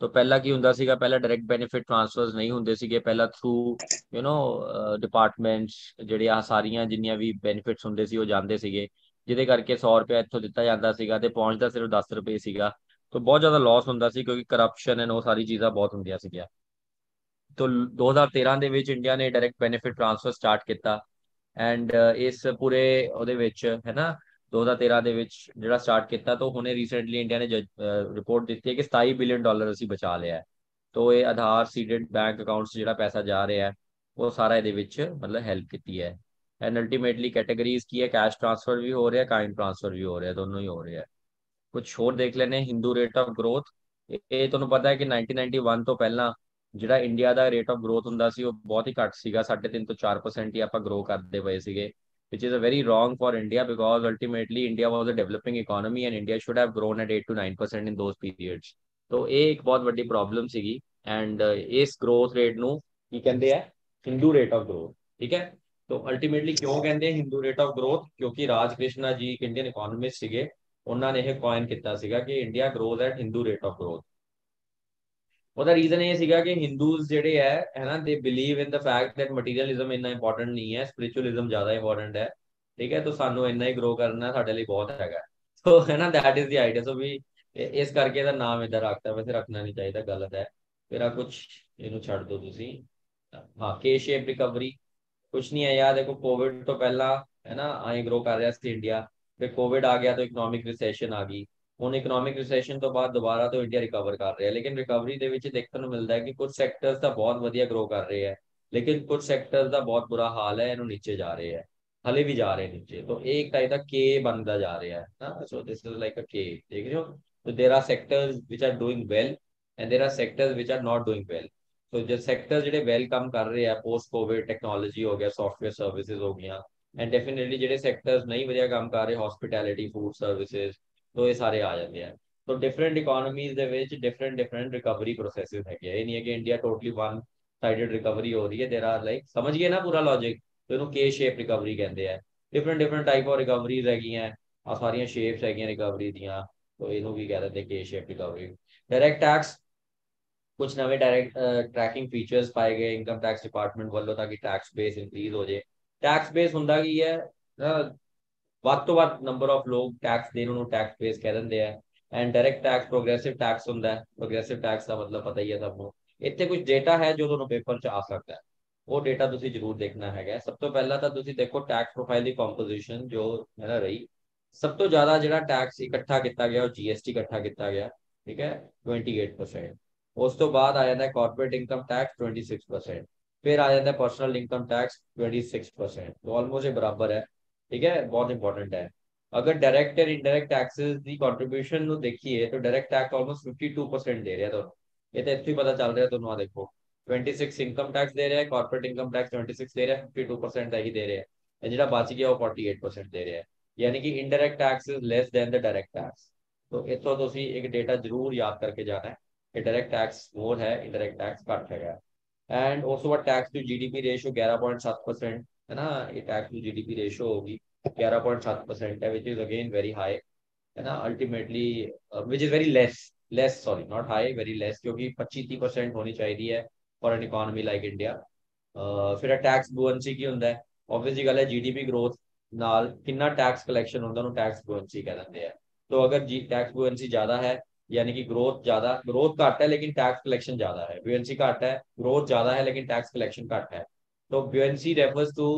ਤੋਂ ਪਹਿਲਾਂ ਕੀ ਹੁੰਦਾ ਸੀਗਾ ਪਹਿਲਾਂ ਡਾਇਰੈਕਟ ਬੈਨੀਫਿਟ ਟ੍ਰਾਂਸਫਰਸ ਨਹੀਂ ਹੁੰਦੇ ਸੀਗੇ ਪਹਿਲਾਂ ਥਰੂ ਯੂ نو ਡਿਪਾਰਟਮੈਂਟਸ ਜਿਹੜੇ ਆ ਸਾਰੀਆਂ ਜਿੰਨੀਆਂ ਵੀ ਬੈਨੀਫਿਟਸ ਹੁੰਦੇ ਸੀ ਉਹ ਜਾਂਦੇ ਸੀਗੇ ਜਿਹਦੇ ਕਰਕੇ 100 ਰੁਪਏ ਇੱਥੋਂ ਦਿੱਤਾ ਜਾਂਦਾ ਸੀਗਾ ਤੇ ਪਹੁੰਚਦਾ ਸਿਰਫ 10 ਰੁਪਏ ਸੀਗਾ। ਤੋਂ ਬਹੁਤ ਜ਼ਿਆਦਾ ਲਾਸ ਹੁੰਦਾ ਸੀ ਕਿਉਂਕਿ ਕਰਪਸ਼ਨ ਐਂਡ ਉਹ ਸਾਰੀ ਚੀਜ਼ਾਂ ਬਹੁਤ ਹੁੰਦੀਆਂ ਸੀਗੀਆਂ। ਤੋਂ 2013 ਦੇ ਵਿੱਚ ਇੰਡੀਆ ਨੇ ਡਾਇਰੈਕਟ ਬੈਨੀਫਿਟ ਟ੍ਰਾਂਸਫਰ ਸਟਾਰਟ ਕੀਤਾ। ਐਂਡ ਇਸ ਪੂਰੇ ਉਹਦੇ ਵਿੱਚ, ਹੈ ਨਾ 2013 ਦੇ ਵਿੱਚ ਜਿਹੜਾ ਸਟਾਰਟ ਕੀਤਾ, ਤਾਂ ਹੁਣੇ ਰੀਸੈਂਟਲੀ ਇੰਡੀਆ ਨੇ ਰਿਪੋਰਟ ਦਿੱਤੀ ਹੈ ਕਿ 27 ਬਿਲੀਅਨ ਡਾਲਰ ਅਸੀਂ ਬਚਾ ਲਿਆ ਹੈ। ਤੋਂ ਇਹ ਆਧਾਰ ਸੀਡਡ ਬੈਂਕ ਅਕਾਊਂਟਸ ਜਿਹੜਾ ਪੈਸਾ ਜਾ ਰਿਹਾ ਹੈ, ਉਹ ਸਾਰਾ ਇਹਦੇ ਵਿੱਚ ਮਤਲਬ ਹੈਲਪ ਕੀਤੀ ਹੈ। ਐਂਡ ਅਲਟੀਮੇਟਲੀ ਕੈਟਾਗਰੀਜ਼ ਕੀ ਹੈ ਕੈਸ਼ ਟ੍ਰਾਂਸਫਰ ਵੀ ਹੋ ਰਿਹਾ ਕਾਈਂਡ ਟ੍ਰਾਂਸਫਰ ਵੀ ਹੋ ਰਿਹਾ ਦੋਨੋਂ ਹੀ ਹੋ ਰਿਹਾ ਕੁਝ ਹੋਰ ਦੇਖ ਲੈਨੇ ਹਿੰਦੂ ਰੇਟ ਆਫ ਗਰੋਥ ਇਹ ਤੁਹਾਨੂੰ ਪਤਾ ਹੈ ਕਿ 1991 ਤੋਂ ਪਹਿਲਾਂ ਜਿਹੜਾ ਇੰਡੀਆ ਦਾ ਰੇਟ ਆਫ ਗਰੋਥ ਹੁੰਦਾ ਸੀ ਉਹ ਬਹੁਤ ਹੀ ਘੱਟ ਸੀਗਾ 3.5 ਤੋਂ 4% ਹੀ ਆਪਾਂ ਗਰੋ ਕਰਦੇ ਪਏ ਸੀਗੇ which is a very wrong for India because ultimately India was a developing economy and India should have grown at 8 to 9% in those periods. तो ਇਹ ਇੱਕ ਬਹੁਤ ਵੱਡੀ ਪ੍ਰੋਬਲਮ ਸੀਗੀ ਐਂਡ ਇਸ ਗਰੋਥ ਰੇਟ ਨੂੰ ਕੀ ਕਹਿੰਦੇ ਆ ਹਿੰਦੂ ਰੇਟ ਆਫ ਗਰੋਥ ਠੀਕ ਹੈ ਤੋਂ ਅਲਟੀਮੇਟਲੀ ਕਿਉਂ ਕਹਿੰਦੇ ਹਿੰਦੂ ਰੇਟ ਆਫ ਗਰੋਥ ਕਿਉਂਕਿ ਰਾਜ ਕ੍ਰਿਸ਼ਨਾ ਜੀ ਇੱਕ ਇੰਡੀਅਨ ਇਕਨੋਮਿਸਟ ਸੀਗੇ, ਉਹਨਾਂ ਨੇ ਇਹ ਕੋਇਨ ਕੀਤਾ ਸੀਗਾ ਕਿ India grows at Hindu rate of growth ਉਹਦਾ ਰੀਜ਼ਨ ਇਹ ਸੀਗਾ ਕਿ ਹਿੰਦੂਜ਼ ਜਿਹੜੇ ਹੈ ਹੈ ਦੇ believe in the fact that materialism ਇੰਨਾ ਇੰਪੋਰਟੈਂਟ ਨਹੀਂ ਹੈ ਸਪਿਰਚੁਅਲਿਜ਼ਮ ਜ਼ਿਆਦਾ ਇੰਪੋਰਟੈਂਟ ਹੈ, ਠੀਕ ਹੈ, ਤਾਂ ਸਾਨੂੰ ਇੰਨਾ ਹੀ ਗਰੋ ਕਰਨਾ ਸਾਡੇ ਲਈ ਬਹੁਤ ਹੈਗਾ। ਸੋ ਹੈ ਨਾ that is the idea so ਵੀ ਇਸ ਕਰਕੇ ਇਹਦਾ ਨਾਮ ਇਧਰ ਰੱਖਤਾ, ਵੈਸੇ ਰੱਖਣਾ ਨਹੀਂ ਚਾਹੀਦਾ, ਗਲਤ ਹੈ। ਫਿਰ ਆ ਕੁਝ ਇਹਨੂੰ ਛੱਡ ਦਿਓ ਤੁਸੀਂ। ਹਾਂ ਕੇ ਸ਼ੇਪ ਰਿਕਵਰੀ ਕੁਝ ਨਹੀਂ ਹੈ ਯਾਰ, ਦੇਖੋ ਕੋਵਿਡ ਤੋਂ ਪਹਿਲਾਂ, ਹੈ ਨਾ, ਆਏ ਗਰੋ ਕਰ ਰਿਹਾ ਸੀ ਇੰਡੀਆ ਫਿਰ ਕੋਵਿਡ ਆ ਗਿਆ ਤਾਂ ਇਕਨੋਮਿਕ ਰਿਸੈਸ਼ਨ ਆ ਗਈ। ਹੁਣ ਇਕਨੋਮਿਕ ਰਿਸੈਸ਼ਨ ਤੋਂ ਬਾਅਦ ਦੁਬਾਰਾ ਤੋਂ ਇੰਡੀਆ ਰਿਕਵਰ ਕਰ ਰਿਹਾ। ਲੇਕਿਨ ਰਿਕਵਰੀ ਦੇ ਵਿੱਚ ਦੇਖਣ ਨੂੰ ਮਿਲਦਾ ਹੈ ਕਿ ਕੁਝ ਸੈਕਟਰਸ ਤਾਂ ਬਹੁਤ ਵਧੀਆ ਗਰੋ ਕਰ ਰਹੇ ਹੈ, ਲੇਕਿਨ ਕੁਝ ਸੈਕਟਰਸ ਦਾ ਬਹੁਤ ਬੁਰਾ ਹਾਲ ਹੈ, ਇਹਨੂੰ ਨੀਚੇ ਜਾ ਰਹੇ ਹੈ, ਹਲੇ ਵੀ ਜਾ ਰਹੇ ਨੀਚੇ। ਤਾਂ ਇਹ ਇੱਕ ਟਾਈਪ ਦਾ ਕੇ ਬਣਦਾ ਜਾ ਰਿਹਾ ਹੈ ਨਾ। ਸੋ ਦਿਸ ਇਜ਼ ਲਾਈਕ ਅ ਕੇ ਦੇਖ ਰਹੇ ਹੋ? so there are sectors which are doing well and there are sectors which are not doing well so ਜੇ ਸੈਕਟਰ ਜਿਹੜੇ ਵੈਲ ਕੰਮ ਕਰ ਰਹੇ ਆ ਪੋਸਟ ਕੋਵਿਡ ਟੈਕਨੋਲੋਜੀ ਹੋ ਗਿਆ ਸੌਫਟਵੇਅਰ ਸਰਵਿਸਿਜ਼ ਹੋ ਗਈਆਂ ਐਂਡ ਡੈਫੀਨਿਟਲੀ ਜਿਹੜੇ ਸੈਕਟਰਸ ਨਹੀਂ ਵਧੀਆ ਕੰਮ ਕਰ ਰਹੇ ਹਸਪਿਟੈਲਿਟੀ ਫੂਡ ਸਰਵਿਸਿਜ਼ ਤੋਂ ਇਹ ਸਾਰੇ ਆ ਜਾਂਦੇ ਆ ਸੋ ਡਿਫਰੈਂਟ ਇਕਨੋਮੀਜ਼ ਦੇ ਵਿੱਚ ਡਿਫਰੈਂਟ ਡਿਫਰੈਂਟ ਰਿਕਵਰੀ ਪ੍ਰੋਸੈਸਸ ਹੈਗੇ ਇਹ ਨਹੀਂ ਹੈ ਕਿ India totally one sided recovery ਹੋ ਰਹੀ ਹੈ देयर आर ਲਾਈਕ ਸਮਝ ਗਏ ਨਾ ਪੂਰਾ ਲੌਜੀਕ ਇਹਨੂੰ ਕੇ ਸ਼ੇਪ ਰਿਕਵਰੀ ਕਹਿੰਦੇ ਆ different different type of recoveries ਹੈਗੀਆਂ ਆ ਸਾਰੀਆਂ ਸ਼ੇਪਸ ਹੈਗੀਆਂ ਰਿਕਵਰੀ ਦੀਆਂ ਤੋਂ ਇਹਨੂੰ ਵੀ ਕਹਿ ਦਿੰਦੇ ਕੇ ਸ਼ੇਪ ਰਿਕਵਰੀ ਡਾਇਰੈਕਟ ਟੈਕਸ ਕੁਝ ਨਵੇਂ ਡਾਇਰੈਕਟ ਟਰੈਕਿੰਗ ਫੀਚਰਸ ਪਾਏ ਗਏ ਇਨਕਮ ਟੈਕਸ ਡਿਪਾਰਟਮੈਂਟ ਵੱਲੋਂ ਤਾਂ ਕਿ ਟੈਕਸ ਬੇਸ ਇਨਕਰੀਜ਼ ਹੋ ਜੇ ਟੈਕਸ ਬੇਸ ਹੁੰਦਾ ਕੀ ਹੈ ਵੱਧ ਤੋਂ ਵੱਧ ਨੰਬਰ ਆਫ ਲੋਕ ਟੈਕਸ ਦੇਣ ਨੂੰ ਟੈਕਸ ਬੇਸ ਕਹਿ ਦਿੰਦੇ ਆ and direct tax progressive tax ਹੁੰਦਾ ਹੈ ਪ੍ਰੋਗਰੈਸਿਵ ਟੈਕਸ ਦਾ ਮਤਲਬ ਪਤਾ ਹੀ ਹੈ ਸਭ ਨੂੰ ਇੱਥੇ ਕੁਝ ਡਾਟਾ ਹੈ ਜੋ ਤੁਹਾਨੂੰ ਪੇਪਰ 'ਚ ਆ ਸਕਦਾ ਹੈ ਉਹ ਡਾਟਾ ਤੁਸੀਂ ਜ਼ਰੂਰ ਦੇਖਣਾ ਹੈਗਾ ਸਭ ਤੋਂ ਪਹਿਲਾਂ ਤਾਂ ਤੁਸੀਂ ਦੇਖੋ ਟੈਕਸ ਪ੍ਰੋਫਾਈਲ ਦੀ ਕੰਪੋਜੀਸ਼ਨ ਜੋ ਹੈ ਨਾ ਰਹੀ ਸਭ ਤੋਂ ਜ਼ਿਆਦਾ ਜਿਹੜਾ ਟੈਕਸ ਇਕੱਠਾ ਕੀਤਾ ਗਿਆ ਉਹ ਜੀਐਸਟੀ ਇਕੱਠਾ ਕੀਤਾ ਗਿਆ ਠੀਕ ਹੈ 28% ਉਸ ਤੋਂ ਬਾਅਦ ਆ ਜਾਂਦਾ ਕਾਰਪੋਰੇਟ ਇਨਕਮ ਟੈਕਸ 26% ਫਿਰ ਆ ਜਾਂਦਾ ਪਰਸਨਲ ਇਨਕਮ ਟੈਕਸ 26% तो ਆਲਮੋਸਟ ਇਹ ਬਰਾਬਰ ਹੈ ਠੀਕ ਹੈ ਬਹੁਤ ਇੰਪੋਰਟੈਂਟ ਹੈ ਅਗਰ direct and indirect Texas the contribution ਨੂੰ ਦੇਖੀਏ ਤਾਂ ਡਾਇਰੈਕਟ ਟੈਕਸ ਆਲਮੋਸਟ 52% ਦੇ ਰਿਹਾ ਤੁਹਾਨੂੰ ਇਹ ਤਾਂ ਇੱਥੇ ਹੀ ਪਤਾ ਚੱਲ ਰਿਹਾ ਤੁਹਾਨੂੰ ਆ ਦੇਖੋ 26 ਇਨਕਮ ਟੈਕਸ ਦੇ ਰਿਹਾ ਹੈ ਕਾਰਪੋਰੇਟ ਇਨਕਮ ਟੈਕਸ 26 ਦੇ ਰਿਹਾ ਹੈ 52% ਦਾ ਹੀ ਦੇ ਰਿਹਾ ਹੈ ਜਿਹੜਾ ਬਚ ਗਿਆ ਉਹ 48% ਦੇ ਰਿਹਾ ਹੈ ਯਾਨੀ ਕਿ indirect tax is less than the direct tax तो इतो ਤੁਸੀਂ ਇੱਕ ਡੇਟਾ ਜ਼ਰੂਰ ਯਾਦ ਕਰਕੇ ਜਾਣਾ ਹੈ इनडायरेक्ट टैक्स मोर है इनडायरेक्ट टैक्स घट है and also what tax to G ratio ग्यारह पॉइंट सात परसेंट, है ना? ये टैक्स टू जी रेशियो होगी, ग्यारह पॉइंट सात परसेंट है which is again very high है ना? Ultimately which is very less less sorry not high very less क्योंकि पच्ची तीह परसेंट होनी चाहिए है for an economy like India फिर टैक्स बुअंसी की होंगे ऑबियस जी गल है जी डी पी ग्रोथ नाल कि टैक्स कलैक्शन होंगे टैक्स बुअंसी कह देंगे तो अगर जी टैक्स बुअंसी ज़्यादा है यानी कि ग्रोथ ज्यादा ग्रोथ घट है लेकिन टैक्स कलेक्शन ज्यादा है बुएंसी घट है ग्रोथ ज्यादा है लेकिन टैक्स कलेक्शन घट है तो buoyancy refers to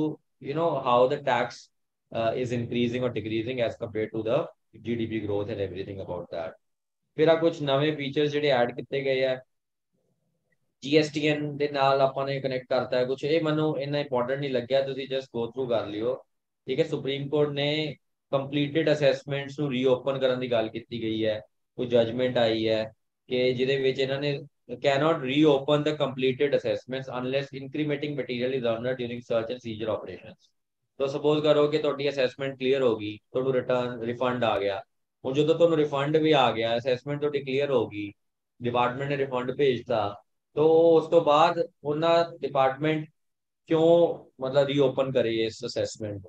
you know how the tax uh, is increasing or decreasing as compared to the GDP growth and everything about that ਫਿਰ ਆ ਕੁਝ ਨਵੇਂ ਫੀਚਰਸ ਜਿਹੜੇ ਐਡ ਕੀਤੇ ਗਏ ਆ GSTN ਦੇ ਨਾਲ ਆਪਾਂ ਨੇ ਕਨੈਕਟ ਕਰਤਾ ਹੈ ਕੁਝ ਇਹ ਮੈਨੂੰ ਇੰਨਾ ਇੰਪੋਰਟੈਂਟ ਨਹੀਂ ਲੱਗਿਆ ਤੁਸੀਂ ਜਸਟ ਗੋ ਥਰੂ ਕਰ ਲਿਓ ਠੀਕ ਹੈ ਸੁਪਰੀਮ ਕੋਰਟ ਨੇ ਕੰਪਲੀਟਡ ਅਸੈਸਮੈਂਟਸ ਨੂੰ ਰੀਓਪਨ ਕਰਨ ਦੀ ਗੱਲ ਕੀਤੀ ਗਈ ਹੈ ਕੋਈ ਜਜਮੈਂਟ ਆਈ ਹੈ ਕਿ ਜਿਹਦੇ ਵਿੱਚ ਇਹਨਾਂ ਨੇ cannot reopen the completed assessments unless incrementing material is honored during search and seizure operations. ਤੋ ਸਪੋਜ਼ ਕਰੋ ਕਿ ਤੁਹਾਡੀ ਅਸੈਸਮੈਂਟ ਕਲੀਅਰ ਹੋ ਗਈ, ਤੁਹਾਨੂੰ ਰਿਟਰਨ ਰਿਫੰਡ ਆ ਗਿਆ। ਹੁਣ ਜਦੋਂ ਤੁਹਾਨੂੰ ਰਿਫੰਡ ਵੀ ਆ ਗਿਆ ਅਸੈਸਮੈਂਟ ਤੁਹਾਡੀ ਕਲੀਅਰ ਹੋ ਗਈ ਡਿਪਾਰਟਮੈਂਟ ਨੇ ਰਿਫੰਡ ਭੇਜਤਾ, ਤੋ ਉਸ ਤੋਂ ਬਾਅਦ ਉਹਨਾਂ ਡਿਪਾਰਟਮੈਂਟ ਕਿਉਂ ਮਤਲਬ ਰੀਓਪਨ ਕਰੇ ਇਸ ਅਸੈਸਮੈਂਟ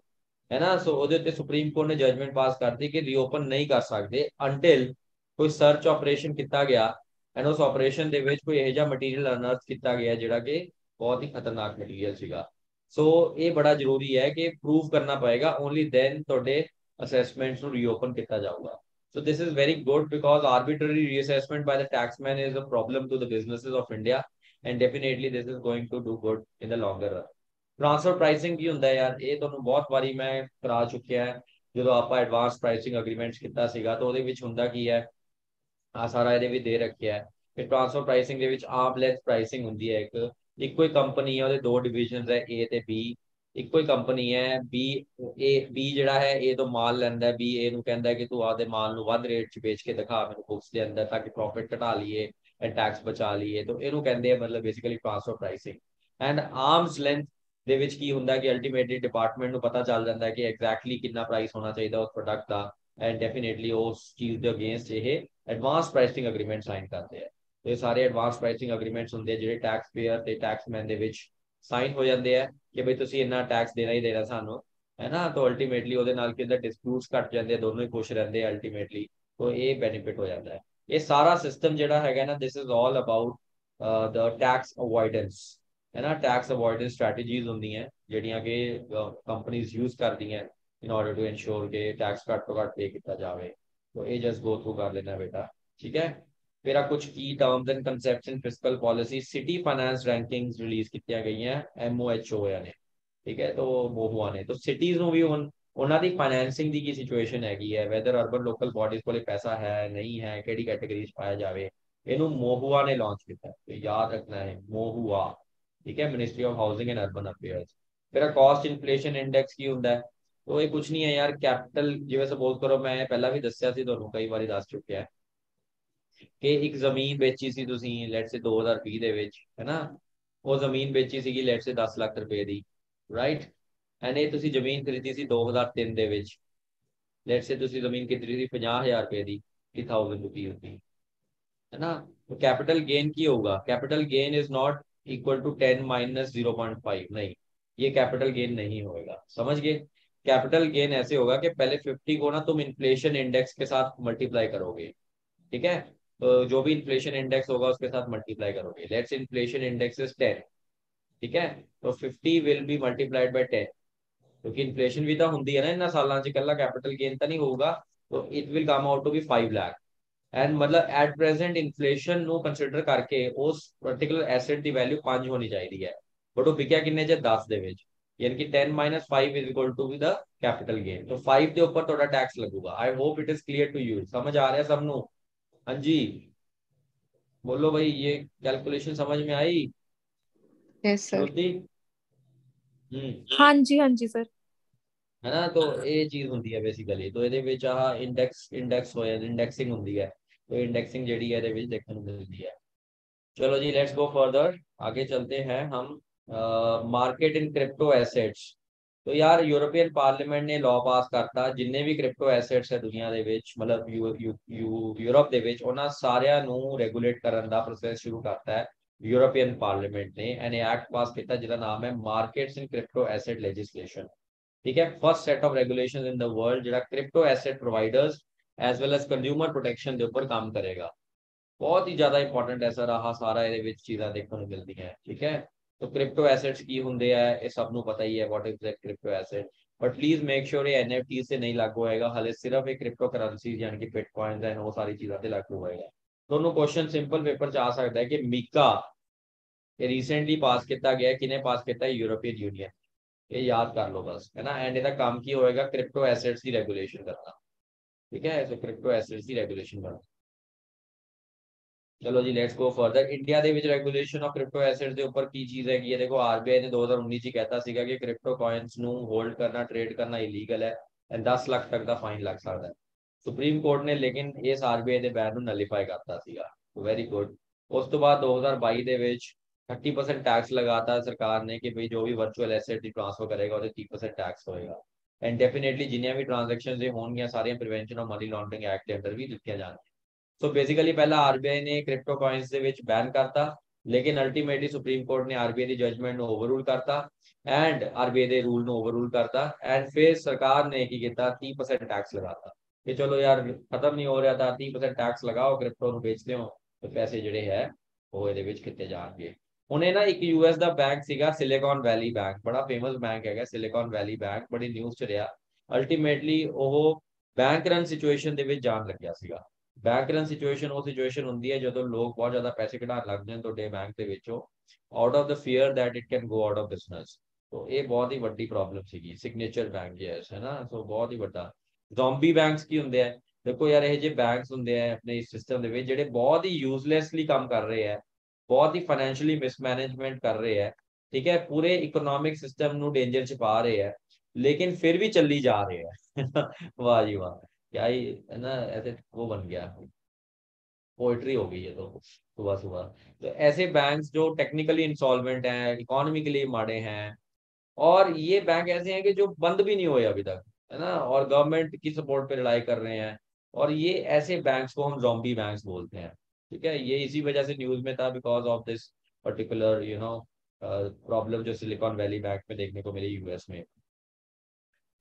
ਹੈ ਨਾ? ਸੋ ਉਹਦੇ ਤੇ ਸੁਪਰੀਮ ਕੋਰਟ ਨੇ ਜਜਮੈਂਟ ਪਾਸ ਕਰਤੀ ਕਿ ਰੀਓਪਨ ਨਹੀਂ ਕਰ ਸਕਦੇ ਅੰਟਿਲ ਕੋਈ ਸਰਚ ਆਪਰੇਸ਼ਨ ਕੀਤਾ ਗਿਆ ਐਂਡ ਉਸ ਆਪਰੇਸ਼ਨ ਦੇ ਵਿੱਚ ਕੋਈ ਇਹੋ ਜਿਹਾ ਮਟੀਰੀਅਲ ਅਨਰਥ ਕੀਤਾ ਗਿਆ ਜਿਹੜਾ ਕਿ ਬਹੁਤ ਹੀ ਖਤਰਨਾਕ ਮਟੀਰੀਅਲ ਸੀਗਾ। ਸੋ ਇਹ ਬੜਾ ਜ਼ਰੂਰੀ ਹੈ ਕਿ ਪ੍ਰੂਵ ਕਰਨਾ ਪਏਗਾ ਓਨਲੀ ਦੈਨ ਤੁਹਾਡੇ ਅਸੈਸਮੈਂਟਸ ਨੂੰ ਰੀਓਪਨ ਕੀਤਾ ਜਾਊਗਾ। So, this is very good because arbitrary reassessment by the taxman is a problem to the businesses of india and definitely this is going to do good in the longer run. Transfer pricing ਕੀ ਹੁੰਦਾ ਯਾਰ? ਇਹ ਤੁਹਾਨੂੰ ਬਹੁਤ ਵਾਰੀ ਮੈਂ ਕਰਾ ਚੁੱਕਿਆ ਜਦੋਂ ਆਪਾਂ ਐਡਵਾਂਸ ਪ੍ਰਾਈਸਿੰਗ ਅਗਰੀਮੈਂਟਸ ਕੀਤਾ ਸੀਗਾ ਤਾਂ ਉਹਦੇ ਵਿੱਚ ਹੁੰਦਾ ਕੀ ਹੈ? ਆ ਸਾਰਾ ਇਹਦੇ ਵਿੱਚ ਦੇ ਰੱਖਿਆ ਹੈ। ਕਿ ਟ੍ਰਾਂਸਫਰ ਪ੍ਰਾਈਸਿੰਗ ਦੇ ਵਿੱਚ ਆਮ ਪ੍ਰਾਈਸਿੰਗ ਹੁੰਦੀ ਹੈ ਇੱਕ। ਇੱਕੋ ਹੀ ਕੰਪਨੀ ਹੈ, ਉਹਦੇ ਦੋ ਡਿਵੀਜ਼ਨਸ ਹੈ, A ਤੇ B ਇੱਕੋ ਹੀ ਕੰਪਨੀ ਹੈ, B, A, B ਜਿਹੜਾ ਹੈ, A ਤੋਂ ਮਾਲ ਲੈਂਦਾ ਹੈ, B, A ਨੂੰ ਕਹਿੰਦਾ ਹੈ ਕਿ ਤੂੰ ਆਪਦੇ ਮਾਲ ਨੂੰ ਵੱਧ ਰੇਟ 'ਚ ਵੇਚ ਕੇ ਦਿਖਾ ਮੈਨੂੰ ਬੁੱਕਸ ਦੇ ਅੰਦਰ ਤਾਂ ਕਿ ਪ੍ਰੋਫਿਟ ਘਟਾ ਲਈਏ ਐਂਡ ਟੈਕਸ ਬਚਾ ਲਈਏ। ਤਾਂ ਇਹਨੂੰ ਕਹਿੰਦੇ ਆ ਮਤਲਬ basically transfer pricing and arm's length ਦੇ ਵਿੱਚ ਕੀ ਹੁੰਦਾ ਕਿ ਅਲਟੀਮੇਟਲੀ ਡਿਪਾਰਟਮੈਂਟ ਨੂੰ ਪਤਾ ਚੱਲ ਜਾਂਦਾ ਹੈ ਕਿ ਐਗਜ਼ੈਕਟਲੀ ਕਿੰਨਾ ਪ੍ਰਾਈਸ ਹੋਣਾ ਚਾਹੀਦਾ ਉਸ ਪ੍ਰੋਡਕਟ ਦਾ। ਐਂਡ ਡੈਫੀਨਿਟਲੀ ਉਸ ਚੀਜ਼ ਦੇ ਅਗੇਂਸਟ ਇਹ ਐਡਵਾਂਸ ਪ੍ਰਾਈਸਿੰਗ ਅਗਰੀਮੈਂਟ ਸਾਈਨ ਕਰਦੇ ਆ। ਇਹ ਸਾਰੇ ਐਡਵਾਂਸ ਪ੍ਰਾਈਸਿੰਗ ਅਗਰੀਮੈਂਟਸ ਹੁੰਦੇ ਜਿਹੜੇ ਟੈਕਸ ਪੇਅਰ ਤੇ ਟੈਕਸਮੈਨ ਦੇ ਵਿੱਚ ਸਾਈਨ ਹੋ ਜਾਂਦੇ ਆ ਕਿ ਭਈ ਤੁਸੀਂ ਇੰਨਾ ਟੈਕਸ ਦੇਣਾ ਹੀ ਦੇਣਾ ਸਾਨੂੰ, ਹੈ ਨਾ? ਤਾਂ ਅਲਟੀਮੇਟਲੀ ਉਹਦੇ ਨਾਲ ਕਿਹਦਾ ਡਿਸਪਿਊਟਸ ਘਟ ਜਾਂਦੇ ਆ, ਦੋਨੋਂ ਹੀ ਖੁਸ਼ ਰਹਿੰਦੇ ਆ ਅਲਟੀਮੇਟਲੀ ਤਾਂ ਇਹ ਬੈਨੀਫਿਟ ਹੋ ਜਾਂਦਾ ਹੈ। ਇਹ ਸਾਰਾ ਸਿਸਟਮ ਜਿਹੜਾ ਹੈਗਾ ਨਾ this is all about the tax avoidance ਹੈ ਨਾ? ਟੈਕਸ ਅਵੋਇਡੈਂਸ ਸਟ੍ਰੈਟੇਜੀਜ਼ ਹੁੰਦੀਆਂ, ਜਿਹੜੀਆਂ ਕਿ ਕੰਪਨੀਆਂ ਯੂਜ਼ ਕਰਦੀਆਂ। ਇਨ ਆਰਡਰ ਟੂ ਇਨਸ਼ੋਰ ਕਿ ਟੈਕਸ ਘੱਟ ਤੋਂ ਘੱਟ ਪੇ ਕੀਤਾ ਜਾਵੇ ਸੋ ਇਹ ਜਸ ਗੋ ਥਰੂ ਕਰ ਲੈਣਾ ਬੇਟਾ ਠੀਕ ਹੈ ਮੇਰਾ ਕੁਝ ਕੀ terms and conception fiscal policy city finance rankings release ਕੀਤੀਆਂ ਗਈਆਂ ਐਮਓਐਚਓ ਨੇ ਠੀਕ ਹੈ ਤੋਂ ਮੋਹੂਆ ਨੇ ਤੋਂ ਸਿਟੀਜ਼ ਨੂੰ ਵੀ ਹੁਣ ਉਹਨਾਂ ਦੀ ਫਾਈਨੈਂਸਿੰਗ ਦੀ ਕੀ ਸਿਚੁਏਸ਼ਨ ਹੈਗੀ ਹੈ ਵੈਦਰ ਅਰਬਨ ਲੋਕਲ ਬਾਡੀਜ਼ ਕੋਲੇ ਪੈਸਾ ਹੈ ਨਹੀਂ ਹੈ ਕਿਹੜੀ ਕੈਟਾਗਰੀ 'ਚ ਪਾਇਆ ਜਾਵੇ ਇਹਨੂੰ ਮੋਹੂਆ ਨੇ ਲਾਂਚ ਕੀਤਾ ਤੇ ਯਾਦ ਰੱਖਣਾ ਹੈ ਮੋਹੂਆ ਠੀਕ ਹੈ ministry of housing and urban affairs ਫਿਰ ਕਾਸਟ ਇਨਫਲੇਸ਼ਨ ਇੰਡੈਕਸ ਕੀ ਹੁੰਦਾ ਹੈ ਉਹ ਇਹ ਕੁਝ ਨਹੀਂ ਹੈ ਯਾਰ ਕੈਪੀਟਲ ਜਿਵੇਂ ਸਪੋਜ਼ ਕਰੋ ਮੈਂ ਪਹਿਲਾਂ ਵੀ ਦੱਸਿਆ ਸੀ ਤੁਹਾਨੂੰ ਕਈ ਵਾਰੀ ਦੱਸ ਚੁੱਕਿਆ ਕਿ ਇੱਕ ਜ਼ਮੀਨ ਵੇਚੀ ਸੀ ਤੁਸੀਂ ਲੈਟਸ ਸੇ 2020 ਦੇ ਵਿੱਚ ਹੈਨਾ ਉਹ ਜ਼ਮੀਨ ਵੇਚੀ ਸੀਗੀ ਲੈਟਸ ਸੇ 10 ਲੱਖ ਰੁਪਏ ਦੀ ਰਾਈਟ ਐਂਡ ਇਹ ਤੁਸੀਂ ਜ਼ਮੀਨ ਖਰੀਦੀ ਸੀ 2003 ਦੇ ਵਿੱਚ ਲੈਟਸ ਸੇ ਤੁਸੀਂ ਜ਼ਮੀਨ ਖਰੀਦੀ ਸੀ 50000 ਰੁਪਏ ਦੀ 30000 ਰੁਪਏ ਦੀ ਹੈਨਾ तो कैपिटल गेन की होगा capital gain is not equal to 10 minus 0.5 नहीं ये कैपिटल गेन नहीं होगा समझ गए कैपिटल गेन ऐसे होगा कि पहले 50 को ना तुम इन्फ्लेशन इंडेक्स के साथ मल्टीप्लाई करोगे ठीक है तो जो भी इन्फ्लेशन इंडेक्स होगा उसके साथ मल्टीप्लाई करोगे लेट्स इन्फ्लेशन इंडेक्स इज 10 ठीक है तो 50 विल बी मल्टीप्लाइड बाय 10 क्योंकि इन्फ्लेशन भी तो ਹੁੰਦੀ ਹੈ ਨਾ ਇਹਨਾਂ ਸਾਲਾਂ 'ਚ ਇਕੱਲਾ ਕੈਪੀਟਲ ਗੇਨ ਤਾਂ ਨਹੀਂ ਹੋਊਗਾ तो it will come out to be 5 lakh and ਮਤਲਬ ਐਟ ਪ੍ਰੈਜ਼ੈਂਟ ਇਨਫਲੇਸ਼ਨ ਨੂੰ ਕੰਸੀਡਰ ਕਰਕੇ ਉਸ ਪਾਰਟਿਕੂਲਰ ਐਸੈਟ ਦੀ ਵੈਲਿਊ 5 ਹੋਣੀ ਚਾਹੀਦੀ ਹੈ ਬਟ ਉਹ ਵਿਕਿਆ ਕਿੰਨੇ ਚ 10 ਦੇ ਵਿੱਚ ਯਾਨੀ ਕਿ 10 5 is equal to the capital gain तो 5 ਦੇ ਉੱਪਰ ਤੁਹਾਡਾ ਟੈਕਸ ਲੱਗੂਗਾ I hope it is clear to you ਸਮਝ ਆ ਰਿਹਾ ਸਭ ਨੂੰ ਹਾਂਜੀ बोलो भाई ये कैलकुलेशन समझ में आई यस सर श्रुति हम्म हाँ जी हाँ जी सर ਹੈ ਨਾ ਤਾਂ ਇਹ ਚੀਜ਼ ਹੁੰਦੀ ਹੈ ਬੇਸਿਕਲੀ ਤਾਂ ਇਹਦੇ ਵਿੱਚ ਆਹ ਇੰਡੈਕਸ ਇੰਡੈਕਸ ਹੋਇਆ ਇੰਡੈਕਸਿੰਗ ਹੁੰਦੀ ਹੈ तो इंडेक्सिंग ਜਿਹੜੀ ਹੈ ਇਹਦੇ ਵਿੱਚ ਦੇਖਣ ਨੂੰ ਮਿਲਦੀ ਹੈ चलो जी लेट्स गो फर्दर आगे चलते हैं हम ਮਾਰਕੀਟ ਇਨ ਕ੍ਰਿਪਟੋ ਐਸੈਟਸ ਤੋ ਯਾਰ ਯੂਰੋਪੀਅਨ ਪਾਰਲੀਮੈਂਟ ਨੇ ਲਾਅ ਪਾਸ ਕਰਤਾ, ਜਿੰਨੇ ਵੀ ਕ੍ਰਿਪਟੋ ਐਸੈਟਸ ਹੈ ਦੁਨੀਆ ਦੇ ਵਿੱਚ, ਮਤਲਬ ਯੂਰਪ ਦੇ ਵਿੱਚ, ਉਹਨਾਂ ਸਾਰਿਆਂ ਨੂੰ ਰੈਗੂਲੇਟ ਕਰਨ ਦਾ ਪ੍ਰੋਸੈਸ ਸ਼ੁਰੂ ਕਰਤਾ ਹੈ ਯੂਰੋਪੀਅਨ ਪਾਰਲੀਮੈਂਟ ਨੇ ਐਨ ਐਕਟ ਪਾਸ ਕੀਤਾ, ਜਿਹਦਾ ਨਾਮ ਹੈ markets in crypto asset legislation ਠੀਕ ਹੈ first set of regulations in the world ਜਿਹੜਾ crypto asset providers as well as consumer protection ਦੇ ਉੱਪਰ ਕੰਮ ਕਰੇਗਾ। ਬਹੁਤ ਹੀ ਜ਼ਿਆਦਾ ਇੰਪੋਰਟੈਂਟ ਐਸਾ ਰਹਾ ਸਾਰਾ ਇਹਦੇ ਵਿੱਚ ਚੀਜ਼ਾਂ ਦੇਖਣ ਨੂੰ ਮਿਲਦੀਆਂ ਹੈ ਠੀਕ ਹੈ। ਸੋ ਕ੍ਰਿਪਟੋ ਐਸੈਟਸ ਕੀ ਹੁੰਦੇ ਆ, ਇਹ ਸਭ ਨੂੰ ਪਤਾ ਹੀ ਹੈ what is crypto asset but please make sure ਇਹ ਐਨਐਫਟੀ ਸੇ ਨਹੀਂ ਲਾਗੂ ਹੋਏਗਾ, ਹਲੇ ਸਿਰਫ ਇਹ ਕ੍ਰਿਪਟੋ ਕਰੰਸੀ ਯਾਨੀ ਕਿ ਬਿਟਕੋਇਨਸ ਐਂਡ ਉਹ ਸਾਰੀ ਚੀਜ਼ਾਂ ਤੇ ਲਾਗੂ ਹੋਏਗਾ। ਦੋਨੋਂ ਕੁਐਸਚਨ ਸਿੰਪਲ ਪੇਪਰ ਚ ਆ ਸਕਦਾ ਹੈ ਕਿ ਮੀਕਾ ਇਹ ਰੀਸੈਂਟਲੀ ਪਾਸ ਕੀਤਾ ਗਿਆ ਕਿਨੇ ਪਾਸ ਕੀਤਾ? ਯੂਰੋਪੀਅਨ ਯੂਨੀਅਨ ਇਹ ਯਾਦ ਕਰ ਲਓ ਬਸ, ਹੈ ਨਾ? ਐਂਡ ਇਹਦਾ ਕੰਮ ਕੀ ਹੋਏਗਾ? ਕ੍ਰਿਪਟੋ ਐਸੈਟਸ ਦੀ ਰੈਗੂਲੇਸ਼ਨ ਕਰਨਾ। ਠੀਕ ਹੈ? ਸੋ ਕ੍ਰਿਪਟੋ ਐਸੈਟਸ ਦੀ ਰੈਗੂਲੇਸ਼ਨ ਕਰਨਾ। ਚਲੋ ਜੀ ਲੈਟਸ ਗੋ ਫਰਦਰ ਇੰਡੀਆ ਦੇ ਵਿੱਚ ਰੈਗੂਲੇਸ਼ਨ ਆਫ ਕ੍ਰਿਪਟੋ ਐਸੈਟਸ ਦੇ ਉੱਪਰ ਕੀ ਚੀਜ਼ ਹੈਗੀ ਹੈ? ਦੇਖੋ ਆਰਬੀਆਈ ਨੇ 2019 ਚ ਕਹਿਤਾ ਸੀਗਾ ਕਿ ਕ੍ਰਿਪਟੋ ਕੋਇਨਸ ਨੂੰ ਹੋਲਡ ਕਰਨਾ ਟ੍ਰੇਡ ਕਰਨਾ ਇਲੀਗਲ ਹੈ ਐਂਡ 10 ਲੱਖ ਤੱਕ ਦਾ ਫਾਈਨ ਲੱਗ ਸਕਦਾ ਹੈ। ਸੁਪਰੀਮ ਕੋਰਟ ਨੇ ਲੇਕਿਨ ਇਸ ਆਰਬੀਆਈ ਦੇ ਬੈਨ ਨੂੰ ਨਲੀਫਾਈ ਕਰਤਾ ਸੀਗਾ। ਵੈਰੀ ਗੁੱਡ ਉਸ ਤੋਂ ਬਾਅਦ 2022 ਦੇ ਵਿੱਚ 30% ਟੈਕਸ ਲਗਾਤਾ ਸਰਕਾਰ ਨੇ ਕਿ ਭਈ ਜੋ ਵੀ ਵਰਚੁਅਲ ਐਸੈਟ ਦੀ ਟ੍ਰਾਂਸਫਰ ਕਰੇਗਾ, ਉਹਦੇ 30% ਟੈਕਸ ਹੋਏਗਾ। ਐਂਡ ਡੈਫੀਨਿਟਲੀ ਜਿੰਨੀਆਂ ਵੀ ਟ੍ਰਾਂਜੈਕਸ਼ਨਸ ਦੇ ਹੋਣਗੀਆਂ, ਸਾਰੀਆਂ prevention of money laundering act ਦੇ ਅੰਦਰ ਵੀ ਦਿੱਤੀਆਂ ਜਾਣਗੀਆਂ। ਸੋ ਬੇਸਿਕਲੀ ਪਹਿਲਾਂ ਆਰਬੀਆਈ ਨੇ ਕ੍ਰਿਪਟੋ ਕਾਇਨਸ ਦੇ ਵਿੱਚ ਬੈਨ ਕਰਤਾ, ਲੇਕਿਨ ਅਲਟੀਮੇਟਲੀ ਸੁਪਰੀਮ ਕੋਰਟ ਨੇ ਆਰਬੀਆਈ ਦੀ ਜਜਮੈਂਟ ਨੂੰ ਓਵਰਰੂਲ ਕਰਤਾ ਐਂਡ ਆਰਬੀਆਈ ਦੇ ਰੂਲ ਨੂੰ ਓਵਰਰੂਲ ਕਰਤਾ ਐਂਡ ਫਿਰ ਸਰਕਾਰ ਨੇ ਕੀ ਕੀਤਾ 30% ਟੈਕਸ ਲਗਾਤਾ। ਕਿ ਚਲੋ ਯਾਰ, ਖਤਮ ਨਹੀਂ ਹੋ ਰਿਹਾ ਤਾਂ 30% ਟੈਕਸ ਲਗਾਓ ਕ੍ਰਿਪਟੋ ਨੂੰ ਵੇਚਦੇ ਹੋ, ਤੇ ਪੈਸੇ ਜਿਹੜੇ ਹੈ, ਉਹ ਇਹਦੇ ਵਿੱਚ ਕਿੱਥੇ ਜਾਣਗੇ। ਹੁਣ ਇਹ ਨਾ ਇੱਕ ਯੂਐਸ ਦਾ ਬੈਂਕ ਸੀਗਾ ਸਿਲੀਕਨ ਵੈਲੀ ਬੈਂਕ ਬੜਾ ਫੇਮਸ ਬੈਂਕ ਹੈਗਾ ਸਿਲੀਕਨ ਵੈਲੀ ਬੈਂਕ ਬੜੀ ਨਿਊਜ਼ ਚ ਰਿਹਾ। ਅਲਟੀਮੇਟਲੀ ਉਹ ਬੈਂਕ ਰਨ ਸਿਚੁਏਸ਼ਨ ਦੇ ਵਿੱਚ ਜਾਣ ਲੱਗਿਆ ਸੀਗਾ। ਬੈਕਗ੍ਰਾਉਂਡ ਸਿਚੁਏਸ਼ਨ ਉਹ ਸਿਚੁਏਸ਼ਨ ਹੁੰਦੀ ਹੈ ਜਦੋਂ ਲੋਕ ਬਹੁਤ ਜ਼ਿਆਦਾ ਪੈਸੇ ਕਢਾਉਣ ਲੱਗ ਜਾਣ ਤੁਹਾਡੇ ਬੈਂਕ ਦੇ ਵਿੱਚੋਂ out of the fear that it can go out of business so ਇਹ ਬਹੁਤ ਹੀ ਵੱਡੀ ਪ੍ਰੋਬਲਮ ਸੀਗੀ ਸਿਗਨੇਚਰ ਬੈਂਕ ਯੈਸ ਹੈ ਨਾ? ਸੋ ਬਹੁਤ ਹੀ ਵੱਡਾ। ਜ਼ੋਂਬੀ ਬੈਂਕਸ ਕੀ ਹੁੰਦੇ ਆ? ਦੇਖੋ ਯਾਰ, ਇਹ ਜੇ ਬੈਂਕਸ ਹੁੰਦੇ ਆ ਆਪਣੇ ਇਸ ਸਿਸਟਮ ਦੇ ਵਿੱਚ ਜਿਹੜੇ ਬਹੁਤ ਹੀ ਯੂਜ਼ਲੈਸਲੀ ਕੰਮ ਕਰ ਰਹੇ ਆ, ਬਹੁਤ ਹੀ ਫਾਈਨੈਂਸ਼ੀਅਲੀ ਮਿਸਮੈਨੇਜਮੈਂਟ ਕਰ ਰਹੇ ਆ, ਠੀਕ ਹੈ? ਪੂਰੇ ਇਕਨੋਮਿਕ ਸਿਸਟਮ ਨੂੰ ਡੇਂਜਰ ਚ ਪਾ ਰਹੇ ਆ, ਲੇਕਿਨ ਫਿਰ ਵੀ ਚੱਲੀ ਜਾ ਰਹੇ ਆ। (laughs) ਵਾਹ ਜੀ ਵਾਹ। क्या ही है ना, ऐसे वो बन गया। पोइट्री हो गई है तो सुबह सुबह तो ऐसे बैंक्स जो टेक्निकली इंसॉल्वेंट हैं इकोनॉमिकली माड़े हैं, और ये बैंक ऐसे हैं कि जो बंद भी नहीं हुए अभी तक, है ना, और गवर्नमेंट की सपोर्ट पे लड़ाई कर रहे हैं, और ये ऐसे बैंक्स को हम जॉम्बी बैंक्स बोलते हैं, ठीक है? ये इसी वजह से न्यूज़ में था because of this particular you know problem जो सिलिकॉन वैली बैंक में देखने को मिली यूएस में।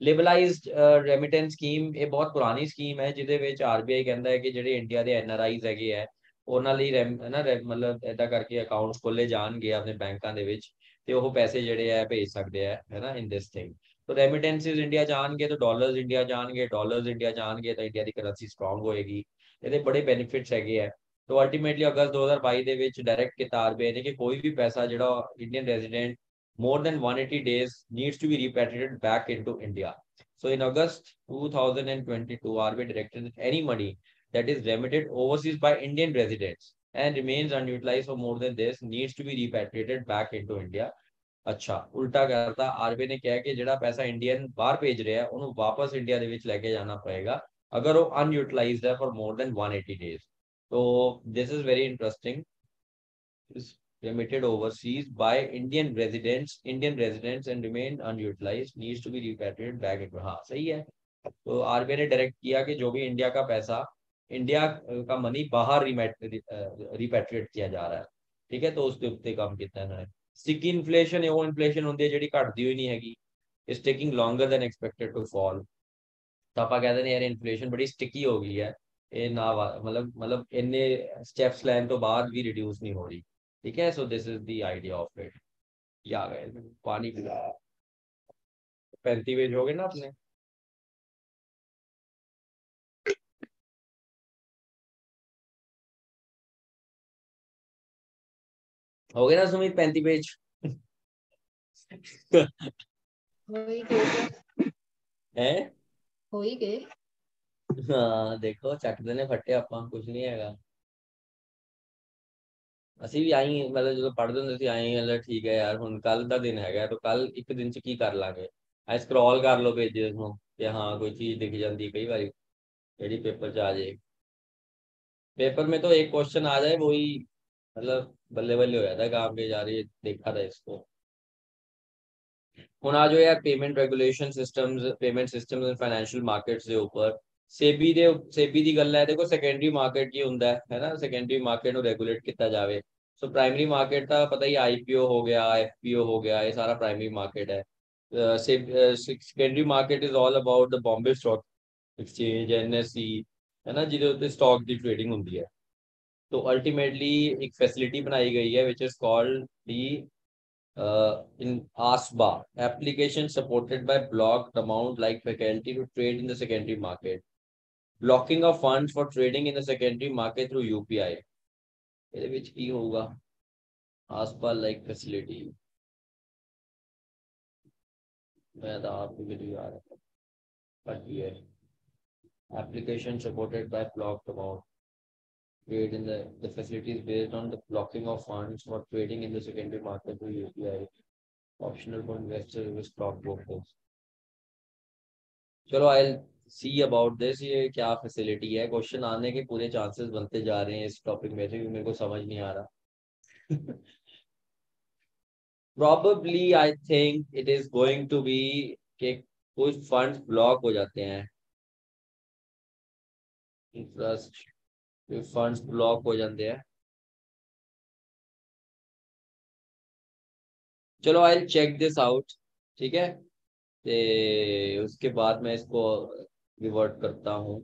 ਲਿਬਰਲਾਈਜ਼ਡ ਰੈਮਿਟੈਂਸ ਸਕੀਮ ਇਹ ਬਹੁਤ ਪੁਰਾਣੀ ਸਕੀਮ ਹੈ, ਜਿਹਦੇ ਵਿੱਚ ਆਰਬੀਆਈ ਕਹਿੰਦਾ ਹੈ ਕਿ ਜਿਹੜੇ ਇੰਡੀਆ ਦੇ ਐਨਆਰਆਈਜ਼ ਹੈਗੇ ਆ ਉਹਨਾਂ ਲਈ ਨਾ ਮਤਲਬ ਇਦਾਂ ਕਰਕੇ ਅਕਾਊਂਟਸ ਖੋਲੇ ਜਾਣਗੇ ਆਪਣੇ ਬੈਂਕਾਂ ਦੇ ਵਿੱਚ ਤੇ ਉਹ ਪੈਸੇ ਜਿਹੜੇ ਆ ਭੇਜ ਸਕਦੇ ਆ ਹੈਨਾ ਇਨ ਦਿਸ ਥਿੰਗ ਸੋ ਰੈਮਿਟੈਂਸਿਸ ਇੰਡੀਆ ਜਾਣਗੇ ਤਾਂ ਡਾਲਰਸ ਇੰਡੀਆ ਜਾਣਗੇ ਡਾਲਰਸ ਇੰਡੀਆ ਜਾਣਗੇ ਤਾਂ ਇੰਡੀਆ ਦੀ ਕਰੰਸੀ ਸਟਰੋਂਗ ਹੋਏਗੀ, ਇਹਦੇ ਬੜੇ ਬੈਨੀਫਿਟਸ ਹੈਗੇ ਆ ਤੋ ਅਲਟੀਮੇਟਲੀ ਅਗਸਤ 2022 ਦੇ ਵਿੱਚ ਡਾਇਰੈਕਟ ਕੀਤਾ ਆਰਬੀਆਈ ਨੇ ਕਿ ਕੋਈ ਵੀ ਪੈਸਾ ਜਿਹੜਾ Indian resident more than 180 days needs to be repatriated back into India. So in August 2022, RBI directed that any money that is remitted overseas by Indian residents and remains unutilized for more than this needs to be repatriated back into India. ਅੱਛਾ ਉਲਟਾ ਕਰਤਾ RB ਨੇ ਕਿਹਾ ਕਿ ਜਿਹੜਾ ਪੈਸਾ Indian ਬਾਹਰ ਭੇਜ ਰਿਹਾ है, उन्हें वापस ਦੇ ਵਿੱਚ लेके जाना पड़ेगा. अगर वो unutilized है for more than 180 days. So this is very interesting. remitted overseas by Indian residents, Indian residents and remain unutilized needs to be repatriated back into हाँ सही है? तो आरबीआई ने डायरेक्ट किया कि जो भी इंडिया का पैसा इंडिया का मनी बाहर रिपेट्रिएट किया जा रहा है। ठीक है? तो उसके उत्ते काम कितना है? सिक इन्फ्लेशन एवं इन्फ्लेशन होंगी है जी घटती हुई नहीं हैगी। Is taking longer than expected to fall तो आप कहते हैं यार इन्फ्लेशन बड़ी स्टिकी हो गई है। ये ना मतलब मतलब इन्ने स्टेप्स लैन तो बाद भी रिड्यूस नहीं हो रही। ठीक है? So this is the idea of it ये आ गए। पानी पैंती वेज हो गए ना अपने? हो गए ना सुमित पैंती पेज है हो ही? गए। हाँ देखो चक देने फटे आप कुछ नहीं हैगा। ਅਸੀਂ ਵੀ ਆਈ ਮਤਲਬ ਜਦੋਂ ਪੜ੍ਹਦੇ ਹੁੰਦੇ ਸੀ ਆਈ ਮਤਲਬ ਠੀਕ ਹੈ ਯਾਰ ਹੁਣ ਕੱਲ ਦਾ ਦਿਨ ਹੈਗਾ ਤਾਂ ਕੱਲ ਇੱਕ ਦਿਨ ਚ ਕੀ ਕਰ ਲਾਂਗੇ ਐ ਸਕਰੋਲ ਕਰ ਲਓ ਪੇਜਸ ਨੂੰ ਕਿ ਹਾਂ ਕੋਈ ਚੀਜ਼ ਦਿਖ ਜਾਂਦੀ ਕਈ ਵਾਰੀ ਜਿਹੜੀ ਪੇਪਰ ਚ ਆ ਜਾਏ पेपर में तो एक क्वेश्चन आ जाए वही मतलब बल्ले बल्ले हो जाता है काम के जा रही देखा था इसको हूँ आज यार payment regulation systems payment systems and financial markets के ऊपर ਸੇਬੀ ਦੇ ਸੇਬੀ ਦੀ ਗੱਲ ਹੈ, ਦੇਖੋ ਸੈਕੰਡਰੀ ਮਾਰਕੀਟ ਕੀ ਹੁੰਦਾ ਹੈ ਨਾ ਸੈਕੰਡਰੀ ਮਾਰਕੀਟ ਨੂੰ ਰੈਗੂਲੇਟ ਕੀਤਾ ਜਾਵੇ। ਸੋ ਪ੍ਰਾਈਮਰੀ ਮਾਰਕੀਟ ਤਾਂ ਪਤਾ ਹੀ ਆਈਪੀਓ ਹੋ ਗਿਆ ਐਫਪੀਓ ਹੋ ਗਿਆ, ਇਹ ਸਾਰਾ ਪ੍ਰਾਈਮਰੀ ਮਾਰਕੀਟ ਹੈ। Secondary market is all about the Bombay stock exchange NSC ਹੈ ਨਾ, ਜਿਹਦੇ ਉੱਤੇ ਸਟਾਕ ਦੀ ਟ੍ਰੇਡਿੰਗ ਹੁੰਦੀ ਹੈ। ਤੋ ਅਲਟੀਮੇਟਲੀ ਇੱਕ ਫੈਸਿਲਿਟੀ ਬਣਾਈ ਗਈ ਹੈ which is called the in ASBA application supported by blocked amount like faculty to trade in the secondary market. blocking of funds for trading in the secondary market through UPI ਇਹਦੇ ਵਿੱਚ ਕੀ ਹੋਊਗਾ ASBA like facility ਮੈਂ ਤਾਂ ਆਪ ਵੀ video ਆ ਰਿਹਾ but yeah application supported by blocked amount trade in the the facilities based on the blocking of funds for trading in the secondary market through UPI, optional for investors with stock brokers. चलो आई see about this ये क्या facility है? Question आने के पूरे chances बनते जा रहे हैं इस टॉपिक में से मेरे को समझ नहीं आ रहा। Probably, I think it is going to be कि कुछ फंड्स ब्लॉक हो जाते हैं। इंटरेस्ट फंड्स ब्लॉक हो जाते हैं। चलो आई चेक दिस आउट ठीक है? ते उसके बाद मैं इसको रिवर्ट करता हूँ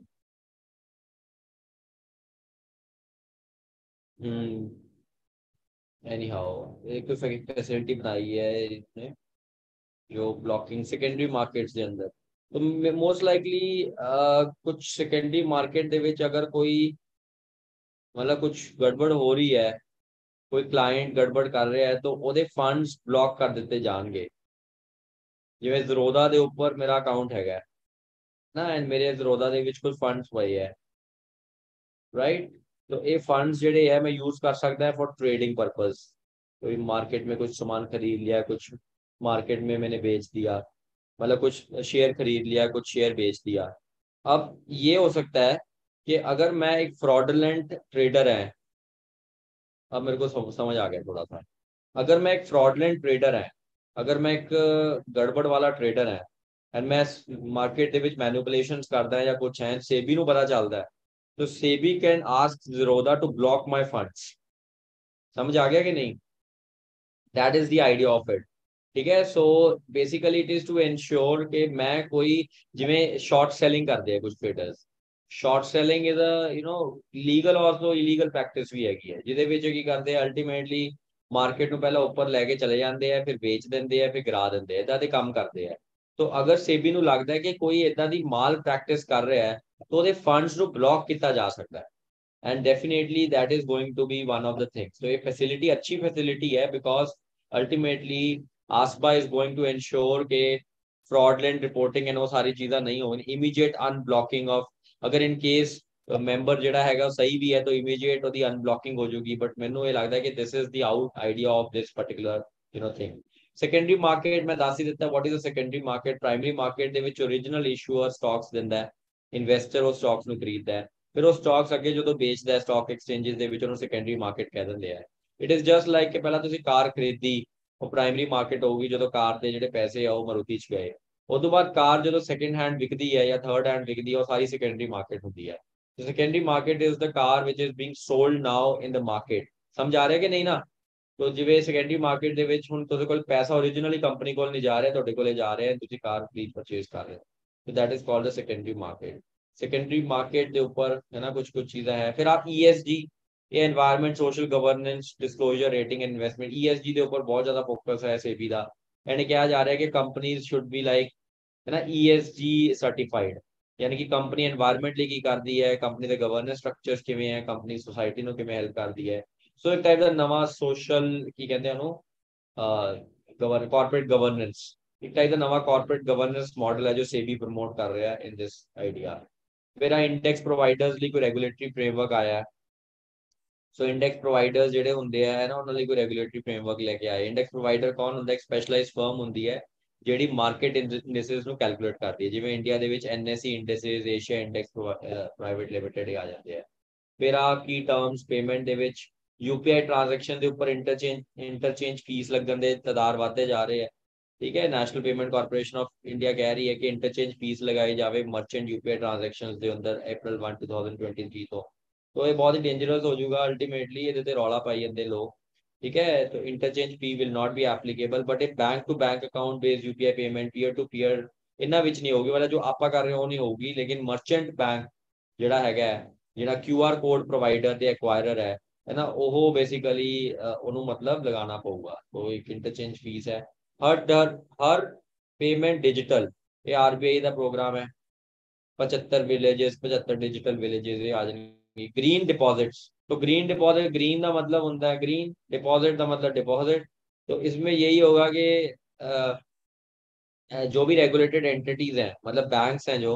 हम्म एनी हाउ एक फैसिलिटी बनाई है इसने जो ब्लॉकिंग सेकेंडरी मार्केट्स के अंदर तो मोस्ट लाइकली कुछ सेकेंडरी मार्केट ਦੇ ਵਿੱਚ ਅਗਰ ਕੋਈ ਮਤਲਬ ਕੁਝ ਗੜਬੜ ਹੋ ਰਹੀ ਹੈ ਕੋਈ ਕਲਾਇੰਟ ਗੜਬੜ ਕਰ ਰਿਹਾ ਹੈ ਤਾਂ ਉਹਦੇ ਫੰਡਸ ਬਲੌਕ ਕਰ ਦਿੱਤੇ ਜਾਣਗੇ ਜਿਵੇਂ ਜ਼ਰੋਦਾ ਦੇ ਉੱਪਰ ਮੇਰਾ ਅਕਾਊਂਟ ਹੈਗਾ ਨਾ ਐਂਡ ਮੇਰੇ ਜ਼ਰੋਦਾ ਦੇ ਵਿੱਚ ਕੁਝ ਫੰਡਸ ਪਏ ਹੈ राइट तो ये फंड्स जेडे है मैं यूज कर सकता है फॉर ट्रेडिंग पर्पस कोई मार्केट में कुछ सामान खरीद लिया कुछ मार्केट में मैंने बेच दिया मतलब कुछ शेयर खरीद लिया कुछ शेयर बेच दिया अब ये हो सकता है कि अगर मैं एक फ्रॉडलेंट ट्रेडर है अब मेरे को समझ आ गया थोड़ा सा अगर मैं एक फ्रॉडलेंट ट्रेडर है अगर मैं एक गड़बड़ वाला ट्रेडर है ਐਂਡ ਮੈਂ ਮਾਰਕੀਟ ਦੇ ਵਿੱਚ ਮੈਨੂਪੂਲੇਸ਼ਨਸ ਕਰਦਾ ਜਾਂ ਕੁਝ ਹੈ, ਸੇਬੀ ਨੂੰ ਪਤਾ ਚੱਲਦਾ so SEBI can ask Zerodha to block my funds ਸਮਝ ਆ ਗਿਆ ਕਿ ਨਹੀਂ? That is the idea of it ਠੀਕ ਹੈ so basically it is to ensure ਕਿ ਮੈਂ ਕੋਈ ਜਿਵੇਂ ਸ਼ਾਰਟ ਸੈਲਿੰਗ ਕਰਦੇ ਆ ਕੁਝ traders short selling is uh you know legal also illegal practice ਵੀ ਹੈਗੀ ਹੈ। ਜਿਹਦੇ ਵਿੱਚ ਕੀ ਕਰਦੇ ਆ ਅਲਟੀਮੇਟਲੀ ਮਾਰਕੀਟ ਨੂੰ ਪਹਿਲਾਂ ਉੱਪਰ ਲੈ ਕੇ ਚਲੇ ਜਾਂਦੇ ਆ, ਫਿਰ ਵੇਚ ਦਿੰਦੇ ਆ, ਫਿਰ ਗਿਰਾ ਦਿੰਦੇ ਆ ਇਦਾਂ ਦੇ ਕੰਮ ਕਰਦੇ ਆ। ਤੋ ਅਗਰ ਸੇਬੀ ਨੂੰ ਲੱਗਦਾ ਹੈ ਕਿ ਕੋਈ ਇਦਾਂ ਦੀ ਮਾਲ ਪ੍ਰੈਕਟਿਸ ਕਰ ਰਿਹਾ ਹੈ तो ਉਹਦੇ ਫੰਡਸ ਨੂੰ ਬਲੌਕ ਕੀਤਾ ਜਾ ਸਕਦਾ ਹੈ and definitely that is going to be one of the things so ਇਹ ਫੈਸਿਲਿਟੀ ਅੱਛੀ ਫੈਸਿਲਿਟੀ ਹੈ because ultimately ASBA is going to ensure ਕਿ fraudulent reporting and ਉਹ ਸਾਰੀ ਚੀਜ਼ਾਂ ਨਹੀਂ ਹੋਣ immediate unblocking of ਅਗਰ ਇਨ ਕੇਸ ਮੈਂਬਰ ਜਿਹੜਾ ਹੈਗਾ ਉਹ ਸਹੀ ਵੀ ਹੈ ਤਾਂ ਇਮੀਡੀਏਟ ਉਹਦੀ ਅਨਬਲੌਕਿੰਗ ਹੋ ਜਾਊਗੀ ਬਟ ਮੈਨੂੰ ਇਹ ਲੱਗਦਾ ਕਿ this is the out idea of this particular you know thing Secondary market ਮੈਂ ਦੱਸ ਹੀ ਦਿੱਤਾ what is uh secondary market primary market ਦੇ ਵਿੱਚ ਓਰੀਜਨਲ ਇਸ਼ੂਅਰ ਸਟਾਕਸ ਦਿੰਦਾ ਹੈ। ਇਨਵੈਸਟਰ ਉਹ ਸਟਾਕਸ ਨੂੰ ਖਰੀਦਦਾ ਹੈ। ਫਿਰ ਉਹ ਸਟਾਕਸ ਅੱਗੇ ਜਦੋਂ ਵੇਚਦਾ ਹੈ ਸਟਾਕ ਐਕਸਚੇਂਜਸ ਦੇ ਵਿੱਚ, ਉਹਨੂੰ ਸੈਕੰਡਰੀ ਮਾਰਕੀਟ ਕਹਿ ਦਿੰਦੇ ਆ। ਇਟ ਇਜ਼ ਜਸਟ ਲਾਈਕ ਕਿ ਪਹਿਲਾਂ ਤੁਸੀਂ ਕਾਰ ਖਰੀਦੀ, ਉਹ ਪ੍ਰਾਇਮਰੀ ਮਾਰਕੀਟ ਹੋਊਗੀ, ਜਦੋਂ ਕਾਰ ਦੇ ਜਿਹੜੇ ਪੈਸੇ ਆ, ਉਹ ਮਰੂਤੀ 'ਚ ਗਏ। ਉਸ ਤੋਂ ਬਾਅਦ ਕਾਰ ਜਦੋਂ ਸੈਕੰਡ ਹੈਂਡ ਵਿਕਦੀ ਹੈ ਜਾਂ ਥਰਡ ਹੈਂਡ ਵਿਕਦੀ ਹੈ, ਉਹ ਸਾਰੀ ਸੈਕੰਡਰੀ ਮਾਰਕੀਟ ਹੁੰਦੀ ਹੈ। So secondary market is the car which is being sold now in the market ਸਮਝ ਆ ਰਿਹਾ ਕਿ ਨਹੀਂ ਨਾ? तो जिवे सेकेंडरी मार्केट के तो पैसा ओरिजिनली कंपनी को जा रहा है तो जा रहे हैं तुम कार प्लीज़ परचेज कर रहे हो that is called the secondary market secondary market के उपर है ना कुछ कुछ चीज़ें हैं फिर आप ई एस जी ये environment social governance disclosure rating and investment E S G के उपर बहुत ज़्यादा फोकस है सेबी का एंड क्या जा रहा है कि कंपनीज़ शुड बी लाइक है ना ई एस जी सर्टिफाइड यानी कि कंपनी एनवायरमेंट लिए की करती है कंपनी के गवर्नेंस स्ट्रक्चर किए हैं कंपनी सोसायटी को किमें हेल्प करती है ਸੋ ਇੱਕ ਟਾਈਪ ਦਾ ਨਵਾਂ ਸੋਸ਼ਲ ਕੀ ਕਹਿੰਦੇ ਉਹਨੂੰ? ਗਵਰਨ ਕਾਰਪੋਰੇਟ ਗਵਰਨੈਂਸ ਇੱਕ ਟਾਈਪ ਦਾ ਨਵਾਂ ਕਾਰਪੋਰੇਟ ਗਵਰਨੈਂਸ ਮਾਡਲ ਹੈ ਜੋ ਸੇਬੀ ਪ੍ਰਮੋਟ ਕਰ ਰਿਹਾ ਹੈ ਇਨ ਦਿਸ ਆਈਡੀਆ ਫਿਰ ਆ ਇੰਡੈਕਸ ਪ੍ਰੋਵਾਈਡਰਸ ਲਈ ਕੋਈ ਰੈਗੂਲੇਟਰੀ ਫਰੇਮਵਰਕ ਆਇਆ ਸੋ ਇੰਡੈਕਸ ਪ੍ਰੋਵਾਈਡਰਸ ਜਿਹੜੇ ਹੁੰਦੇ ਆ, ਨਾ, ਉਹਨਾਂ ਲਈ ਕੋਈ ਰੈਗੂਲੇਟਰੀ ਫਰੇਮਵਰਕ ਲੈ ਕੇ ਆਏ। ਇੰਡੈਕਸ ਪ੍ਰੋਵਾਈਡਰ ਕੌਣ ਹੁੰਦਾ? ਇੱਕ ਸਪੈਸ਼ਲਾਈਜ਼ਡ ਫਰਮ ਹੁੰਦੀ ਹੈ, ਜਿਹੜੀ ਮਾਰਕੀਟ ਇੰਡੈਕਸਿਸ ਨੂੰ ਕੈਲਕੂਲੇਟ ਕਰਦੀ ਹੈ। ਜਿਵੇਂ ਇੰਡੀਆ ਦੇ ਵਿੱਚ NSE indices Asia index private limited ਆ ਜਾਂਦੇ ਆ। ਫਿਰ ਆ ਕੀ ਟਰਮਸ ਪੇਮੈਂਟ ਦੇ ਵਿੱਚ? ਯੂਪੀਆਈ ਟ੍ਰਾਂਜੈਕਸ਼ਨ ਦੇ ਉੱਪਰ ਇੰਟਰਚੇਂਜ ਇੰਟਰਚੇਂਜ ਫੀਸ ਲੱਗਣ ਦੇ ਤਦਾਰ ਵਧਦੇ ਜਾ ਰਹੇ ਆ। ਠੀਕ ਹੈ national payment corporation of India ਕਹਿ ਰਹੀ ਹੈ ਕਿ ਇੰਟਰਚੇਂਜ ਫੀਸ ਲਗਾਈ ਜਾਵੇ ਮਰਚੈਂਟ ਯੂਪੀਆਈ ਟ੍ਰਾਂਜੈਕਸ਼ਨਸ ਦੇ ਅੰਦਰ ਅਪ੍ਰੈਲ 1 2023 ਤੋਂ। ਤੋ ਇਹ ਬਹੁਤ ਹੀ ਡੇਂਜਰਸ ਹੋ ਜਾਊਗਾ ਅਲਟੀਮੇਟਲੀ ਇਹਦੇ ਤੇ ਰੌਲਾ ਪਾਈ ਜਾਂਦੇ ਲੋਕ। ਠੀਕ ਹੈ, ਤੋ interchange fee will not be applicable but ਇਹ bank to bank account base UPI payment peer to peer ਇਹਨਾਂ ਵਿੱਚ ਨਹੀਂ ਹੋਊਗੀ। ਵਾਲਾ ਜੋ ਆਪਾਂ ਕਰ ਰਹੇ ਉਹ ਨਹੀਂ ਹੋਊਗੀ, ਲੇਕਿਨ ਮਰਚੈਂਟ ਬੈਂਕ ਜਿਹੜਾ ਹੈਗਾ ਜਿਹੜਾ ਕਿਊ ਆਰ ਕੋਡ ਪ੍ਰੋਵਾਈਡਰ ਤੇ ਐਕਵਾਇਰਰ ਹੈ है ना? ओहो बेसिकली मतलब लगाना पड़ेगा। तो एक इंटरचेंज फ़ीस है। हर डर, हर पेमेंट डिजिटल ये आरबीआई का प्रोग्राम है। पचहत्तर विलेजेस पचहत्तर डिजिटल विलेजेस ये आ जाएँगे। ग्रीन डिपॉजिट्स तो ग्रीन डिपॉजिट ग्रीन का मतलब होता ग्रीन डिपॉजिट का मतलब डिपॉजिट तो इसमें यही होगा कि जो भी रेगुलेटेड एंटिटीज हैं मतलब बैंक्स हैं जो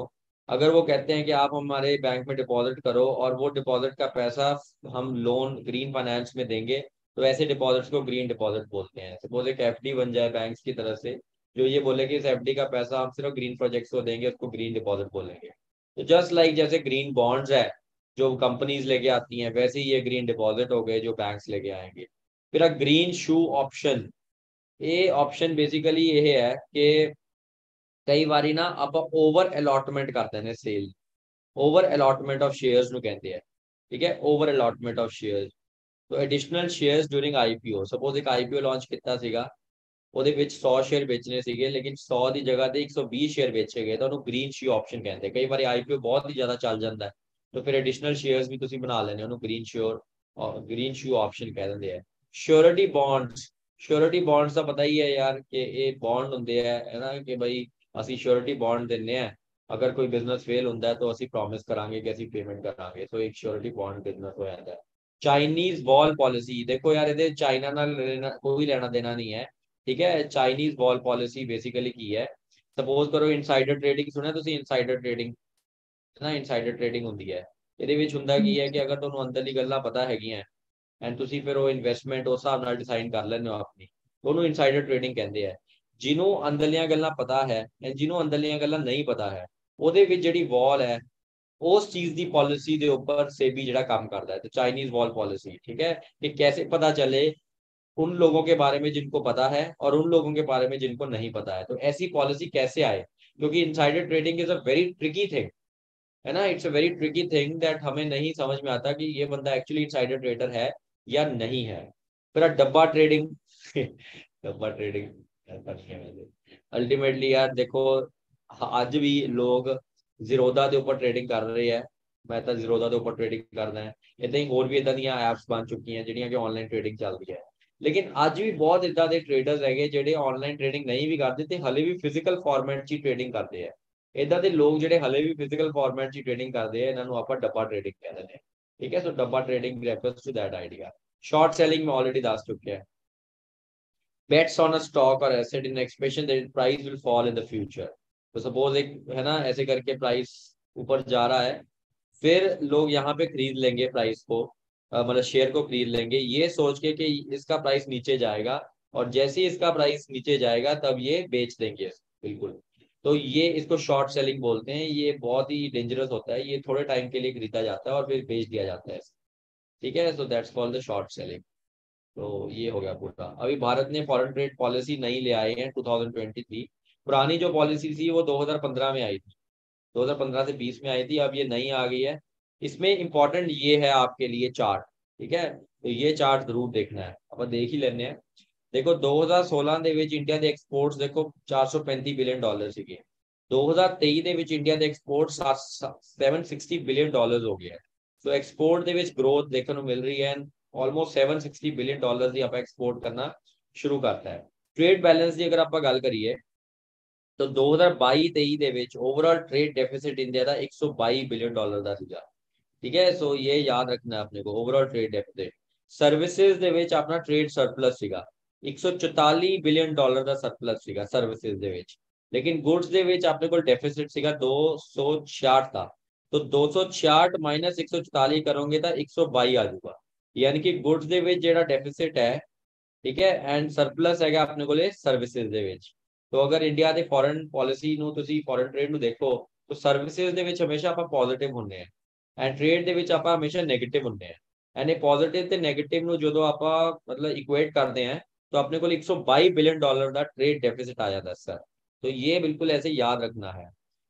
अगर वो कहते हैं कि आप हमारे बैंक में डिपॉजिट करो और वो डिपॉजिट का पैसा हम लोन ग्रीन फाइनेंस में देंगे तो ऐसे डिपॉजिट्स को ग्रीन डिपॉजिट बोलते हैं। सपोज़ एक एफडी बन जाए बैंक की तरफ़ से, जो ये बोले कि इस एफ़ का पैसा हम सिर्फ़ ग्रीन प्रोजेक्ट्स को देंगे, उसको ग्रीन डिपॉजिट बोलेंगे। तो जस्ट लाइक जैसे ग्रीन बॉन्ड्स है, जो कंपनीज़ लेके आती हैं, वैसे ही ये ग्रीन डिपॉजिट हो गए जो बैंक्स लेके आएँगे। फिर ग्रीन शू ऑप्शन ये ऑप्शन बेसिकली ये है कि ਕਈ ਵਾਰੀ ਨਾ ਆਪਾਂ ਓਵਰ ਅਲੋਟਮੈਂਟ ਕਰਦੇ ਨੇ। Sale over allotment of shares ਨੂੰ ਕਹਿੰਦੇ ਆ। ਠੀਕ ਹੈ? Over allotment of shares so additional shares during IPO suppose ਇੱਕ ਆਈਪੀਓ ਲਾਂਚ ਕੀਤਾ ਸੀਗਾ। ਉਹਦੇ ਵਿੱਚ 100 ਸ਼ੇਅਰ ਵੇਚਣੇ ਸੀਗੇ, ਲੇਕਿਨ 100 ਦੀ ਜਗ੍ਹਾ ਤੇ 120 ਸ਼ੇਅਰ ਵੇਚੇ ਗਏ ਤਾਂ ਉਹਨੂੰ ਗ੍ਰੀਨ ਸ਼ੂ ਆਪਸ਼ਨ ਕਹਿੰਦੇ ਕਈ ਵਾਰੀ ਆਈਪੀਓ ਬਹੁਤ ਹੀ ਜ਼ਿਆਦਾ ਚੱਲ ਜਾਂਦਾ ਹੈ। ਤਾਂ ਫਿਰ ਐਡੀਸ਼ਨਲ ਸ਼ੇਅਰਸ ਵੀ ਤੁਸੀਂ ਬਣਾ ਲੈਣੇ ਉਹਨੂੰ green shore green shoe option ਕਹਿ ਦਿੰਦੇ ਆ। ਸ਼ੋਰਿਟੀ ਬੌਂਡਸ ਸ਼ੋਰਿਟੀ ਬੌਂਡਸ ਦਾ ਪਤਾ ਹੀ ਹੈ ਯਾਰ ਕਿ ਇਹ ਬੌਂਡ ਹੁੰਦੇ ਆ, ਹੈ ਨਾ ਕਿ ਬਈ ਅਸੀਂ ਸ਼ੋਰਿਟੀ ਬੌਂਡ ਦਿੰਨੇ ਆ ਅਗਰ ਕੋਈ ਬਿਜ਼ਨਸ ਫੇਲ ਹੁੰਦਾ ਹੈ ਤਾਂ ਅਸੀਂ ਪ੍ਰੋਮਿਸ ਕਰਾਂਗੇ ਕਿ ਅਸੀਂ ਪੇਮੈਂਟ ਕਰਾਂਗੇ। ਸੋ ਇੱਕ ਸ਼ੋਰਿਟੀ ਬੌਂਡ ਬਿਜ਼ਨਸ ਹੋ ਜਾਂਦਾ ਚਾਈਨੀਜ਼ ਵਾਲ ਪਾਲਿਸੀ ਦੇਖੋ ਯਾਰ ਇਹਦੇ ਚਾਈਨਾ ਨਾਲ ਕੋਈ ਲੈਣਾ ਦੇਣਾ ਨਹੀਂ ਹੈ। ਠੀਕ ਹੈ? ਚਾਈਨੀਜ਼ ਵਾਲ ਪਾਲਿਸੀ ਬੇਸਿਕਲੀ ਕੀ ਹੈ? ਸਪੋਜ਼ ਕਰੋ ਇਨਸਾਈਡਰ ਟ੍ਰੇਡਿੰਗ ਸੁਣਿਆ ਤੁਸੀਂ ਇਨਸਾਈਡਰ ਟ੍ਰੇਡਿੰਗ ਨਾ ਇਨਸਾਈਡਰ ਟ੍ਰੇਡਿੰਗ ਹੁੰਦੀ ਹੈ। ਇਹਦੇ ਵਿੱਚ ਹੁੰਦਾ ਕੀ ਹੈ ਕਿ ਅਗਰ ਤੁਹਾਨੂੰ ਅੰਦਰਲੀ ਗੱਲਾਂ ਪਤਾ ਹੈਗੀਆਂ ਐਂਡ ਤੁਸੀਂ ਫਿਰ ਉਹ ਇਨਵੈਸਟਮੈਂਟ ਉਸ ਹਿਸਾਬ ਨਾਲ ਡਿਸਾਈਡ ਕਰ ਲੈਂਦੇ ਹੋ ਆਪਣੀ। ਉਹਨੂੰ ਇਨਸਾਈਡਰ ਟ੍ਰੇਡਿੰਗ ਕਹਿੰਦੇ ਆ ਜਿਹਨੂੰ ਅੰਦਰਲੀਆਂ ਗੱਲਾਂ ਪਤਾ ਹੈ ਐਂਡ ਜਿਹਨੂੰ ਅੰਦਰਲੀਆਂ ਗੱਲਾਂ ਨਹੀਂ ਪਤਾ ਹੈ ਉਹਦੇ ਵਿੱਚ ਜਿਹੜੀ ਵਾਲ ਹੈ उस चीज की पॉलिसी के ऊपर सेबी जरा काम करता है तो चाइनीज वॉल पॉलिसी ठीक है कि कैसे पता चले उन लोगों के बारे में जिनको पता है और उन लोगों के बारे में जिनको नहीं पता है तो ऐसी पॉलिसी कैसे आए क्योंकि insider trading is a very tricky thing है ना it's a very tricky thing that हमें नहीं समझ में आता कि ये बंदा एक्चुअली इनसाइडर ट्रेडर है या नहीं है फिर डब्बा ट्रेडिंग (laughs) डब्बा ट्रेडिंग ਅਲਟੀਮੇਟਲੀ ਯਾਰ ਦੇਖੋ ਅੱਜ ਵੀ ਲੋਕ ਜ਼ੀਰੋਦਾ ਦੇ ਉੱਪਰ ਟ੍ਰੇਡਿੰਗ ਕਰ ਰਹੇ ਆ ਮੈਂ ਤਾਂ ਜ਼ੀਰੋਦਾ ਦੇ ਉੱਪਰ ਟ੍ਰੇਡਿੰਗ ਕਰਦਾ ਹਾਂ। ਇਦਾਂ ਹੀ ਹੋਰ ਵੀ ਇਦਾਂ ਦੀਆਂ ਐਪਸ ਬਣ ਚੁੱਕੀਆਂ ਜਿਹੜੀਆਂ ਕਿ ਆਨਲਾਈਨ ਟ੍ਰੇਡਿੰਗ ਚੱਲਦੀ ਹੈ ਲੇਕਿਨ ਅੱਜ ਵੀ ਬਹੁਤ ਇਦਾਂ ਦੇ ਟ੍ਰੇਡਰਸ ਹੈਗੇ ਜਿਹੜੇ ਆਨਲਾਈਨ ਟ੍ਰੇਡਿੰਗ ਨਹੀਂ ਵੀ ਕਰਦੇ ਤੇ ਹਲੇ ਵੀ ਫਿਜ਼ੀਕਲ ਫਾਰਮੈਟ 'ਚ ਹੀ ਟ੍ਰੇਡਿੰਗ ਕਰਦੇ ਆ ਇਦਾਂ ਦੇ ਲੋਕ ਜਿਹੜੇ ਹਲੇ ਵੀ ਫਿਜ਼ੀਕਲ ਫਾਰਮੈਟ 'ਚ ਹੀ ਟ੍ਰੇਡਿੰਗ ਕਰਦੇ ਆ ਇਹਨਾਂ ਨੂੰ ਆਪਾਂ ਡੱਬਾ ਟ੍ਰੇਡਿੰਗ ਕਹਿੰਦੇ ਨੇ। ਠੀਕ ਹੈ, so dabba trading refers to that idea short selling ਮੈਂ ਆਲਰੇਡੀ ਦੱਸ ਚੁੱਕਿਆ bets on a stock or asset in expectation that price will fall in the future. तो सपोज़ एक, है ना, ऐसे करके प्राइस ऊपर जा रहा है, फिर लोग यहाँ पे खरीद लेंगे प्राइस को मतलब शेयर को खरीद लेंगे। ये सोच के कि इसका प्राइस नीचे जाएगा और जैसे ही इसका प्राइस नीचे जाएगा, तब ये बेच देंगे, बिल्कुल। तो ये इसको शॉर्ट सेलिंग बोलते हैं। ये बहुत ही डेंजरस होता है। ये थोड़े टाइम के लिए खरीदा जाता है और फिर बेच दिया जाता है। ठीक है? So that's called the short selling तो ये हो गया पूरा अभी भारत ने फॉरेन ट्रेड पॉलिसी नहीं ले आए हैं 2023 पुरानी जो पॉलिसी थी वो 2015 में आई थी 2015 से 20 में आई थी अब ये नई आ गई है इसमें इंपॉर्टेंट ये है आपके लिए चार्ट ठीक है तो ये चार्ट जरूर देखना है ਆਪਾਂ ਦੇਖ ਹੀ ਲੈਣੇ ਆ ਦੇਖੋ 2016 ਦੇ ਵਿੱਚ ਇੰਡੀਆ ਦੇ ਐਕਸਪੋਰਟਸ ਦੇਖੋ 435 ਬਿਲੀਅਨ ਡਾਲਰ ਸੀਗੇ 2023 ਦੇ ਵਿੱਚ ਇੰਡੀਆ ਦੇ ਐਕਸਪੋਰਟ 760 ਬਿਲੀਅਨ ਡਾਲਰਸ ਹੋ ਗਿਆ ਸੋ ਐਕਸਪੋਰਟ ਦੇ ਵਿੱਚ ਗਰੋਥ ਦੇਖਣ ਨੂੰ ਮਿਲ ਰਹੀ ਹੈ ਆਲਮੋਸਟ 760 ਬਿਲੀਅਨ ਡਾਲਰ ਦੀ ਆਪਾਂ ਐਕਸਪੋਰਟ ਕਰਨਾ ਸ਼ੁਰੂ ਕਰਤਾ ਹੈ ਟ੍ਰੇਡ ਬੈਲੈਂਸ ਦੀ ਅਗਰ ਆਪਾਂ ਗੱਲ ਕਰੀਏ ਤਾਂ 2022-23 ਦੇ ਵਿੱਚ ਓਵਰਆਲ ਟ੍ਰੇਡ ਡੈਫਿਸਿਟ ਇੰਡੀਆ ਦਾ 122 ਬਿਲੀਅਨ ਡਾਲਰ ਦਾ ਸੀਗਾ ਠੀਕ ਹੈ ਸੋ ਇਹ ਯਾਦ ਰੱਖਣਾ ਆਪਣੇ ਕੋ ਓਵਰਆਲ ਟ੍ਰੇਡ ਡੈਫਿਸਿਟ ਸਰਵਿਸਿਜ਼ ਦੇ ਵਿੱਚ ਆਪਣਾ ਟ੍ਰੇਡ ਸਰਪਲਸ ਸੀਗਾ 144 ਬਿਲੀਅਨ ਡਾਲਰ ਦਾ ਸਰਪਲਸ ਸੀਗਾ ਸਰਵਿਸਿਜ਼ ਦੇ ਵਿੱਚ ਲੇਕਿਨ ਗੁੱਡਸ ਦੇ ਵਿੱਚ ਆਪਣੇ ਕੋਲ ਡੈਫਿਸਿਟ ਸੀਗਾ 266 ਦਾ तो 266 ਮਾਈਨਸ 144 ਕਰੋਗੇ ਤਾਂ 122 ਆ ਜਾਊਗਾ यानी कि गुड्स के डेफिसिट है, ठीक है? एंड सरपलस है अपने को सर्विसिज तो अगर इंडिया के फॉरन पॉलिसी फॉरन ट्रेड देखो तो सर्विसिज हमेशा आप पॉजिटिव होंगे एंड ट्रेड के हमेशा नैगेटिव होंगे एंड पॉजिटिव तो नैगेटिव जो आप मतलब इक्वेट करते हैं तो अपने को सौ बई बिलियन डॉलर का ट्रेड डेफिसिट आ जाता है सर तो ये बिल्कुल ऐसे याद रखना है।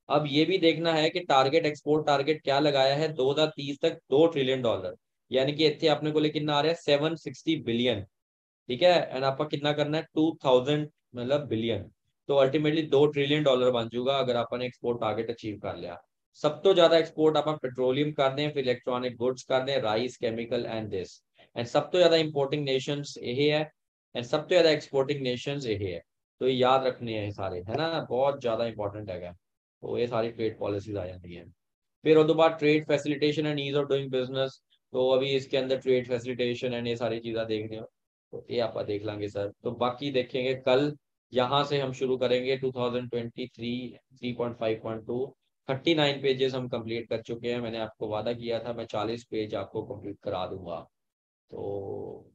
अब ये भी देखना है कि टारगेट एक्सपोर्ट टारगेट क्या लगाया है? दो हज़ार तीस तक दो ट्रिलियन डॉलर यानी कि इतने अपने को कितना आ रहा है? सेवन सिक्सटी बिलियन ठीक है? एंड आपका कितना करना है? टू थाउज़ेंड मतलब बिलियन तो अल्टीमेटली दो ट्रिलियन डॉलर बन जूगा अगर आपने एक्सपोर्ट टारगेट अचीव कर लिया। सब तो ज़्यादा एक्सपोर्ट आप पेट्रोलियम कर दें फिर इलेक्ट्रॉनिक गुड्स कर दें हैं rice chemical and this and सब तो ज़्यादा इंपोर्टिंग नेशन यही है। एंड सब तो ज़्यादा एक्सपोर्टिंग नेशन यही है। तो ये याद रखने हैं सारे, है ना? बहुत ज़्यादा इंपॉर्टेंट है तो ये सारी ट्रेड पॉलिसीज़ आ जाती है। फिर उसके बाद trade facilitation and ease of doing business तो अभी इसके अंदर ट्रेड फैसिलिटेशन एंड ये सारी चीज़ें देख रहे हो। तो ये आप देख लेंगे सर तो बाकी देखेंगे, कल यहाँ से हम शुरू करेंगे 2023 3.5.2 39 पेजेस हम कंप्लीट कर चुके हैं। मैंने आपको वादा किया था, मैं 40 पेज आपको कंप्लीट करा दूँगा। तो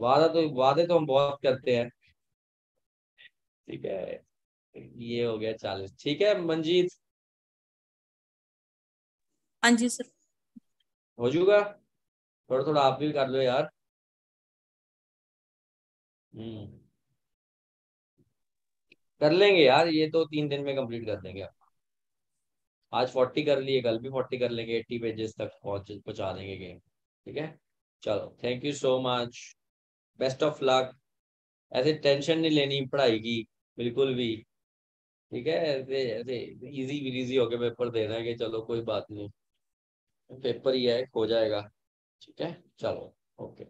वादा तो वादे तो हम बहुत करते हैं। ठीक है, ये हो गया चालीस। ठीक है मंजीत हाँ जी सर हो जाऊगा। थोड़ा थोड़ा आप भी कर लो यार। हम्म। कर लेंगे यार, ये तो तीन दिन में कंप्लीट कर देंगे आप। आज फोर्टी कर लिए, कल भी फोर्टी कर लेंगे एट्टी पेजेस तक पहुँच, पहुँचा देंगे गेम ठीक है? चलो thank you so much best of luck ऐसे टेंशन नहीं लेनी पढ़ाई की, बिल्कुल भी। ठीक है? ऐसे ऐसे इजी इजी होके पेपर दे रहे हैं कि चलो कोई बात नहीं। पेपर ही है हो जाएगा ठीक है चलो ओके